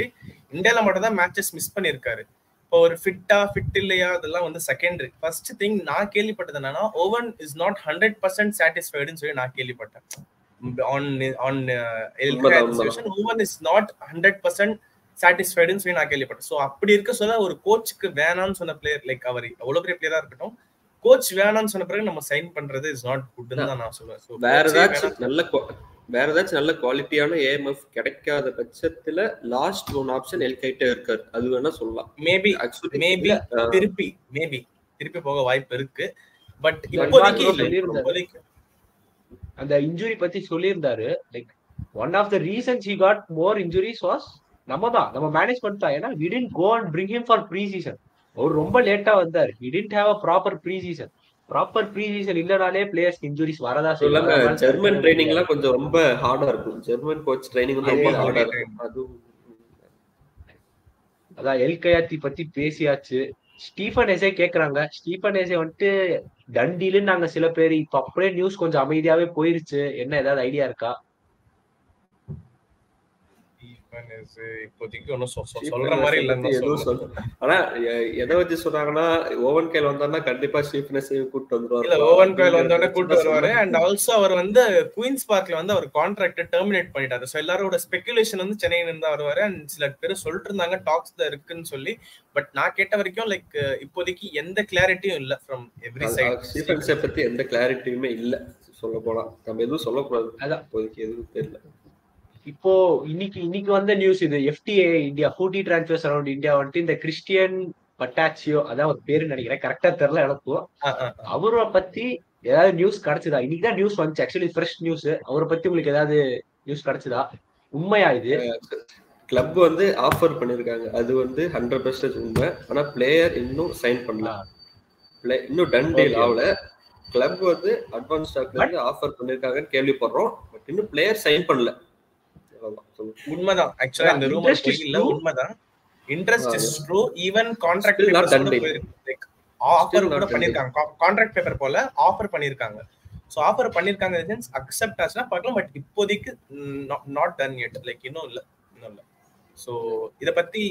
இந்தியால மட்டும் தான் மேட்சஸ் மிஸ் பண்ணிருக்காரு இப்போ ஒரு ஃபிட்டா ஃபிட் இல்லையா? அதெல்லாம் வந்து செகண்டரி ஃபர்ஸ்ட் திங் நான் கேள்விப்பட்டது என்னன்னா Owen is not hundred percent சாட்டிஸ்ஃபைடுன்னு சொல்லி நான் கேள்விப்பட்டேன். இஸ் நாட் ஹண்ட்ரட் பர்சன்ட் சாட்டிஸ்ஃபைடுன்னு சொல்லி நான் கேள்விப்பட்டேன். ஸோ அப்படி இருக்க சொல்ல ஒரு கோச்சுக்கு வேணாம்னு சொன்ன பிளேயர் லைக் அவர் அவ்வளவு பெரிய பிளேயரா இருக்கட்டும் கோச் வேணாம்னு சொன்ன பிறகு நம்ம சைன் பண்றது இஸ் நாட் குட்னு தான் நான் சொல்லுவேன். வேற ஏதாச்சும். நல்ல வேற ஏதாச்சும் நல்ல குவாலிட்டியான ஏஎம்எஃப் கிடைக்காத பட்சத்துல லாஸ்ட் ஒன் ஆப்ஷன் எல்கைட்டே இருக்காரு. அது வேணா சொல்லலாம். Maybe maybe. திருப்பி மேபி திருப்பி போக வாய்ப்பு இருக்கு. பட் இப்போதைக்கு இவ்வாறு இல்லை சொல்லியிருந்தாரு. இப்போதைக்கு அந்த இன்ஜுரி பத்தி சொல்லியிருந்தாரு. Like one of the reasons he got more injuries was நம்ம தான் நம்ம மேனேஜ் பண்ணிட்டோம் ஏன்னா we didn't go and bring him for pre season அவர் ரொம்ப லேட்டா வந்தார். We didn't have a proper pre season proper pre season இல்லனாலே players injuries வரதா செய்யும். ஜெர்மன் ட்ரைனிங் எல்லாம் கொஞ்சம் ரொம்ப ஹார்டா இருக்கும். ஜெர்மன் கோச் ட்ரைனிங் வந்து ரொம்ப ஹார்டா. இருக்கும். அதுவும் அதான் எல் கயாத்தி பத்தி பேசியாச்சு. ஸ்டீஃபன் எஸ்ஏ கேக்குறாங்க. ஸ்டீஃபன் எஸ்ஏ வந்துட்டு தண்டிலுன்னு நாங்க சில பேர் இப்ப அப்படியே நியூஸ் கொஞ்சம் அமைதியாவே போயிருச்சு. என்ன ஏதாவது ஐடியா இருக்கா? இப்போதைக்கு ஒன்னும் சொல்ற மாதிரி இல்லைன்னு எதுவும் சொல்ல ஆனா எதை வச்சு சொன்னாங்கன்னா ஓவன் கைல் வந்தாருன்னா கண்டிப்பா ஸ்டீஃபனஸ் கூட்டு வந்துருவாரு. இல்ல ஓவன் கோயில் வந்தோடனே கூட்டு வருவாரு. அண்ட் ஆல்சோ அவர் வந்து குயின்ஸ் பார்க்ல வந்து அவர் கான்ட்ராக்ட் டெர்மினேட் பண்ணிட்டாரு. சோ எல்லாரோட ஸ்பெகுலேஷன் வந்து சென்னையில இருந்து வருவாரு. அண்ட் சில பேர் சொல்லிட்டு இருந்தாங்க டாக்ஸ்ல இருக்குன்னு சொல்லி. பட் நான் கேட்ட வரைக்கும் லைக் இப்போதைக்கு எந்த கிளாரிட்டியும் இல்ல ஃப்ரம் எவ்ரி சைட் ஸ்டீஃபன்ஸை பத்தி எந்த கிளாரிட்டியுமே இல்ல. சொல்ல போனா. நம்ம எதுவும் சொல்லக்கூடாது. அதான். இப்போதைக்கு எதுவும் தெரியல. இப்போ இன்னைக்கு இன்னைக்கு வந்த நியூஸ் இது FTA India footy transfers around India வந்துட்டு இந்த கிறிஸ்டியன் பட்டாச்சியோ அதான் ஒரு பேரு நினைக்கிறேன் கரெக்டா தெரியல எனக்கும் அவரை பத்தி ஏதாவது நியூஸ் கிடைச்சதா? இன்னைக்கு தான் நியூஸ் வந்துச்சு. ஆக்சுவலி ஃப்ரெஷ் நியூஸ் அவரை பத்தி உங்களுக்கு ஏதாவது நியூஸ் கிடைச்சதா? உண்மையா இது? கிளப் வந்து ஆஃபர் பண்ணிருக்காங்க. அது வந்து ஹண்ட்ரட் பர்சன்டேஜ் உண்மை. ஆனா பிளேயர் இன்னும் சைன் பண்ணல. Play- இன்னும் டன் டீல். ஆகல. கிளப் வந்து அட்வான்ஸ் ஸ்டாக்ல இருந்து ஆஃபர் பண்ணிருக்காங்கன்னு கேள்விப்படுறோம். பட் இன்னும் பிளேயர் சைன் பண்ணல. உண்மைதான். ஆக்சுவலா இந்த ரூமர் இல்ல. உண்மைதான். Interest. Is true even contract offer கூட பண்ணிருக்காங்க. கான்ட்ராக்ட் பேப்பர் போல ஆஃபர் பண்ணிருக்காங்க. சோ ஆஃபர் பண்ணிருக்காங்க. மீன்ஸ் அக்செப்ட் ஆச்சுன்னா பார்க்கலாம். பட் இப்போதைக்கு நாட் டன் yet. லைக் இன்னும் இல்ல. இன்னும் இல்ல. சோ இத பத்தி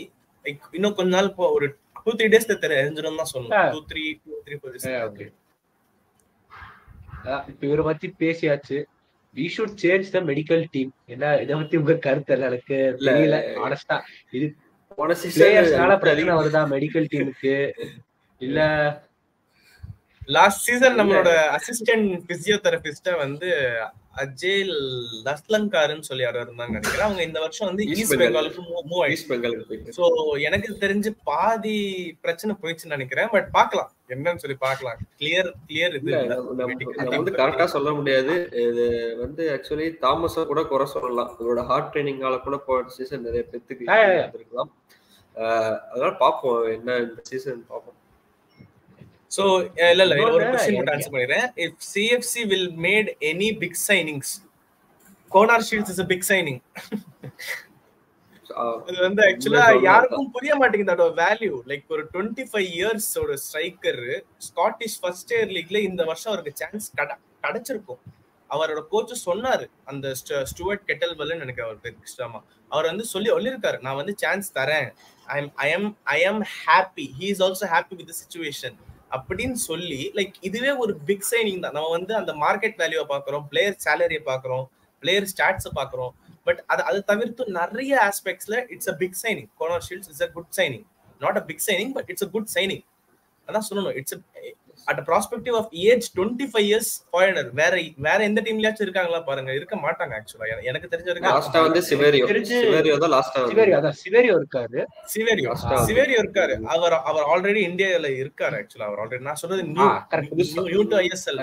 இன்னும் கொஞ்ச நாள் இப்போ ஒரு டூ த்ரீ டேஸ் தெரிஞ்சிடும் தான். சொல்லணும். Two three two three four okay இப்ப இவரை பத்தி பேசியாச்சு. We should change the medical team என்ன இதை பத்தி உங்க கருத்து எனக்கு. தெரியல ஆனஸ்டா இது பிளேயர்ஸ்னால பிரச்சனை வருதா மெடிக்கல் டீமுக்கு இல்ல லாஸ்ட் சீசன் நம்மளோட அசிஸ்டன்ட் பிசியோதெரபிஸ்டா வந்து அஜேல் தஸ்லங்காருன்னு சொல்லி யாரோ இருந்தாங்க நினைக்கிறேன். அவங்க இந்த வருஷம் வந்து ஈஸ்ட். பெங்காலுக்கு மூவ் ஆயிடுச்சு ஈஸ்ட் பெங்காலுக்கு போயிட்டு சோ எனக்கு தெரிஞ்சு பாதி பிரச்சனை போயிடுச்சுன்னு நினைக்கிறேன். பட் பார்க்கலாம். என்னன்னு சொல்லி பார்க்கலாம். கிளியர் கிளியர் இது வந்து. கரெக்டா சொல்ல முடியாது. இது வந்து ஆக்சுவலி தாமஸ கூட குறை சொல்லலாம். இவரோட ஹார்ட் ட்ரைனிங்கால கூட போன சீசன் நிறைய பேத்துக்கு. இருக்கலாம் அதனால பாப்போம் என்ன இந்த சீசன் பாப்போம் சோ இல்ல இல்ல ஒரு கொஸ்டின் மட்டும் ஆன்சர் பண்ணிடுறேன். If CFC will made any big signings Connor Shields is a big signing அது வந்து ஆக்சுவலா யாருக்கும் புரிய மாட்டேங்குது அதோட வேல்யூ லைக் ஒரு டுவெண்ட்டி ஃபைவ் இயர்ஸ் ஒரு ஸ்ட்ரைக்கர் ஸ்காட்டிஷ் ஃபர்ஸ்ட் இயர் லீக்ல இந்த வருஷம் அவருக்கு சான்ஸ் கிடைச்சிருக்கும். அவரோட கோச் சொன்னாரு அந்த ஸ்டுவர்ட் கெட்டல்வெல்னு எனக்கு அவர் பேர் அவர் வந்து சொல்லி சொல்லியிருக்காரு நான் வந்து சான்ஸ் தரேன். I am I am I am happy he is also happy with situation அப்படின்னு சொல்லி லைக் இதுவே ஒரு பிக் சைனிங் தான். நம்ம வந்து அந்த மார்க்கெட் வேல்யூவை பார்க்குறோம் பிளேயர் சேலரியை பார்க்குறோம் பிளேயர் ஸ்டாட்ஸை பார்க்குறோம். பட் அது அதை தவிர்த்து நிறைய ஆஸ்பெக்ட்ஸ்ல it's a big signing Connor Shields it's a good signing not a big signing but it's a good signing அதான் சொல்லணும். It's at prospective of age twenty five years foreigner வேற வேற எந்த டீம்லயாச்சும் இருக்காங்களா பாருங்க. இருக்க மாட்டாங்க ஆக்சுவலா எனக்கு தெரிஞ்ச வரைக்கும் லாஸ்டா வந்து சிவேரியோ சிவேரியோ தான் லாஸ்டா சிவேரியோ அதான். சிவேரியோ இருக்காரு. சிவேரியோ சிவேரியோ இருக்காரு. அவர் அவர் ஆல்ரெடி இந்தியால இருக்காரு ஆக்சுவலா அவர் ஆல்ரெடி நான் சொல்றது new. New to ISL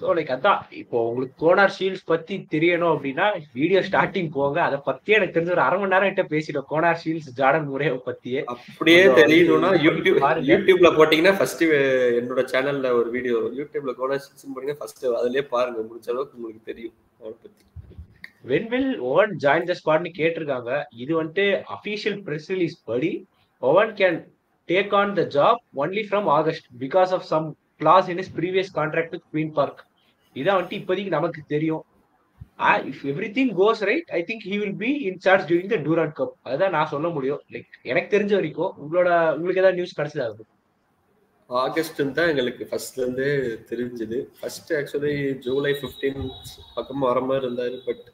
so like அதான் இப்போ உங்களுக்கு கோனார் ஷீல்ட்ஸ் பத்தி தெரியணும் அப்படின்னா வீடியோ ஸ்டார்டிங் போங்க. அதை பத்தி எனக்கு தெரிஞ்ச ஒரு அரை மணி நேரம் கிட்ட பேசிட்டோம். கோனார் ஷீல்ட்ஸ் ஜார்டன் முறையை பத்தியே. அப்படியே தெரியணும்னா யூடியூப். யூடியூப்ல போட்டீங்கன்னா ஃபர்ஸ்ட் என்னோட சேனல்ல ஒரு வீடியோ யூடியூப்ல கோனா சீசன் போட்டீங்கன்னா ஃபர்ஸ்ட் அதுலயே பாருங்க. முடிஞ்ச அளவுக்கு உங்களுக்கு தெரியும். அவரை பத்தி. When will Owen join the ஸ்குவாட்னு கேட்டிருக்காங்க. இது வந்துட்டு அபிஷியல் பிரஸ் ரிலீஸ் படி Owen can take on the job only from August because of some clause in his previous contract with Queen Park இதான் வந்துட்டு இப்போதைக்கு நமக்கு தெரியும். If everything goes right I think he will be in charge during the Durand cup அதுதான் நான் சொல்ல முடியும். Like எனக்கு தெரிஞ்ச வரைக்கும் உங்களோட உங்களுக்கு ஏதாவது நியூஸ் கிடைச்சதா? இருக்கும் ஆகஸ்ட் தான் எங்களுக்கு ஃபர்ஸ்ட்ல இருந்தே தெரிஞ்சது. ஃபர்ஸ்ட் ஆக்சுவலி ஜூலை 15 பக்கமா வர மாதிரி இருந்தாரு பட்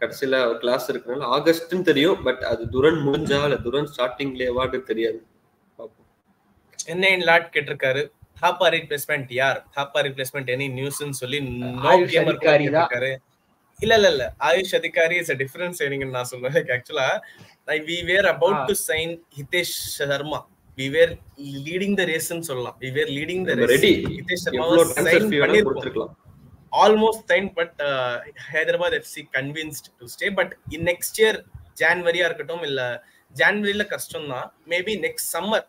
கடைசியில கிளாஸ் இருக்கனால ஆகஸ்ட்னு தெரியும் பட் அது துரன் முடிஞ்சா இல்ல துரன் ஸ்டார்டிங்லேவான்னு தெரியாது. பார்ப்போம். என்ன லாட் கேட்டிருக்காரு. தாப்பா ரீப்ளேஸ்மெண்ட் யார்? தாப்பா ரீப்ளேஸ்மெண்ட் எனி நியூஸ்னு சொல்லி நோ கேமர். கேட்டிருக்காரு இல்ல இல்ல இல்ல. AYUSH Adhikari is difference signing நான் சொல்றேன். ஆக்சுவலா we were about to sign Hitesh Sharma we were leading the ரேஸ்னு சொல்லலாம். We were leading the race Hitesh Sharma sign பண்ணிருக்கோம் signed but uh, hyderabad fc convinced to stay. But in next year ஜான்வரியா இருக்கட்டும் இல்ல ஜான்வரியில கஷ்டம் தான் maybe next summer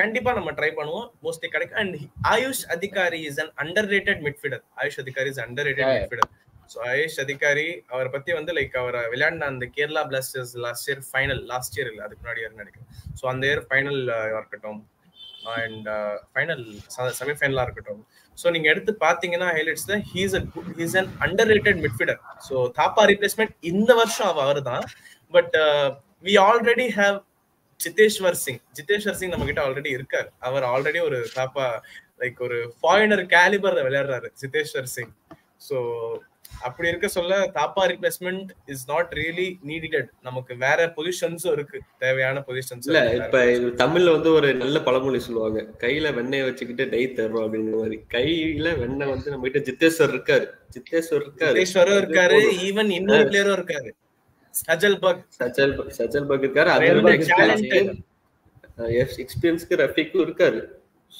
கண்டிப்பா நம்ம try பண்ணுவோம். மோஸ்ட்லி கிடைக்கும். And Ayush Adhikari is an underrated midfielder Ayush Adhikari is underrated. Midfielder so Ayush Adhikari அவரை பத்தி வந்து லைக் அவரை விளையாடின அந்த Kerala blasters last year final last year இல்லை அதுக்கு முன்னாடி இயர் நினைக்கிறேன் ஸோ அந்த இயர் ஃபைனல் இருக்கட்டும். அண்ட் ஃபைனல் செமிஃபைனலாக இருக்கட்டும். ஸோ நீங்க எடுத்து பாத்தீங்கன்னா ஹைலைட்ஸ் தான். He's a good he's an underrated midfielder so Thapa replacement இந்த வருஷம் அவர் தான் but we already have Jiteshwor Singh. Jiteshwor Singh நம்ம கிட்ட ஆல்ரெடி இருக்காரு. அவர் ஆல்ரெடி ஒரு தாப்பா லைக் ஒரு ஃபாரினர் கேலிபர் விளையாடுறாரு ஜிதேஷ்வர் சிங். ஸோ அப்படி இருக்க சொல்ல Thapa replacement is not really needed நமக்கு வேற பொசிஷன்ஸும் இருக்கு. தேவையான பொசிஷன்ஸ் இல்ல இப்ப இது தமிழ்ல வந்து ஒரு நல்ல பழமொழி சொல்லுவாங்க. கையில வெண்ணெய் வச்சுக்கிட்டு நெய் தர்றோம் அப்படிங்கிற மாதிரி. கையில வெண்ணெய் வந்து நம்ம கிட்ட ஜித்தேஸ்வர் இருக்காரு. ஜித்தேஸ்வர் இருக்காரு. இருக்காரு ஈவன் இன்னொரு பிளேயரும் இருக்காரு. சஜல் பக் சச்சல் சச்சல் பக் இருக்காரு. எக்ஸ்பீரியன்ஸ்க்கு ரஃபிக்கும் இருக்காரு.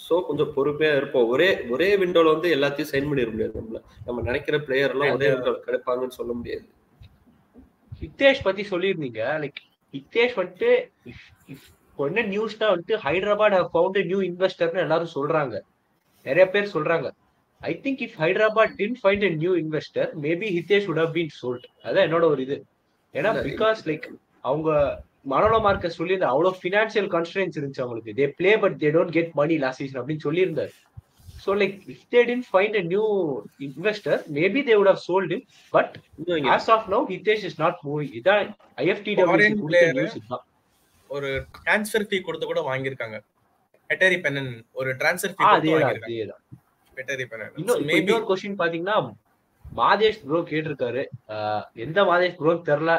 சோ கொஞ்சம் பொறுமையா இருப்போம். ஒரே ஒரே விண்டோல வந்து எல்லாத்தையும் சைன் பண்ணிட முடியாது நம்மள. நம்ம நினைக்கிற பிளேயர் எல்லாம் ஒரே விண்டோல கிடைப்பாங்கன்னு சொல்ல முடியாது. ஹித்தேஷ் பத்தி சொல்லியிருந்தீங்க. லைக் ஹித்தேஷ் வந்துட்டு என்ன நியூஸ்னா வந்துட்டு ஹைதராபாத் ஃபவுண்ட் நியூ இன்வெஸ்டர்னு எல்லாரும் சொல்றாங்க. நிறைய பேர் சொல்றாங்க. I think if Hyderabad didn't find a new investor maybe Hitesh would have been sold. அதான் என்னோட ஒரு இது. ஏன்னா பிகாஸ் லைக் அவங்க மனோல மார்க்க சொல்லியிருந்த அவ்வளவு ஃபினான்ஷியல் கன்ஸ்டன்ஸ் இருந்துச்சு அவங்களுக்கு. They play but they don't get money last season அப்படின்னு சொல்லியிருந்தாரு. So like if they didn't find a new investor maybe they would have sold him but as of now Hitesh is not moving இதான் இதுதான் ஒரு transfer fee கொடுத்து கூட வாங்கியிருக்காங்க. பெட்டரி பெனன் ஒரு transfer ஃபீ வாங்கியிருக்காங்க. பெட்டரி பெனன் இன்னொரு கொஸ்டின் பாத்தீங்கன்னா மாதேஷ் ப்ரோ கேட்டிருக்காரு. எந்த மாதேஷ் ப்ரோ தெரில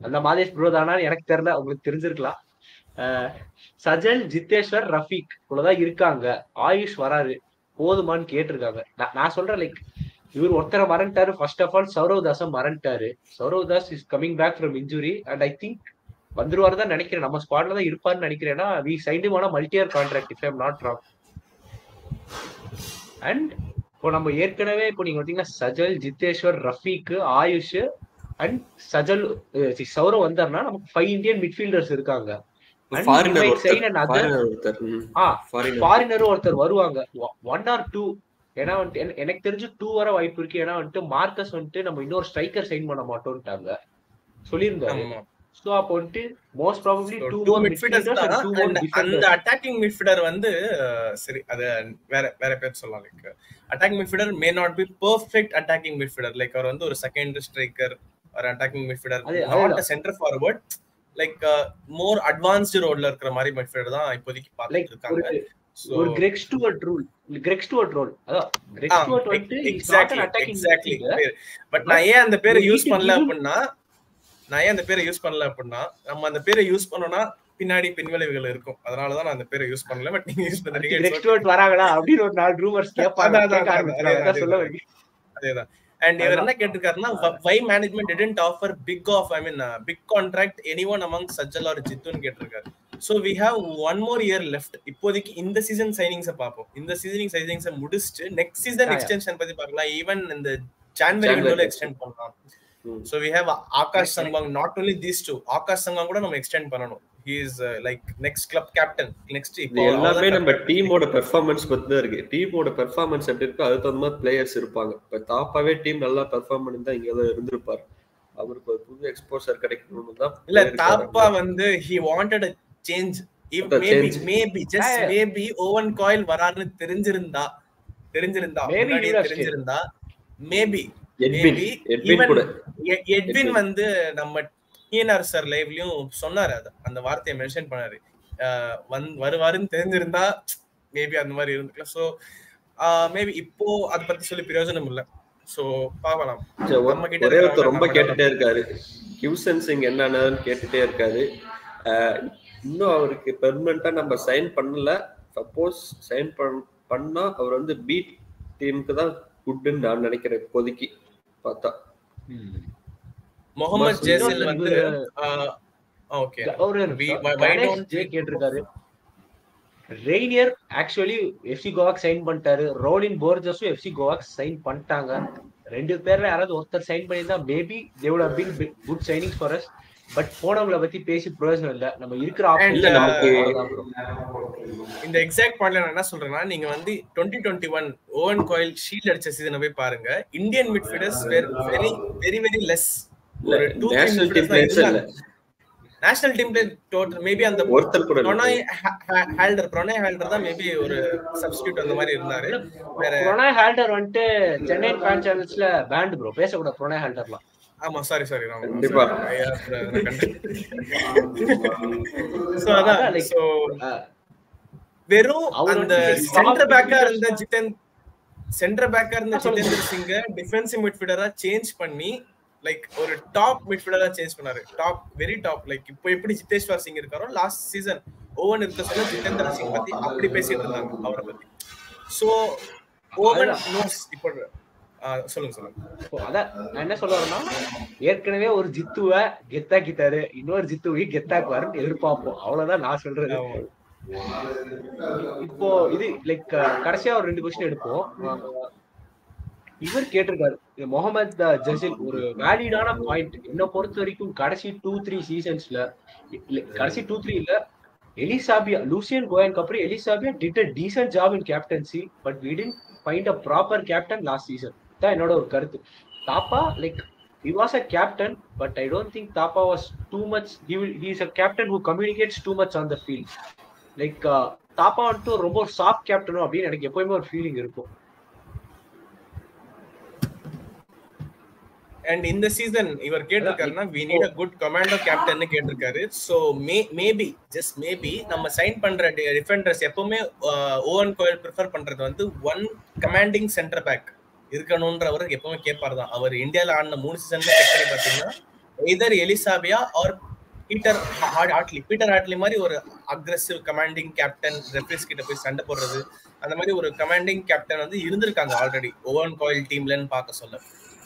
அந்த மாதேஷ் ப்ரோ தானா எனக்கு தெரில உங்களுக்கு தெரிஞ்சிருக்கலாம். சஜல் ஜித்தேஸ்வர் ரஃபீக் இவ்வளவுதான் இருக்காங்க. ஆயுஷ் வராரு. போதுமான்னு கேட்டிருக்காங்க. நான் நான் சொல்றேன் லைக் இவர் ஒருத்தரை மறந்துட்டாரு. ஃபர்ஸ்ட் ஆஃப் ஆல் சௌரவ் தாஸை மறந்துட்டாரு. Sourav Das is coming back from injury and I think வந்துருவாரு தான் நினைக்கிறேன். நம்ம ஸ்குவாட்ல தான் இருப்பாருன்னு நினைக்கிறேன்னா வி சைடு ஆன multiyear contract if I'm not wrong and இப்போ நம்ம ஏற்கனவே இப்போ நீங்க பார்த்தீங்கன்னா சஜல் ஜித்தேஸ்வர் ரஃபீக் ஆயுஷ் அண்ட் சஜல் சௌரவ் வந்தாருன்னா நமக்கு ஃபைவ் இந்தியன் மிட்ஃபீல்டர்ஸ் இருக்காங்க. ஃபாரினரும் ஒருத்தர் வருவாங்க. ஒன் ஆர் டூ ஏன்னா வந்துட்டு எனக்கு- தெரிஞ்சு டூ வர வாய்ப்பு இருக்கு. ஏன்னா வந்துட்டு மார்க்கஸ் வந்துட்டு நம்ம இன்னொரு ஸ்ட்ரைக்கர் சைன் பண்ண மாட்டோம்ட்டாங்க சொல்லியிருந்தாரு. ஆமா. சோ அப்போ வந்துட்டு most probably So, two midfielders two And அந்த அட்டாக்கிங் மிட்ஃபீல்டர் வந்து சரி அது வேற வேற பேர் சொல்லலாம் like attacking midfielder may not be perfect attacking midfielder like அவர் வந்து ஒரு செகண்ட் ஸ்ட்ரைக்கர் ஒரு attacking midfielder not. Centre forward like more advanced ரோல்ல இருக்கிற மாதிரி மிட்ஃபீல்டர் தான் இப்போதைக்கு பார்த்துட்டு இருக்காங்க. ஒரு Greg Stewart role Greg Stewart role அதான். Greg Stewart exactly, attacking exactly. But நான் ஏன் அந்த பேரை யூஸ் பண்ணல அப்படின்னா நான் ஏன் அந்த பேரை யூஸ் பண்ணல அப்படின்னா நம்ம அந்த பேரை யூஸ் பண்ணோம்னா பின்னாடி பின்விளைவுகள் இருக்கும். அதனாலதான் நான் அந்த பேரை யூஸ் பண்ணல பட் நீங்க யூஸ் பண்ணீங்க வராங்களா? அப்படின்னு ஒரு நாலு ரூமர்ஸ் கேட்பாங்க. அதேதான், அண்ட் இவர் என்ன கேட்டிருக்காருன்னா why management didn't offer big of I mean big contract any one among Sajal or ஜித்துன்னு கேட்டிருக்காரு. So we have one more year left இப்போதைக்கு இந்த சீசன் சைனிங்ஸை பார்ப்போம். இந்த சீசனிங் சைனிங்ஸை முடிச்சுட்டு நெக்ஸ்ட் சீசன். எக்ஸ்டென்ஷன் பத்தி பார்க்கலாம். ஈவன் இந்த ஜான்வரி. விண்டோல எக்ஸ்டெண்ட் பண்ணலாம். So we have Akash Sangwan not only these two Akash Sangwan கூட நம்ம எக்ஸ்டெண்ட் பண்ணணும். He is like next club captain next இப்போ எல்லாமே நம்ம டீமோட பெர்ஃபார்மன்ஸ் பத்தி தான் இருக்கு. டீமோட பெர்ஃபார்மன்ஸ் எப்படி இருக்கோ அதுக்கு தகுந்த மாதிரி பிளேயர்ஸ் இருப்பாங்க. இப்ப தாப்பாவே டீம் நல்லா பெர்ஃபார்ம் பண்ணி தான் இங்க ஏதோ இருந்திருப்பாரு. அவருக்கு ஒரு புது எக்ஸ்போசர் கிடைக்கணும்னு தான் இல்ல. தாப்பா வந்து ஹி வாண்டட் சேஞ்ச் அதான் maybe. Maybe just. Maybe Owen Coyle வராருன்னு தெரிஞ்சிருந்தா தெரிஞ்சிருந்தா தெரிஞ்சிருந்தா மேபி எட்வின் Edwin. வந்து நம்ம டிஎன்ஆர் சார் லைவ்லயும் சொன்னாரு அது. அந்த வார்த்தையை மென்ஷன் பண்ணாரு. வந் வருவாருன்னு தெரிஞ்சிருந்தா மேபி அந்த மாதிரி இருந்துக்கலாம். ஸோ மேபி இப்போ அதை பத்தி சொல்லி பிரயோஜனம் இல்லை. ஸோ பார்க்கலாம். நம்ம கிட்ட ரொம்ப கேட்டுட்டே இருக்காரு. ஹியூசன் சிங் என்னன்னு கேட்டுட்டே இருக்காரு. இன்னும் அவருக்கு பெர்மனண்டா நம்ம சைன் பண்ணல. சப்போஸ் சைன் பண் பண்ணா அவர் வந்து பீட் டீமுக்கு தான் குட்னு நான் நினைக்கிறேன் இப்போதைக்கு. பார்த்தா. முகமது ஜேசில் வந்து ஓகே. கேட்டிருக்காரு. ரெய்னியர் ஆக்சுவலி எஃப்சி கோவாக் சைன் பண்ணிட்டாரு. ரோலின் போர்ஜஸும் எஃப்சி கோவாக் சைன் பண்ணிட்டாங்க. ரெண்டு பேர்ல யாராவது ஒருத்தர் சைன் பண்ணியிருந்தா maybe they would have been good signing for us but போனவங்கள பத்தி பேசி பிரயோஜனம் இல்ல. நம்ம இருக்கிற நமக்கு இந்த எக்ஸாக்ட் பாயிண்ட்ல நான் என்ன சொல்றேன்னா நீங்க வந்து twenty twenty one Owen Coyle shield அடிச்ச சீசனை போய் பாருங்க. Indian midfielders very very very less ஒரு டூ நேஷனல் டீம் பிளேயர்ஸ் இல்ல. நேஷனல் டீம் டோட்டல் மேபி அந்த ஒருத்தர் கூட. பிரணாய் ஹேல்டர் பிரணாய் ஹேல்டர் தான் மேபி ஒரு சப்ஸ்டியூட் அந்த மாதிரி இருந்தாரு. வேற புரோனாய் ஹேல்டர் வந்துட்டு சென்னை ஃபேன் சேனல்ஸ்ல பேண்ட் ப்ரோ பேசக்கூடாது புரோனாய் ஹேல்டர்லாம் ஆமா சாரி சாரி கண்டிப்பா. சோ (laughs) அதான் அதான் like, சோ அஹ், வெறும் அந்த சென்டர் பேக்கா இருந்த ஜிதேன் சென்டர் பேக்கா இருந்த. ஜிதேந்தர் சிங்க டிஃபென்சிவ் மிட்ஃபீல்டரா சேஞ்ச் பண்ணி லைக் ஒரு டாப் மிட்ஃபீல்டரா சேஞ்ச் பண்ணாரு டாப் வெரி டாப் லைக் இப்போ எப்படி ஜிதேஷ்வர் சிங் இருக்காரோ லாஸ்ட் சீசன் ஓவன் இருக்க சொல்ல ஜிதேந்தர் சிங் பத்தி அப்படி பேசிட்டு இருந்தாங்க அவரை பத்தி சோ ஓவன். நோஸ் இப்போ சொல்லுங்க சொல்லுங்க. அதான் நான் என்ன சொல்ல வரேன்னா ஏற்கனவே ஒரு ஜித்துவ கெத்தாக்கிட்டாரு. இன்னொரு ஜித்துவையும் கெத்தாக்குவாருன்னு எதிர்பார்ப்போம். அவ்வளவுதான் நான் சொல்றது. இப்போ இது லைக் கடைசியா ஒரு ரெண்டு கொஸ்டின் எடுப்போம். இவர் கேட்டிருக்காரு முகமது ஜசில் ஒரு வேலிடான பாயிண்ட் என்ன பொறுத்த வரைக்கும் கடைசி டூ த்ரீ சீசன்ஸ்ல கடைசி டூ த்ரீ இல்ல எலிசாபியா லூசியன் கோயனுக்கு அப்புறம் Eli Sabia did a decent job in captaincy but we didn't find a proper captain last season தான் என்னோட ஒரு கருத்து. Thapa like he was a captain but i don't think tapa was too much he will he is a captain who communicates too much on the field. Like Thapa வந்துட்டு ரொம்ப soft கேப்டனும் அப்படின்னு எனக்கு எப்பவுமே ஒரு ஃபீலிங் இருக்கும். And இந்த season இவர் கேட்டிருக்காருன்னா we need a good commando captain கேட்டிருக்காரு. So may maybe just maybe நம்ம சைன் பண்ற டிஃபெண்டர்ஸ் எப்பவுமே ஓவன் கோயில் ப்ரிஃபர் பண்றது வந்து ஒன் கமாண்டிங் சென்டர் பேக் இருக்கணும்ன்றவர் எப்பவுமே கேட்பாரு தான் அவர் இந்தியால ஆடின மூணு சீசன்ல செக் பண்ணி பாத்தீங்கன்னா either Eli Sabia or Peter Hartley Peter Hartley மாதிரி ஒரு அக்ரெசிவ் கமாண்டிங் கேப்டன் ரெஃபரிஸ் கிட்ட போய் சண்டை போடுறது அந்த மாதிரி ஒரு கமாண்டிங் கேப்டன் வந்து இருந்திருக்காங்க ஆல்ரெடி ஓவன் கோயில் டீம்லன்னு பார்க்க சொல்ல.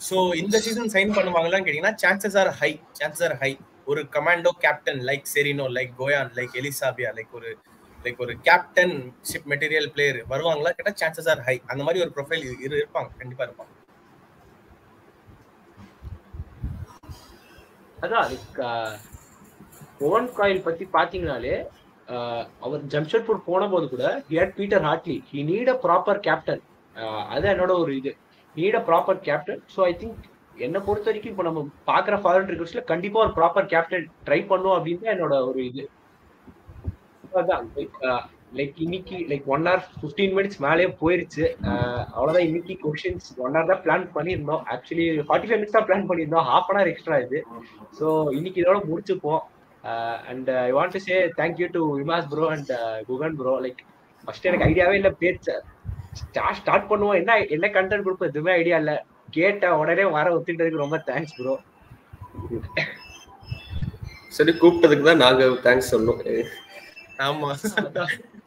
ஸோ இந்த சீசன் சைன் பண்ணுவாங்களான்னு கேட்டீங்கன்னா chances are high chances are high ஒரு commando captain like Serrano like Goian like Eli Sabia like ஒரு லைக் ஒரு கேப்டன் ஷிப் மெட்டீரியல் பிளேயர் வருவாங்களா? கேட்டா சான்சஸ் ஆர் ஹை அந்த மாதிரி ஒரு ப்ரொஃபைல் இரு இருப்பாங்க. கண்டிப்பா இருப்பாங்க. அதான் ஓன் ஓவன் காயில் பத்தி பாத்தீங்கனாலே அவர் ஜம்ஷெட்பூர் போன போது கூட he Peter Hartley he need a proper captain அது என்னோட ஒரு இது. Need a proper captain so I think என்னை பொறுத்த வரைக்கும் இப்போ நம்ம பார்க்குற ஃபாரின் ரிக்வஸ்ட்ல கண்டிப்பாக ஒரு ப்ராப்பர் கேப்டன் ட்ரை பண்ணும் அப்படின்னு தான் என்னோட ஒரு இது. அதான் லைக் uh, இன்னைக்கு like one hour fifteen minutes மேலேயே போயிருச்சு. Uh, அவ்வளோதான் இன்னைக்கு கொஷின்ஸ் ஒன் ஹவர் தான் பிளான் பண்ணியிருந்தோம். ஆக்சுவலி ஃபார்ட்டி ஃபைவ் மினிட்ஸ் தான் பிளான் பண்ணியிருந்தோம். ஹாஃப் அன் ஹவர் எக்ஸ்ட்ரா இது. ஸோ இன்னைக்கு இதோட முடிச்சுப்போம் and I want to say thank you to Vimas bro and Guhan bro like first எனக்கு ஐடியாவே இல்லை பேச்சு ஸ்டார்ட் பண்ணுவோம். என்ன என்ன கண்டென்ட் கொடுப்போம்? எதுவுமே ஐடியா இல்லை. கேட்ட உடனே வர ஒத்துக்கிட்டதுக்கு ரொம்ப தேங்க்ஸ் ப்ரோ சரி கூப்பிட்டதுக்கு தான் நாங்க தேங்க்ஸ் சொன்னோம். ஆமா.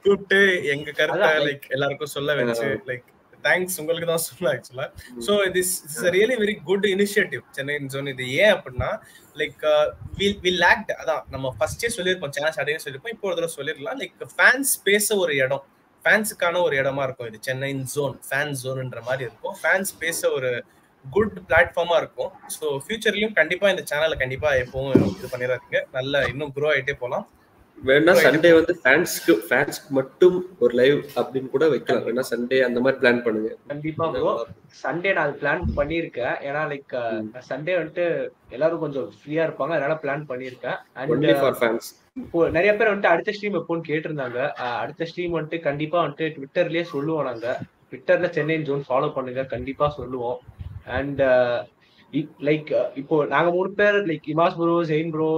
கூப்பிட்டு எங்க கருத்தை லைக் எல்லாருக்கும் சொல்ல வச்சு லைக் தேங்க்ஸ் உங்களுக்கு தான் சொல்ல actually so this is really very good initiative Chennai zone இது ஏன் அப்படின்னா லைக் வில் வில் லேக்ட் அதான் நம்ம ஃபர்ஸ்டே சொல்லியிருப்போம் சென்னை ஸ்டார்டிங் சொல்லியிருப்போம் இப்போ ஒரு தடவை சொல்லிடலாம். லைக் ஃபேன்ஸ் பேச ஒரு இடம் ஃபேன்ஸுக்கான ஒரு இடமா இருக்கும் இது சென்னை ஜோன் ஃபேன் ஜோன்ன்ற மாதிரி இருக்கும். ஃபேன்ஸ் பேச ஒரு குட் பிளாட்ஃபார்மா இருக்கும். ஸோ ஃபியூச்சர்லயும் கண்டிப்பா இந்த சேனலை கண்டிப்பா எப்பவும் இது பண்ணிடாதீங்க. நல்ல இன்னும் க்ரோ ஆயிட்டே போலாம் வேணா சண்டே வந்து ஃபேன்ஸ்க்கு ஃபேன்ஸ்க்கு மட்டும் ஒரு லைவ் அப்படின்னு கூட வைக்கலாம். வேணா சண்டே அந்த மாதிரி பிளான் பண்ணுங்க. கண்டிப்பா ப்ரோ சண்டே நான் அது பிளான் பண்ணியிருக்கேன். ஏன்னா லைக் சண்டே வந்துட்டு எல்லாரும் கொஞ்சம் ஃப்ரீயா இருப்பாங்க. அதனால பிளான் பண்ணியிருக்கேன். ஒன்லி அண்ட் ஃபார் ஃபேன்ஸ் நிறைய பேர் வந்துட்டு அடுத்த ஸ்ட்ரீம் எப்போன்னு கேட்டிருந்தாங்க. அடுத்த ஸ்ட்ரீம் வந்துட்டு கண்டிப்பா வந்துட்டு ட்விட்டர்லயே சொல்லுவோம் நாங்க. ட்விட்டர்ல சென்னை ஜோன் ஃபாலோ பண்ணுங்க. கண்டிப்பா சொல்லுவோம். அண்ட் லைக் இப்போ நாங்க மூணு பேர் like Imas bro Jain bro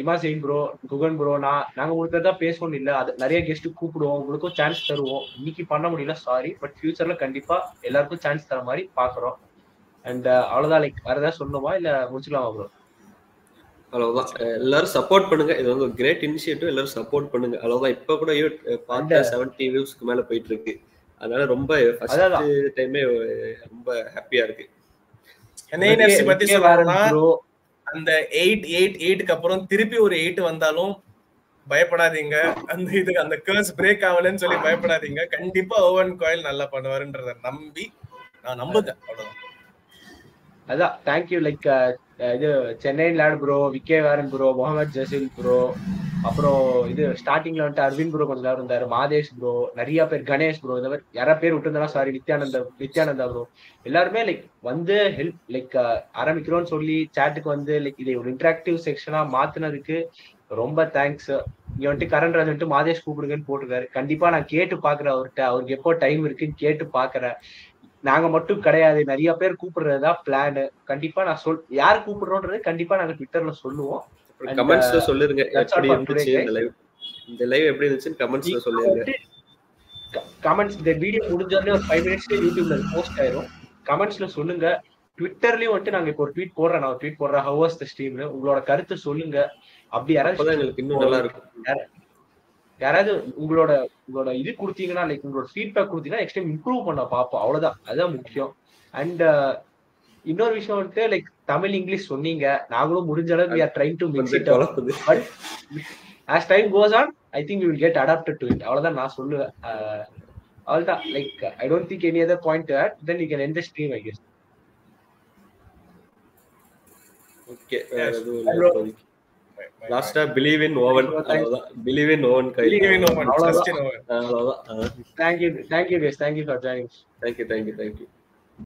Imas Jain bro Guhan bro நான் நாங்க மூணு பேர் தான் பேசணும் இல்ல. அது நிறைய கெஸ்ட் கூப்பிடுவோம். உங்களுக்கும் சான்ஸ் தருவோம். இன்னைக்கு பண்ண முடியல சாரி பட் ஃபியூச்சர்ல கண்டிப்பா எல்லாருக்கும் சான்ஸ் தர மாதிரி பாக்குறோம். அண்ட் அவ்வளவுதான் லைக் வேற ஏதாவது சொல்லணுமா? இல்ல முடிச்சுக்கலாமா ப்ரோ அவ்வளவுதான். எல்லாரும் சப்போர்ட் பண்ணுங்க. இது வந்து கிரேட் இனிஷியேட்டிவ் எல்லாரும் சப்போர்ட் பண்ணுங்க. அவ்வளவுதான். இப்ப கூட பார்த்த செவன்டி வியூஸ்க்கு மேல போயிட்டு இருக்கு. அதனால ரொம்ப ஃபர்ஸ்ட். டைமே ரொம்ப ஹாப்பியா இருக்கு. சென்னை எஃப்சி பத்தி சொல்லணும்னா. அந்த எயிட் எயிட் எயிட்டுக்கு அப்புறம் திருப்பி ஒரு எயிட் வந்தாலும் பயப்படாதீங்க. அந்த இது அந்த கேர்ஸ் பிரேக் ஆகலன்னு சொல்லி பயப்படாதீங்க. கண்டிப்பா ஓவன் கோயில் நல்லா பண்ணுவாருன்றத நம்பி நான் நம்புங்க அவ்வளவுதான். அதான் தேங்க்யூ லைக் இது Chennai late bro Vicky Veeran bro Mohammed Jaseel bro அப்புறம் இது ஸ்டார்டிங்ல வந்துட்டு அரவிந்த் ப்ரோ கொஞ்சம் நேரம் இருந்தாரு மாதேஷ் ப்ரோ நிறைய பேர் கணேஷ் ப்ரோ இந்த மாதிரி யாரா பேர் விட்டுருந்தா சாரி நித்யானந்தா நித்யானந்தா ப்ரோ. எல்லாருமே லைக் வந்து ஹெல்ப் லைக் ஆரம்பிக்கிறோம்னு சொல்லி சேட்டுக்கு வந்து லைக் இதை ஒரு இன்டராக்டிவ் செக்ஷனா மாத்தினதுக்கு ரொம்ப தேங்க்ஸ் இங்க வந்துட்டு கரண் ராஜ் வந்துட்டு மாதேஷ் கூப்பிடுங்கன்னு போட்டிருக்காரு. கண்டிப்பா நான் கேட்டு பாக்குறேன் அவர்கிட்ட. அவருக்கு எப்போ டைம் இருக்குன்னு கேட்டு பாக்குறேன் நாங்க மட்டும் கிடையாது. நிறைய பேர் கூப்பிடுறதுதான் பிளான் கண்டிப்பா நான் சொல் யார் கூப்பிடுறோன்றது கண்டிப்பா நாங்க ட்விட்டர்ல சொல்லுவோம். கமெண்ட்ஸ்ல that's all எப்படி இருந்துச்சு இந்த லைவ் இந்த லைவ் எப்படி இருந்துச்சுன்னு கமெண்ட்ஸ்ல சொல்லிருங்க கமெண்ட்ஸ் இந்த வீடியோ முடிஞ்சோடனே ஒரு ஃபைவ் மினிட்ஸ்ல யூடியூப்ல போஸ்ட் ஆயிரும். கமெண்ட்ஸ்ல சொல்லுங்க. ட்விட்டர்லயும் வந்துட்டு நாங்க இப்போ ஒரு ட்வீட் போடுறேன் நான் ட்வீட் போடுறேன். ஹவர்ஸ் த ஸ்ட்ரீம்னு உங்களோட கருத்து சொல்லுங்க. அப்படி யாராவது எங்களுக்கு இன்னும் நல்லா இருக்கும். யாராவது உங்களோட உங்களோட இது கொடுத்தீங்கன்னா லைக் உங்களோட ஃபீட்பேக் கொடுத்தீங்கன்னா நெக்ஸ்ட் டைம் இம்ப்ரூவ் பண்ண பார்ப்போம். அவ்வளவுதான். அதுதான் முக்கியம். அண்ட் இன்னொரு விஷயம் வந்துட்டு லைக் தமிழ் இங்கிலீஷ் சொன்னீங்க. நாங்களும் முடிஞ்ச அளவுக்கு we are trying to mix கொஞ்சம் it up. குழப்புது but as time goes on i think we will get adapted to it. அவ்வளவுதான் நான் சொல்லுவேன். அஹ், அவ்வளவுதான். Like I don't think any other point to add then you can end the stream I guess okay லாஸ்டா believe in Owen அவ்வளவுதான் believe in Owen Coyle Believe in no one, அவ்வளவுதான். trust in no one. அவ்வளவுதான் thank you thank you guys thank you for joining thank you thank you thank you